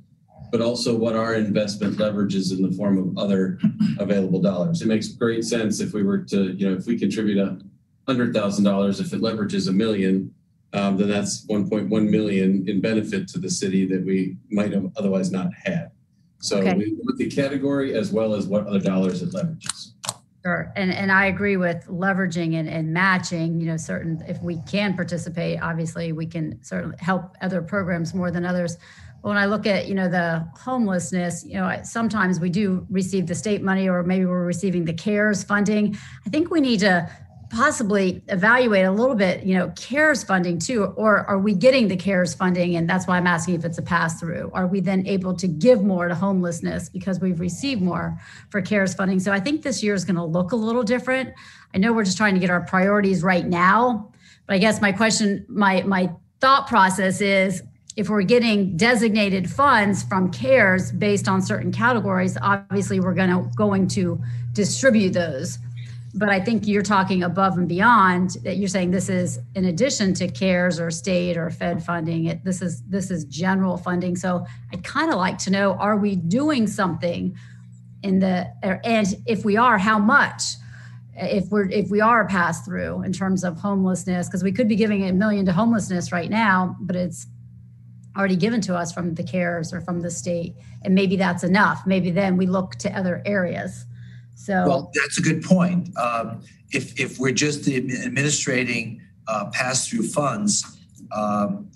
Speaker 3: but also what our investment leverages in the form of other available dollars. It makes great sense if we were to, you know, if we contribute a hundred thousand dollars, if it leverages a million, um, then that's one point one million in benefit to the city that we might have otherwise not had. So
Speaker 8: Okay.
Speaker 3: we look at the category as well as what other dollars it leverages.
Speaker 8: Sure, and, and I agree with leveraging and, and matching, you know, certain, if we can participate, obviously, we can certainly help other programs more than others. But when I look at, you know, the homelessness, you know, sometimes we do receive the state money or maybe we're receiving the CARES funding. I think we need to possibly evaluate a little bit, you know, CARES funding too, or are we getting the CARES funding? And that's why I'm asking if it's a pass through. Are we then able to give more to homelessness because we've received more for CARES funding? So I think this year is going to look a little different. I know we're just trying to get our priorities right now, but I guess my question, my my thought process is if we're getting designated funds from CARES based on certain categories, obviously we're going to going to distribute those but I think you're talking above and beyond that you're saying this is in addition to CARES or state or Fed funding. It, this is this is general funding. So I'd kind of like to know: Are we doing something in the and if we are, how much? If we're if we are pass through in terms of homelessness, because we could be giving a million to homelessness right now, but it's already given to us from the CARES or from the state, and maybe that's enough. Maybe then we look to other areas. So
Speaker 1: Well, that's a good point. Um, if, if we're just administrating, uh, pass-through funds, um,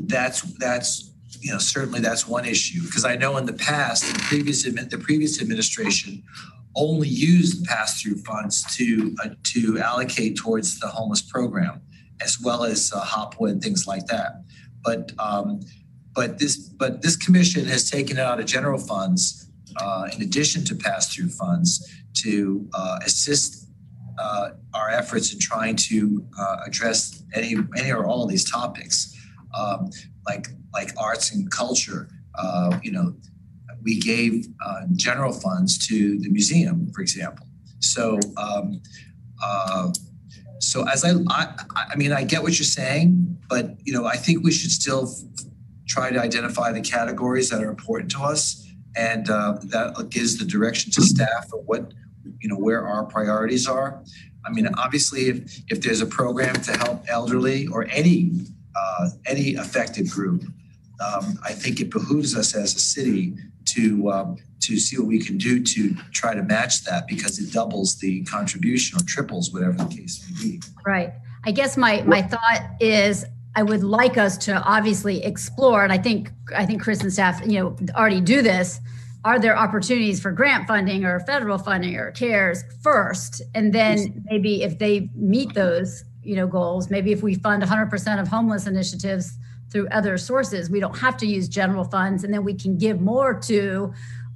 Speaker 1: that's, that's, you know, certainly that's one issue. Because I know in the past, the previous, the previous administration only used pass-through funds to, uh, to allocate towards the homeless program, as well as uh, HOPWA and things like that. But, um, but this, but this commission has taken it out of general funds, uh, in addition to pass-through funds to uh, assist uh, our efforts in trying to uh, address any any or all of these topics, um, like like arts and culture. Uh, you know, we gave uh, general funds to the museum, for example. So. Um, so as I, I, I mean, I get what you're saying, but you know, I think we should still try to identify the categories that are important to us, and uh, that gives the direction to staff of what you know where our priorities are. I mean, obviously, if if there's a program to help elderly or any uh, any affected group, um, I think it behooves us as a city to um, to see what we can do to try to match that because it doubles the contribution or triples whatever the case may be.
Speaker 8: Right. I guess my my thought is I would like us to obviously explore, and I think I think Chris and staff, you know, already do this. Are there opportunities for grant funding or federal funding or CARES first, and then maybe if they meet those, you know, goals, maybe if we fund 100% of homeless initiatives through other sources, we don't have to use general funds, and then we can give more to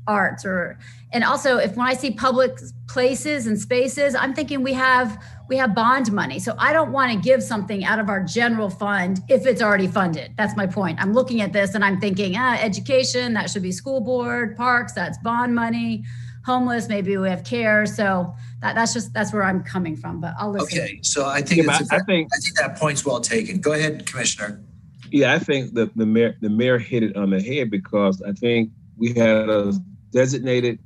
Speaker 8: arts or and also if when i see public places and spaces i'm thinking we have we have bond money. So i don't want to give something out of our general fund if it's already funded. That's my point. I'm looking at this and i'm thinking ah, education that should be school board parks that's bond money. Homeless maybe we have care. So that, that's just that's where i'm coming from but i'll listen.
Speaker 1: Okay, so I think
Speaker 10: Yeah,
Speaker 1: it's
Speaker 10: but
Speaker 1: a,
Speaker 10: I think
Speaker 1: I think that point's well taken. Go ahead, Commissioner.
Speaker 10: Yeah, I think that the mayor the mayor hit it on the head because I think we had a designated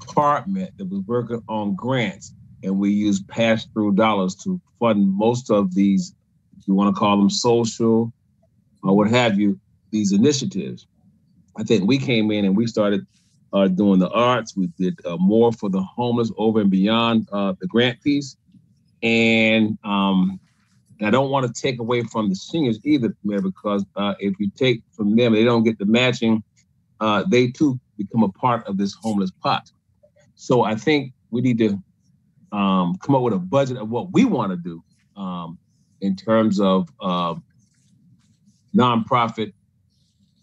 Speaker 10: department that was working on grants and we used pass-through dollars to fund most of these, you want to call them social or what have you, these initiatives. I think we came in and we started uh, doing the arts. We did uh, more for the homeless over and beyond uh, the grant piece. And um, and I don't want to take away from the seniors either, because uh, if you take from them, they don't get the matching. Uh, they too become a part of this homeless pot. So I think we need to um, come up with a budget of what we want to do um, in terms of uh, nonprofit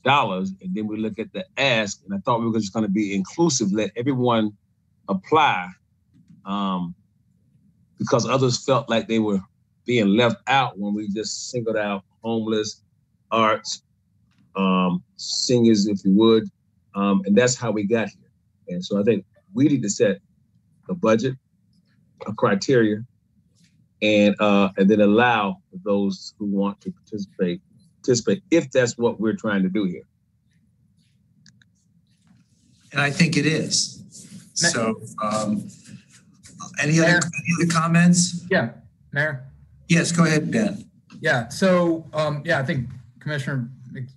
Speaker 10: dollars, and then we look at the ask. And I thought we were just going to be inclusive, let everyone apply, um, because others felt like they were being left out when we just singled out homeless, arts, um, singers, if you would, um, and that's how we got here. And so I think we need to set a budget, a criteria, and uh, and then allow those who want to participate participate if that's what we're trying to do here.
Speaker 1: And I think it is. So, um, any other, any other comments?
Speaker 2: Yeah, Mayor.
Speaker 1: Yes, go ahead, Ben.
Speaker 2: Yeah. So, um, yeah, I think Commissioner, makes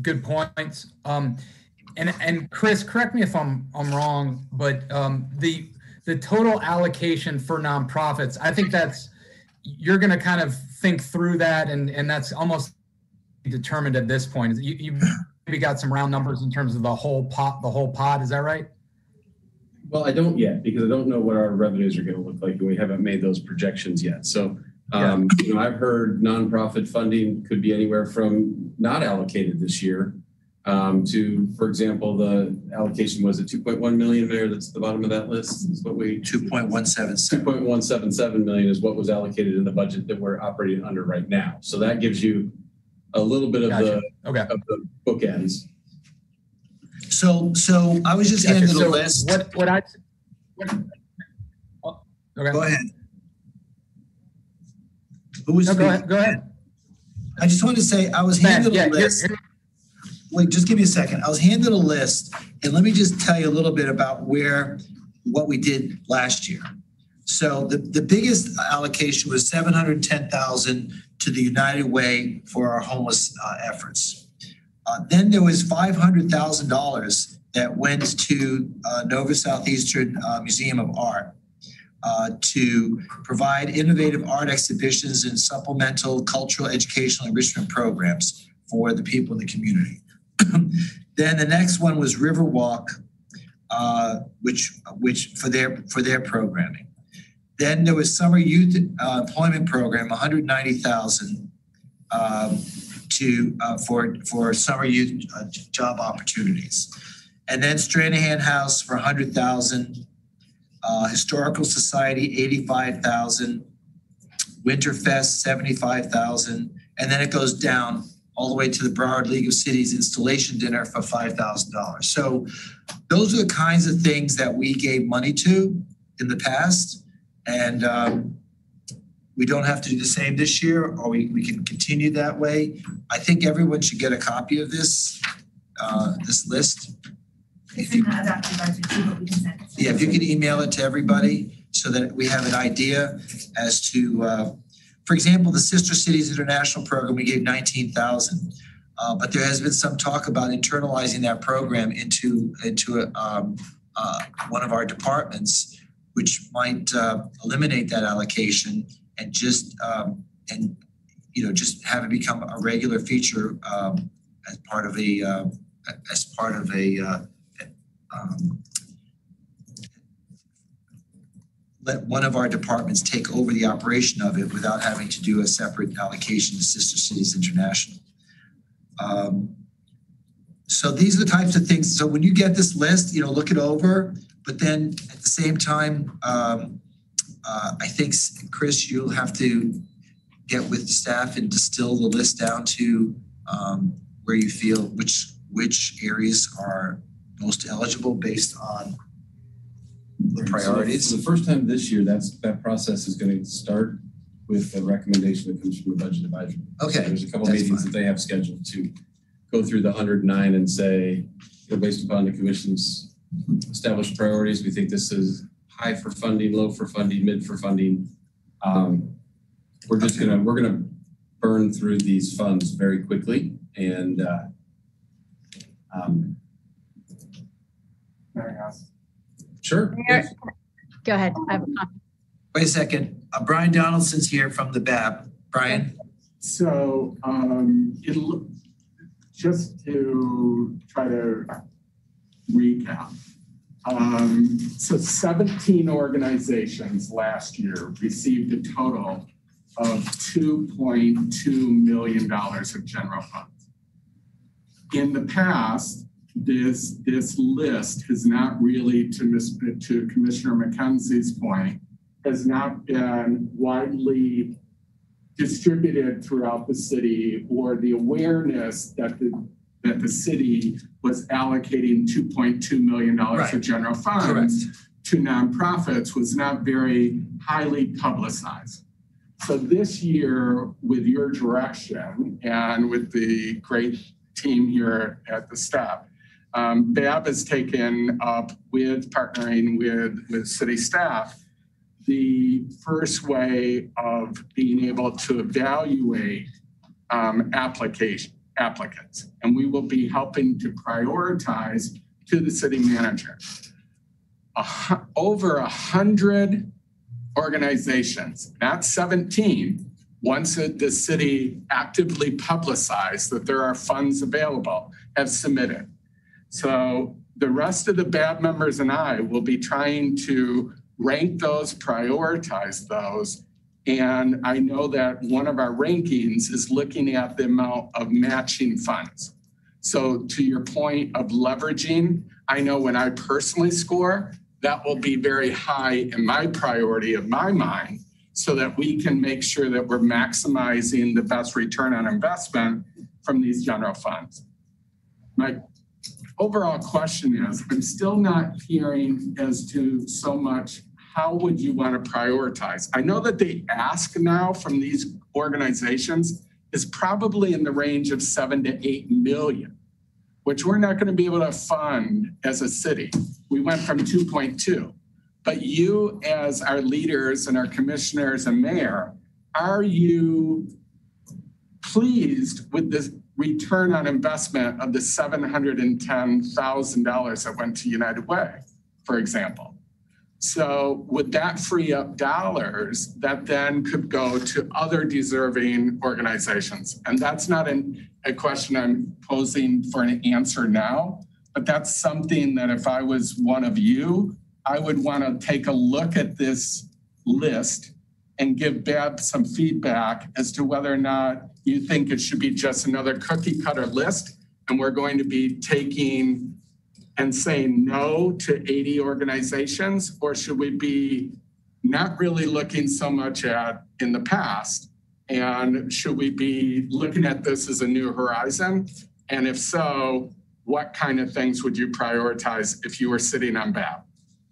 Speaker 2: good points. Um, and and Chris, correct me if I'm I'm wrong, but um, the the total allocation for nonprofits, I think that's, you're going to kind of think through that and, and that's almost determined at this point. You, you maybe got some round numbers in terms of the whole pot, the whole pot. Is that right?
Speaker 3: Well, I don't yet because I don't know what our revenues are going to look like and we haven't made those projections yet. So, um, you know, I've heard nonprofit funding could be anywhere from not allocated this year um, to, for example, the allocation was at 2.1 million there. That's at the bottom of that list is what we,
Speaker 1: Two point one seven seven.
Speaker 3: 2.177 million is what was allocated in the budget that we're operating under right now. So that gives you a little bit of the,
Speaker 2: Okay.
Speaker 3: of the bookends.
Speaker 1: So, so I was just
Speaker 2: Gotcha.
Speaker 1: handed a
Speaker 2: So
Speaker 1: list.
Speaker 2: What, what I, okay.
Speaker 1: Go ahead. Who was
Speaker 2: No, go
Speaker 1: speaking?
Speaker 2: ahead, go ahead.
Speaker 1: I just wanted to say, I was
Speaker 2: Matt,
Speaker 1: handed
Speaker 2: yeah,
Speaker 1: a
Speaker 2: you're-
Speaker 1: list. Wait, just give me a second. I was handed a list and let me just tell you a little bit about where, what we did last year. So the, the biggest allocation was seven hundred ten thousand to the United Way for our homeless uh, efforts. Uh, then there was five hundred thousand dollars that went to uh, Nova Southeastern uh, Museum of Art uh, to provide innovative art exhibitions and supplemental cultural, educational enrichment programs for the people in the community. then the next one was Riverwalk, uh, which which for their for their programming. Then there was Summer Youth uh, Employment Program, one hundred ninety thousand um, to uh, for for summer youth uh, job opportunities, and then Stranahan House for hundred thousand. Uh, Historical Society, eighty-five thousand. Winterfest, seventy-five thousand, and then it goes down all the way to the Broward League of Cities installation dinner for five thousand dollars. So those are the kinds of things that we gave money to in the past. And um, we don't have to do the same this year, or we, we can continue that way. I think everyone should get a copy of this, uh, this list.
Speaker 16: It's in the adopted budget too, but we can send it. to
Speaker 1: Yeah, if you could email it to everybody so that we have an idea as to, uh, for example, the Sister Cities International Program, we gave nineteen thousand. Uh, but there has been some talk about internalizing that program into, into, a, um, uh, one of our departments, which might, uh, eliminate that allocation and just, um, and, you know, just have it become a regular feature, um, as part of a, uh, as part of a, uh, um, let one of our departments take over the operation of it without having to do a separate allocation to Sister Cities International. Um, so these are the types of things. So when you get this list, you know, look it over, but then at the same time, um, uh, I think, Chris, you'll have to get with the staff and distill the list down to um, where you feel which which areas are most eligible based on the priorities.
Speaker 3: So the first time this year, that's, that process is going to start with a recommendation that comes from the Budget Advisory. So
Speaker 1: Okay,
Speaker 3: There's a couple
Speaker 1: that's
Speaker 3: meetings that they have scheduled to go through the hundred and nine and say, you know, based upon the commission's established priorities, we think this is high for funding, low for funding, mid for funding. Um, we're just gonna, we're gonna burn through these funds very quickly and, uh, um,
Speaker 14: Mary Alice.
Speaker 3: Sure.
Speaker 8: Mayor, Go ahead. I have a comment.
Speaker 1: Wait a second. Uh, Brian Donaldson's here from the BAB. Brian?
Speaker 14: So, um, it'll, just to try to recap. Um, so seventeen organizations last year received a total of two point two million dollars of general funds. In the past, this, this list has not really, to Ms., to Commissioner McKinzie's point, has not been widely distributed throughout the city or the awareness that the, that the city was allocating two point two million dollars
Speaker 1: Right.
Speaker 14: of general
Speaker 1: Correct.
Speaker 14: funds to nonprofits was not very highly publicized. So this year, with your direction and with the great team here at the step, um, BAB has taken up with partnering with, with city staff the first way of being able to evaluate um, application applicants. And we will be helping to prioritize to the city manager. over a hundred organizations, not 17, once the city actively publicized that there are funds available, have submitted. So the rest of the BAB members and I will be trying to rank those, prioritize those. And I know that one of our rankings is looking at the amount of matching funds. So to your point of leveraging, I know when I personally score, that will be very high in my priority of my mind so that we can make sure that we're maximizing the best return on investment from these general funds. My overall question is, I'm still not hearing as to so much, how would you want to prioritize? I know that the ask now from these organizations is probably in the range of seven to eight million, which we're not going to be able to fund as a city. We went from 2.2. But you, as our leaders and our commissioners and mayor, are you pleased with the return on investment of the $710,000 that went to United Way, for example? So would that free up dollars that then could go to other deserving organizations? And that's not an, a question I'm posing for an answer now, but that's something that if I was one of you, I would want to take a look at this list and give Bab some feedback as to whether or not you think it should be just another cookie cutter list. And we're going to be taking and saying no to 80 organizations, or should we be not really looking so much at in the past? And should we be looking at this as a new horizon? And if so, what kind of things would you prioritize if you were sitting on BAB?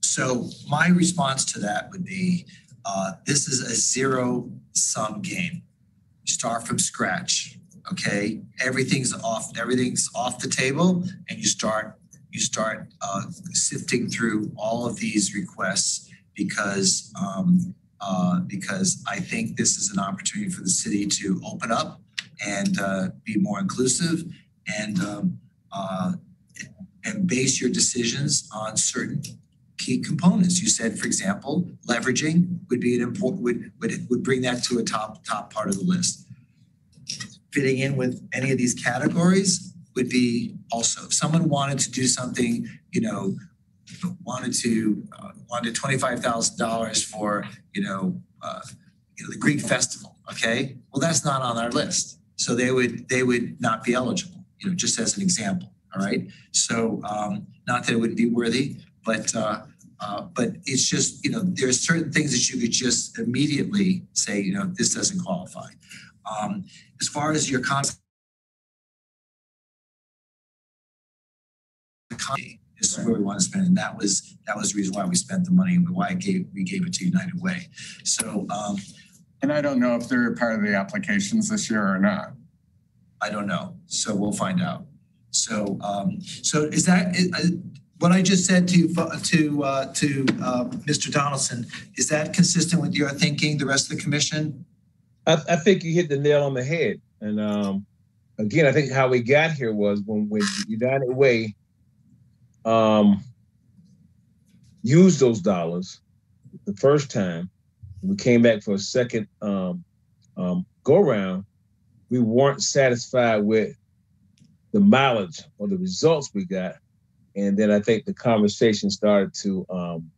Speaker 1: So my response to that would be, uh, this is a zero sum game. Start from scratch, okay? Everything's off, everything's off the table and you start, you start, uh, sifting through all of these requests because, um, uh, because I think this is an opportunity for the city to open up and, uh, be more inclusive and, um, uh, and base your decisions on certain key components. You said, for example, leveraging would be an important, would, would, would bring that to a top, top part of the list. Fitting in with any of these categories would be also, if someone wanted to do something, you know, wanted to, uh, wanted twenty-five thousand dollars for, you know, uh, you know, the Greek festival, okay? Well, that's not on our list. So they would, they would not be eligible, you know, just as an example, all right? So, um, not that it wouldn't be worthy, but, uh, uh, but it's just, you know, there's certain things that you could just immediately say, you know, this doesn't qualify. Um, as far as your con- this is where we want to spend, and that was, that was the reason why we spent the money and why I gave, we gave it to United Way. So, um,
Speaker 14: And I don't know if they're part of the applications this year or not.
Speaker 1: I don't know, so we'll find out. So, um, so is that, i- what I just said to, to, uh, to, uh, Mr. Donaldson, is that consistent with your thinking, the rest of the commission?
Speaker 10: I, I think you hit the nail on the head. And um, again, I think how we got here was when when United Way um, used those dollars the first time. We came back for a second um, um, go round. We weren't satisfied with the mileage or the results we got, and then I think the conversation started to um,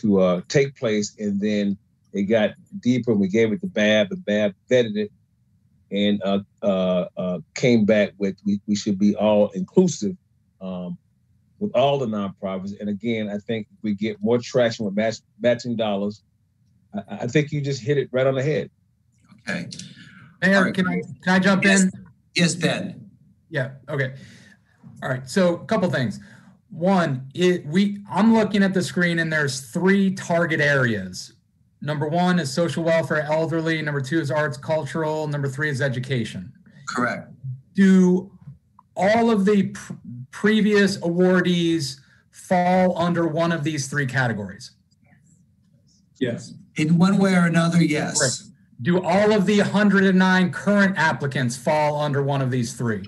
Speaker 10: to uh, take place, and then it got deeper. We gave it to Bab, and Bab vetted it, and uh, uh, uh, came back with we, we should be all inclusive um, with all the nonprofits. And again, I think we get more traction with match, matching dollars, I, I think you just hit it right on the head.
Speaker 1: Okay.
Speaker 2: Mayor, can I, can I jump in?
Speaker 1: Yes, Ben.
Speaker 2: Yeah, okay. All right, so a couple things. One, it, we, I'm looking at the screen and there's three target areas. Number one is social welfare, elderly. Number two is arts, cultural. Number three is education.
Speaker 1: Correct.
Speaker 2: Do all of the pr- previous awardees fall under one of these three categories?
Speaker 14: Yes.
Speaker 1: In one way or another, yes.
Speaker 2: Do all of the 109 current applicants fall under one of these three?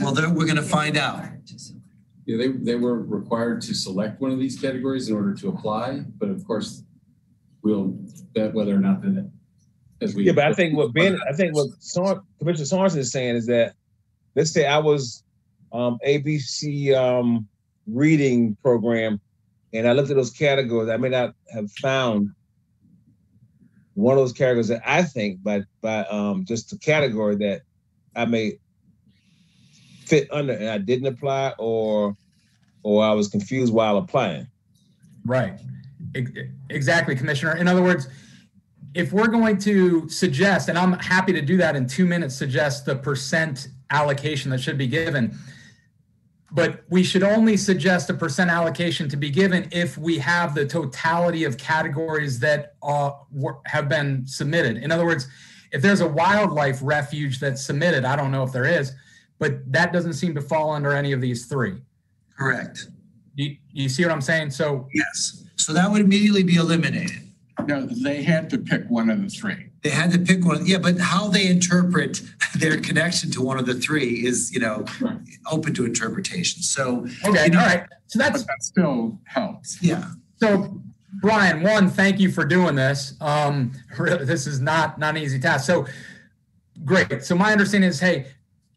Speaker 1: Well, then we're gonna find out.
Speaker 3: Yeah, they, they were required to select one of these categories in order to apply, but of course, we'll bet whether or not that, as we.
Speaker 10: Yeah, but I think what Ben, I think what Sor- Commissioner Sorensen is saying is that, let's say I was um, ABC um, reading program, and I looked at those categories, I may not have found one of those categories that I think by by um, just the category that I may fit under, and I didn't apply, or or I was confused while applying.
Speaker 2: Right. Exactly, Commissioner. In other words, if we're going to suggest, and I'm happy to do that in two minutes, suggest the percent allocation that should be given. But we should only suggest a percent allocation to be given if we have the totality of categories that uh, have been submitted. In other words, if there's a wildlife refuge that's submitted, I don't know if there is, but that doesn't seem to fall under any of these three.
Speaker 1: Correct.
Speaker 2: You, you see what I'm saying? So
Speaker 1: Yes. So that would immediately be eliminated.
Speaker 14: No, they had to pick one of the three.
Speaker 1: They had to pick one, yeah, but how they interpret their connection to one of the three is, you know, open to interpretation. So,
Speaker 2: Okay,
Speaker 1: you know,
Speaker 2: all right. So that's
Speaker 14: But that still helps.
Speaker 1: yeah.
Speaker 2: so Brian, one, thank you for doing this. Um, really, this is not not an easy task. So great. So my understanding is, hey,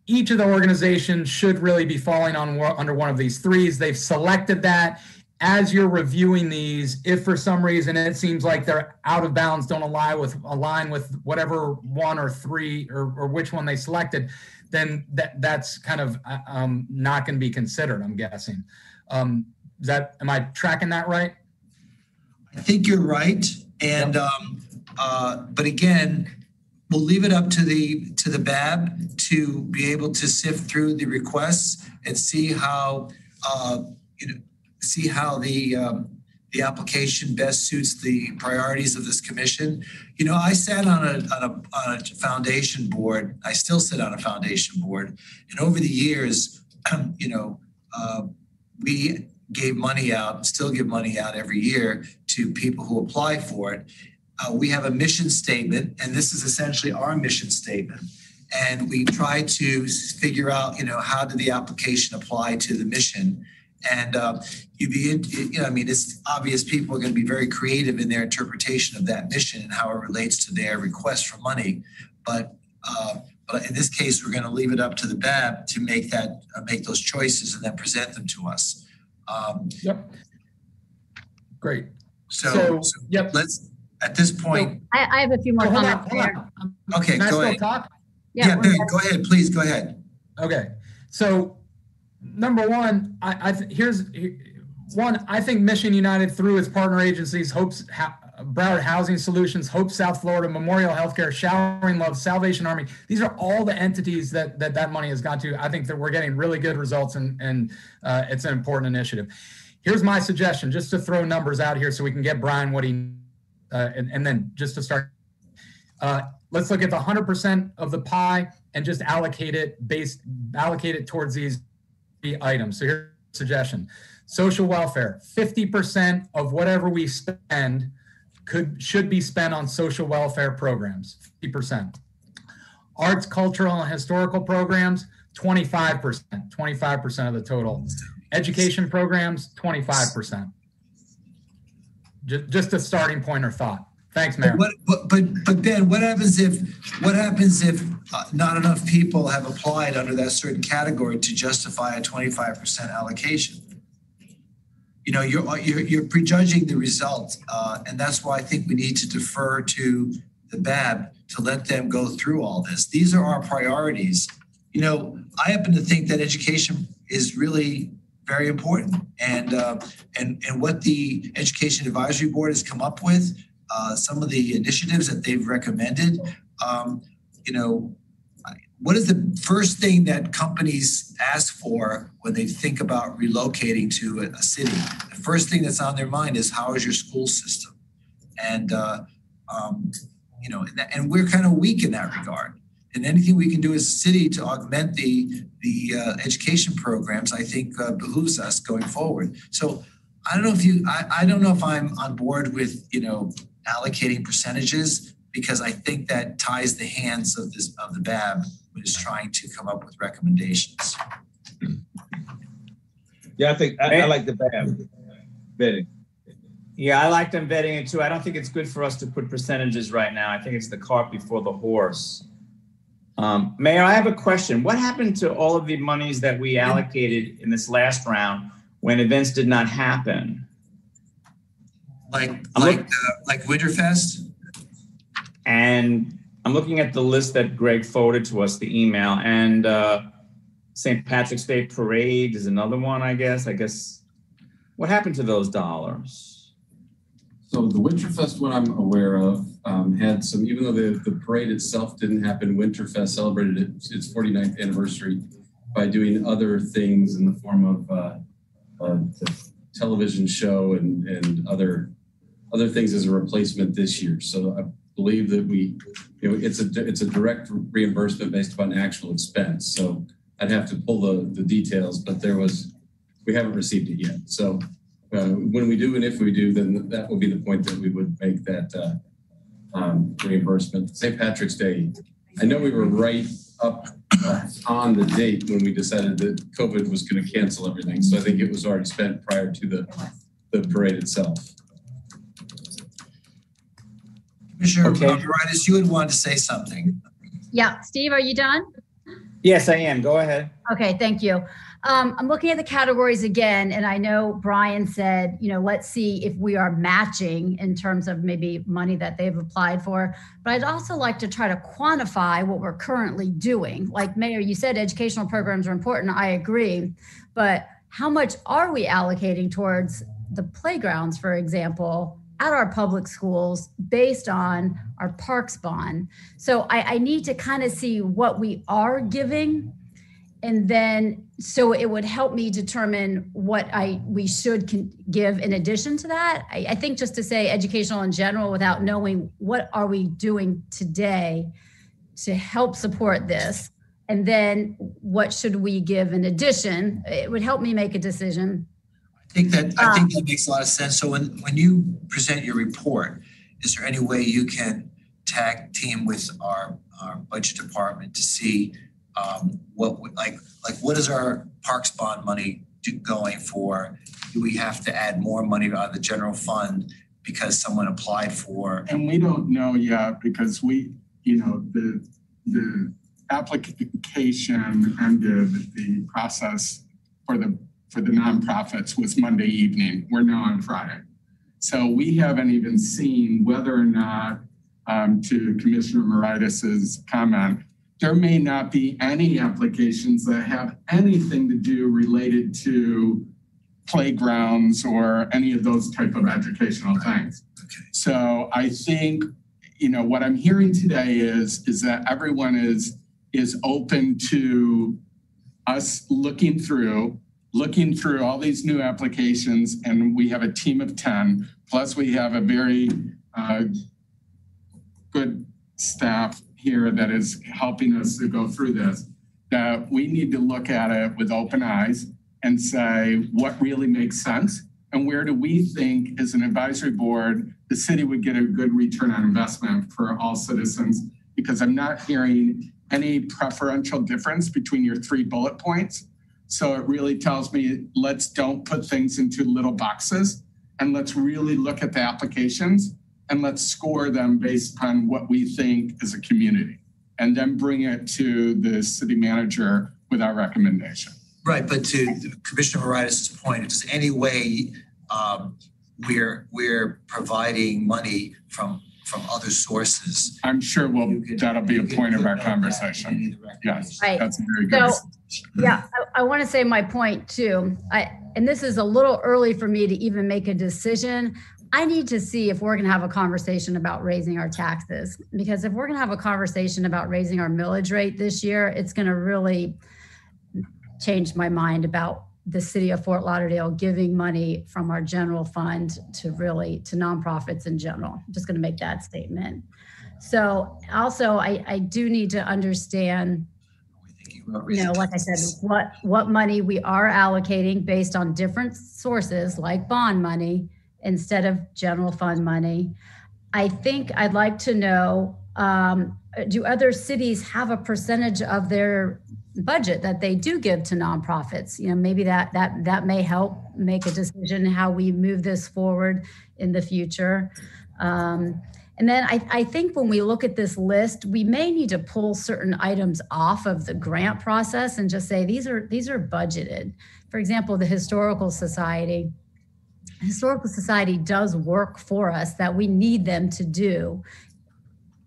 Speaker 2: each of the organizations should really be falling on under one of these threes. They've selected that. As you're reviewing these, if for some reason it seems like they're out of bounds, don't align with align with whatever one or three or, or which one they selected, then that that's kind of uh, um, not going to be considered. I'm guessing. Um, is that am I tracking that right?
Speaker 1: I think you're right. And, um, uh, but again, we'll leave it up to the, to the BAB to be able to sift through the requests and see how, uh, you know, see how the, um, the application best suits the priorities of this commission. You know, I sat on a, on a, on a foundation board. I still sit on a foundation board. And over the years, you know, uh, we gave money out, still give money out every year to people who apply for it. Uh, we have a mission statement, and this is essentially our mission statement. And we try to figure out, you know, how did the application apply to the mission? And uh, you'd be, in- you know, I mean, it's obvious people are going to be very creative in their interpretation of that mission and how it relates to their request for money. But uh, but in this case, we're going to leave it up to the BAB to make that uh, make those choices and then present them to us. Um,
Speaker 2: Yep. Great.
Speaker 1: so,
Speaker 2: So,
Speaker 1: so
Speaker 2: yep.
Speaker 1: let's at this point.
Speaker 8: I, I have a few more
Speaker 2: So hold on,
Speaker 8: comments
Speaker 2: hold
Speaker 8: there.
Speaker 2: on.
Speaker 1: Okay,
Speaker 2: Can I
Speaker 1: go
Speaker 2: still
Speaker 1: ahead.
Speaker 2: talk?
Speaker 1: Yeah,
Speaker 8: we're-
Speaker 1: go ahead, please, go ahead.
Speaker 2: Okay, so number one, I, I th- here's he- one. I think Mission United through its partner agencies, Hopes ha- Broward Housing Solutions, Hope South Florida, Memorial Healthcare, Showering Love, Salvation Army. These are all the entities that that that money has gone to. I think that we're getting really good results, and and uh, it's an important initiative. Here's my suggestion, just to throw numbers out here, so we can get Brian what he, uh, and and then just to start. Uh, let's look at the 100% of the pie and just allocate it based allocate it towards these items. So here's a suggestion. Social welfare, 50% of whatever we spend could should be spent on social welfare programs, 50%. Arts, cultural, and historical programs, 25%, 25% of the total. Education programs, 25%. Just, just a starting point or thought. Thanks, Mayor.
Speaker 1: What, but, but, but Ben, what happens if, what happens if uh, not enough people have applied under that certain category to justify a twenty-five percent allocation? You know, you're, you're, you're prejudging the result, uh, and that's why I think we need to defer to the BAB to let them go through all this. These are our priorities. You know, I happen to think that education is really very important. And, uh, and, and what the Education Advisory Board has come up with, uh, some of the initiatives that they've recommended, um, you know, what is the first thing that companies ask for when they think about relocating to a, a city? The first thing that's on their mind is how is your school system? And, uh, um, you know, and, and we're kind of weak in that regard. And anything we can do as a city to augment the, the, uh, education programs, I think uh, behooves us going forward. So I don't know if you, I, I don't know if I'm on board with, you know, allocating percentages because I think that ties the hands of this, of the BAB, who is trying to come up with recommendations.
Speaker 17: Yeah, I think, I, I like the BAM bidding.
Speaker 7: Yeah, I like them vetting it too. I don't think it's good for us to put percentages right now. I think it's the cart before the horse. Um, Mayor, I have a question. What happened to all of the monies that we allocated in this last round when events did not happen?
Speaker 1: Like, like,
Speaker 7: look-
Speaker 1: uh, like Winterfest?
Speaker 7: And I'm looking at the list that Greg forwarded to us, the email, and uh, St. Patrick's Day Parade is another one, I guess. I guess, what happened to those dollars?
Speaker 3: So the Winterfest one I'm aware of um, had some, even though the, the parade itself didn't happen, Winterfest celebrated its, its 49th anniversary by doing other things in the form of uh, uh, television show and, and other other things as a replacement this year. So I believe that we, you know, it's a it's a direct reimbursement based upon actual expense. So I'd have to pull the the details, but there was we haven't received it yet. So uh, when we do and if we do, then that will be the point that we would make that uh, um, reimbursement. St. Patrick's Day, I know we were right up uh, on the date when we decided that COVID was going to cancel everything. So I think it was already spent prior to the the parade itself.
Speaker 1: Commissioner
Speaker 7: Okay.
Speaker 1: Moraitis, you would want to say something.
Speaker 8: Yeah, Steve, are you done?
Speaker 7: Yes, I am. Go ahead.
Speaker 8: Okay, thank you. Um, I'm looking at the categories again, and I know Brian said, you know, let's see if we are matching in terms of maybe money that they've applied for. But I'd also like to try to quantify what we're currently doing. Like Mayor, you said educational programs are important. I agree. But how much are we allocating towards the playgrounds, for example, at our public schools based on our parks bond? So I, I need to kind of see what we are giving and then so it would help me determine what I we should can give in addition to that. I, I think just to say educational in general without knowing what are we doing today to help support this, and then what should we give in addition, it would help me make a decision.
Speaker 1: I think that, I think that um, makes a lot of sense. So when, when you present your report, is there any way you can tag team with our, our budget department to see um, what, would- like, like what is our Parks Bond money going for? Do we have to add more money out of the general fund because someone applied for?
Speaker 14: And we don't know yet because we, you know, the, the application ended, the process for the, for the nonprofits was Monday evening. We're now on Friday. So we haven't even seen whether or not, um, to Commissioner Moraitis's comment, there may not be any applications that have anything to do related to playgrounds or any of those type of educational things. Okay. So I think, you know, what I'm hearing today is, is that everyone is, is open to us looking through, looking through all these new applications, and we have a team of 10, plus we have a very uh, good staff here that is helping us to go through this, that we need to look at it with open eyes and say what really makes sense and where do we think as an advisory board the city would get a good return on investment for all citizens? Because i'm not hearing any preferential difference between your three bullet points. So it really tells me let's don't put things into little boxes and let's really look at the applications and let's score them based on what we think is a community and then bring it to the city manager with our recommendation
Speaker 1: Right, but to Commissioner Moraitis' point, if there's any way um, we're, we're providing money from, from other sources.
Speaker 14: I'm sure we'll, that'll be a point of our conversation. Yes,
Speaker 8: Right.
Speaker 14: that's a very good.
Speaker 8: So, yeah, I, I want to say my point too. I, and this is a little early for me to even make a decision. I need to see if we're going to have a conversation about raising our taxes. Because if we're going to have a conversation about raising our millage rate this year, it's going to really change my mind about the city of Fort Lauderdale giving money from our general fund to really to nonprofits in general. I'm just going to make that statement. So also, I, I do need to understand you know, like I said, what, what money we are allocating based on different sources like bond money instead of general fund money. I think I'd like to know, um, do other cities have a percentage of their budget that they do give to nonprofits. You know, maybe that that that may help make a decision how we move this forward in the future. Um, and then I, I think when we look at this list, we may need to pull certain items off of the grant process and just say these are these are budgeted. For example, the Historical Society. Historical Society does work for us that we need them to do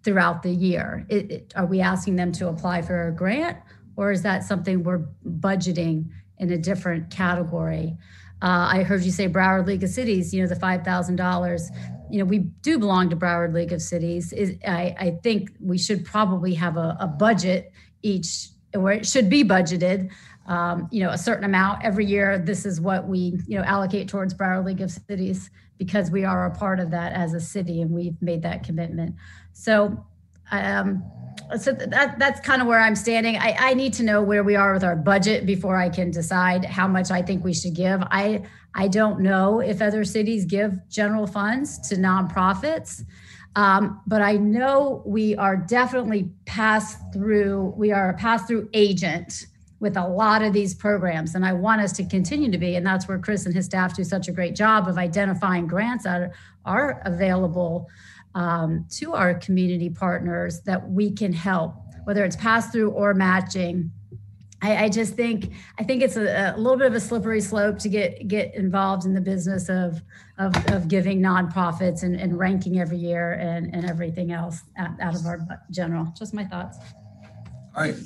Speaker 8: throughout the year. It, it, are we asking them to apply for a grant, or is that something we're budgeting in a different category? Uh, I heard you say Broward League of Cities. You know, the five thousand dollars. You know, we do belong to Broward League of Cities. Is I, I think we should probably have a, a budget each, or it should be budgeted. Um, you know, a certain amount every year. This is what we you know allocate towards Broward League of Cities because we are a part of that as a city and we've made that commitment. So, um, so that that's kind of where I'm standing. I, I need to know where we are with our budget before I can decide how much I think we should give. I I don't know if other cities give general funds to nonprofits, um, but I know we are definitely pass through. We are a pass through agent with a lot of these programs, and I want us to continue to be. And that's where Chris and his staff do such a great job of identifying grants that are available um, to our community partners that we can help, whether it's pass through or matching. I, I just think I think it's a, a, little bit of a slippery slope to get get involved in the business of of, of giving nonprofits and, and ranking every year and, and everything else out, out of our general. Just my thoughts.
Speaker 1: All right.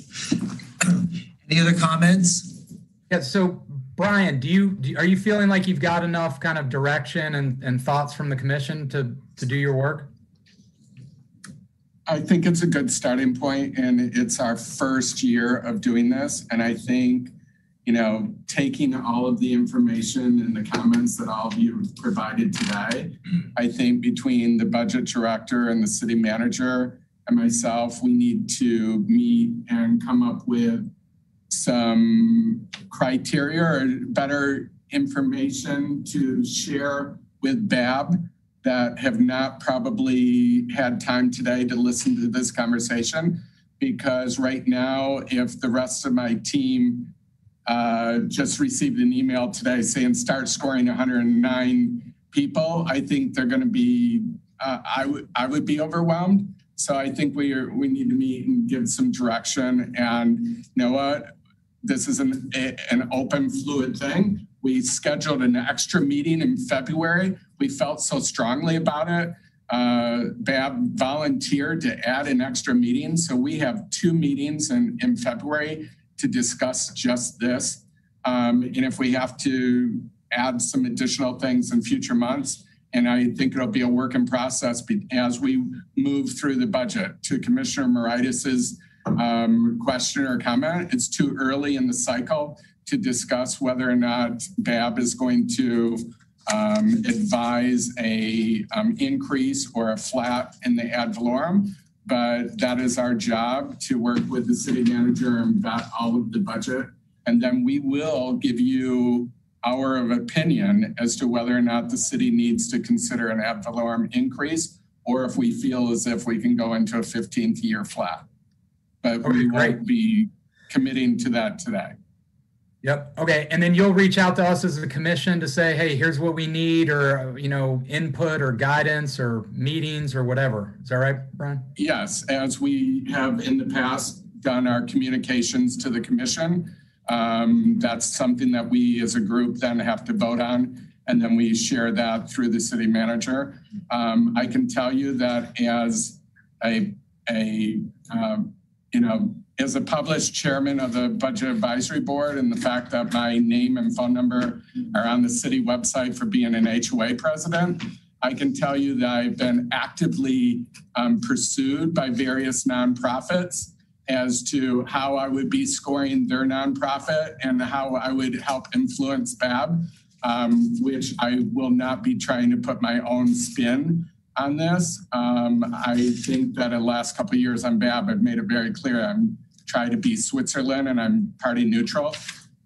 Speaker 1: Any other comments?
Speaker 2: Yeah. So Brian, do you, do, are you feeling like you've got enough kind of direction and, and thoughts from the commission to to do your work?
Speaker 14: I think it's a good starting point and it's our first year of doing this. And I think, you know, taking all of the information and the comments that all of you provided today, mm-hmm. I think between the budget director and the city manager and myself, we need to meet and come up with some criteria or better information to share with BAB that have not probably had time today to listen to this conversation because right now, if the rest of my team uh, just received an email today saying start scoring 109 people, I think they're going to be. Uh, I I would be overwhelmed. So I think we are we need to meet and give some direction. And you know what? This is an a, an open, fluid thing. We scheduled an extra meeting in February we felt so strongly about it. Uh, Bab volunteered to add an extra meeting. So we have two meetings in, in February to discuss just this. Um, and if we have to add some additional things in future months, and I think it'll be a working process as we move through the budget. To Commissioner Moraitis's um, question or comment, it's too early in the cycle to discuss whether or not BAB is going to um, advise a um, increase or a flat in the ad valorem, but that is our job to work with the city manager and vet all of the budget. And then we will give you our of opinion as to whether or not the city needs to consider an ad valorem increase or if we feel as if we can go into a 15th year flat. But we won't be committing to that today.
Speaker 2: Yep. Okay. And then you'll reach out to us as a commission to say, hey, here's what we need, or, you know, input or guidance or meetings or whatever. Is that right, Brian?
Speaker 14: Yes. As we have in the past done our communications to the commission, um, that's something that we as a group then have to vote on. And then we share that through the city manager. Um, I can tell you that as a, a um, you know, as a published chairman of the Budget Advisory Board and the fact that my name and phone number are on the city website for being an HOA president, I can tell you that I've been actively um, pursued by various nonprofits as to how I would be scoring their nonprofit and how I would help influence BAB, um, which I will not be trying to put my own spin on this. Um, I think that in the last couple of years on BAB, I've made it very clear I'm trying to be Switzerland and I'm party neutral.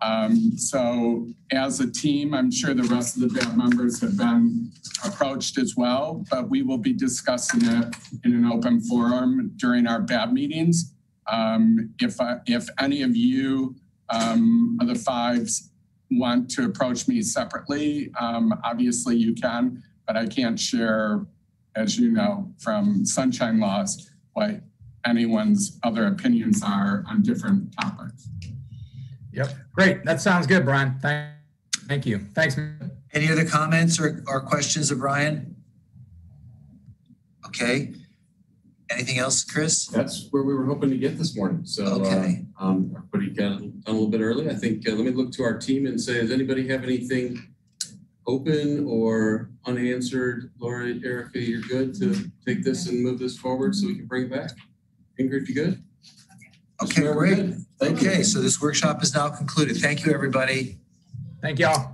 Speaker 14: Um, so as a team, I'm sure the rest of the BAB members have been approached as well, but we will be discussing it in an open forum during our BAB meetings. Um, if, I- if any of you, um, of the fives want to approach me separately, um, obviously you can, but I can't share, as you know, from sunshine laws, what anyone's other opinions are on different topics.
Speaker 2: Yep. Great. That sounds good, Brian. Thank, thank you. Thanks.
Speaker 1: Any other comments or, or questions of Brian? Okay. Anything else, Chris?
Speaker 3: That's where we were hoping to get this morning. So, uh,
Speaker 1: Okay.
Speaker 3: um, everybody got done a little bit early. I think, uh, let me look to our team and say, does anybody have anything open or unanswered? Laura, Erica, you're good to take this and move this forward so we can bring it back? Ingrid, you good?
Speaker 1: Okay, great.
Speaker 3: good. Thank you.
Speaker 1: Okay, so this workshop is now concluded. Thank you, everybody.
Speaker 2: Thank y'all.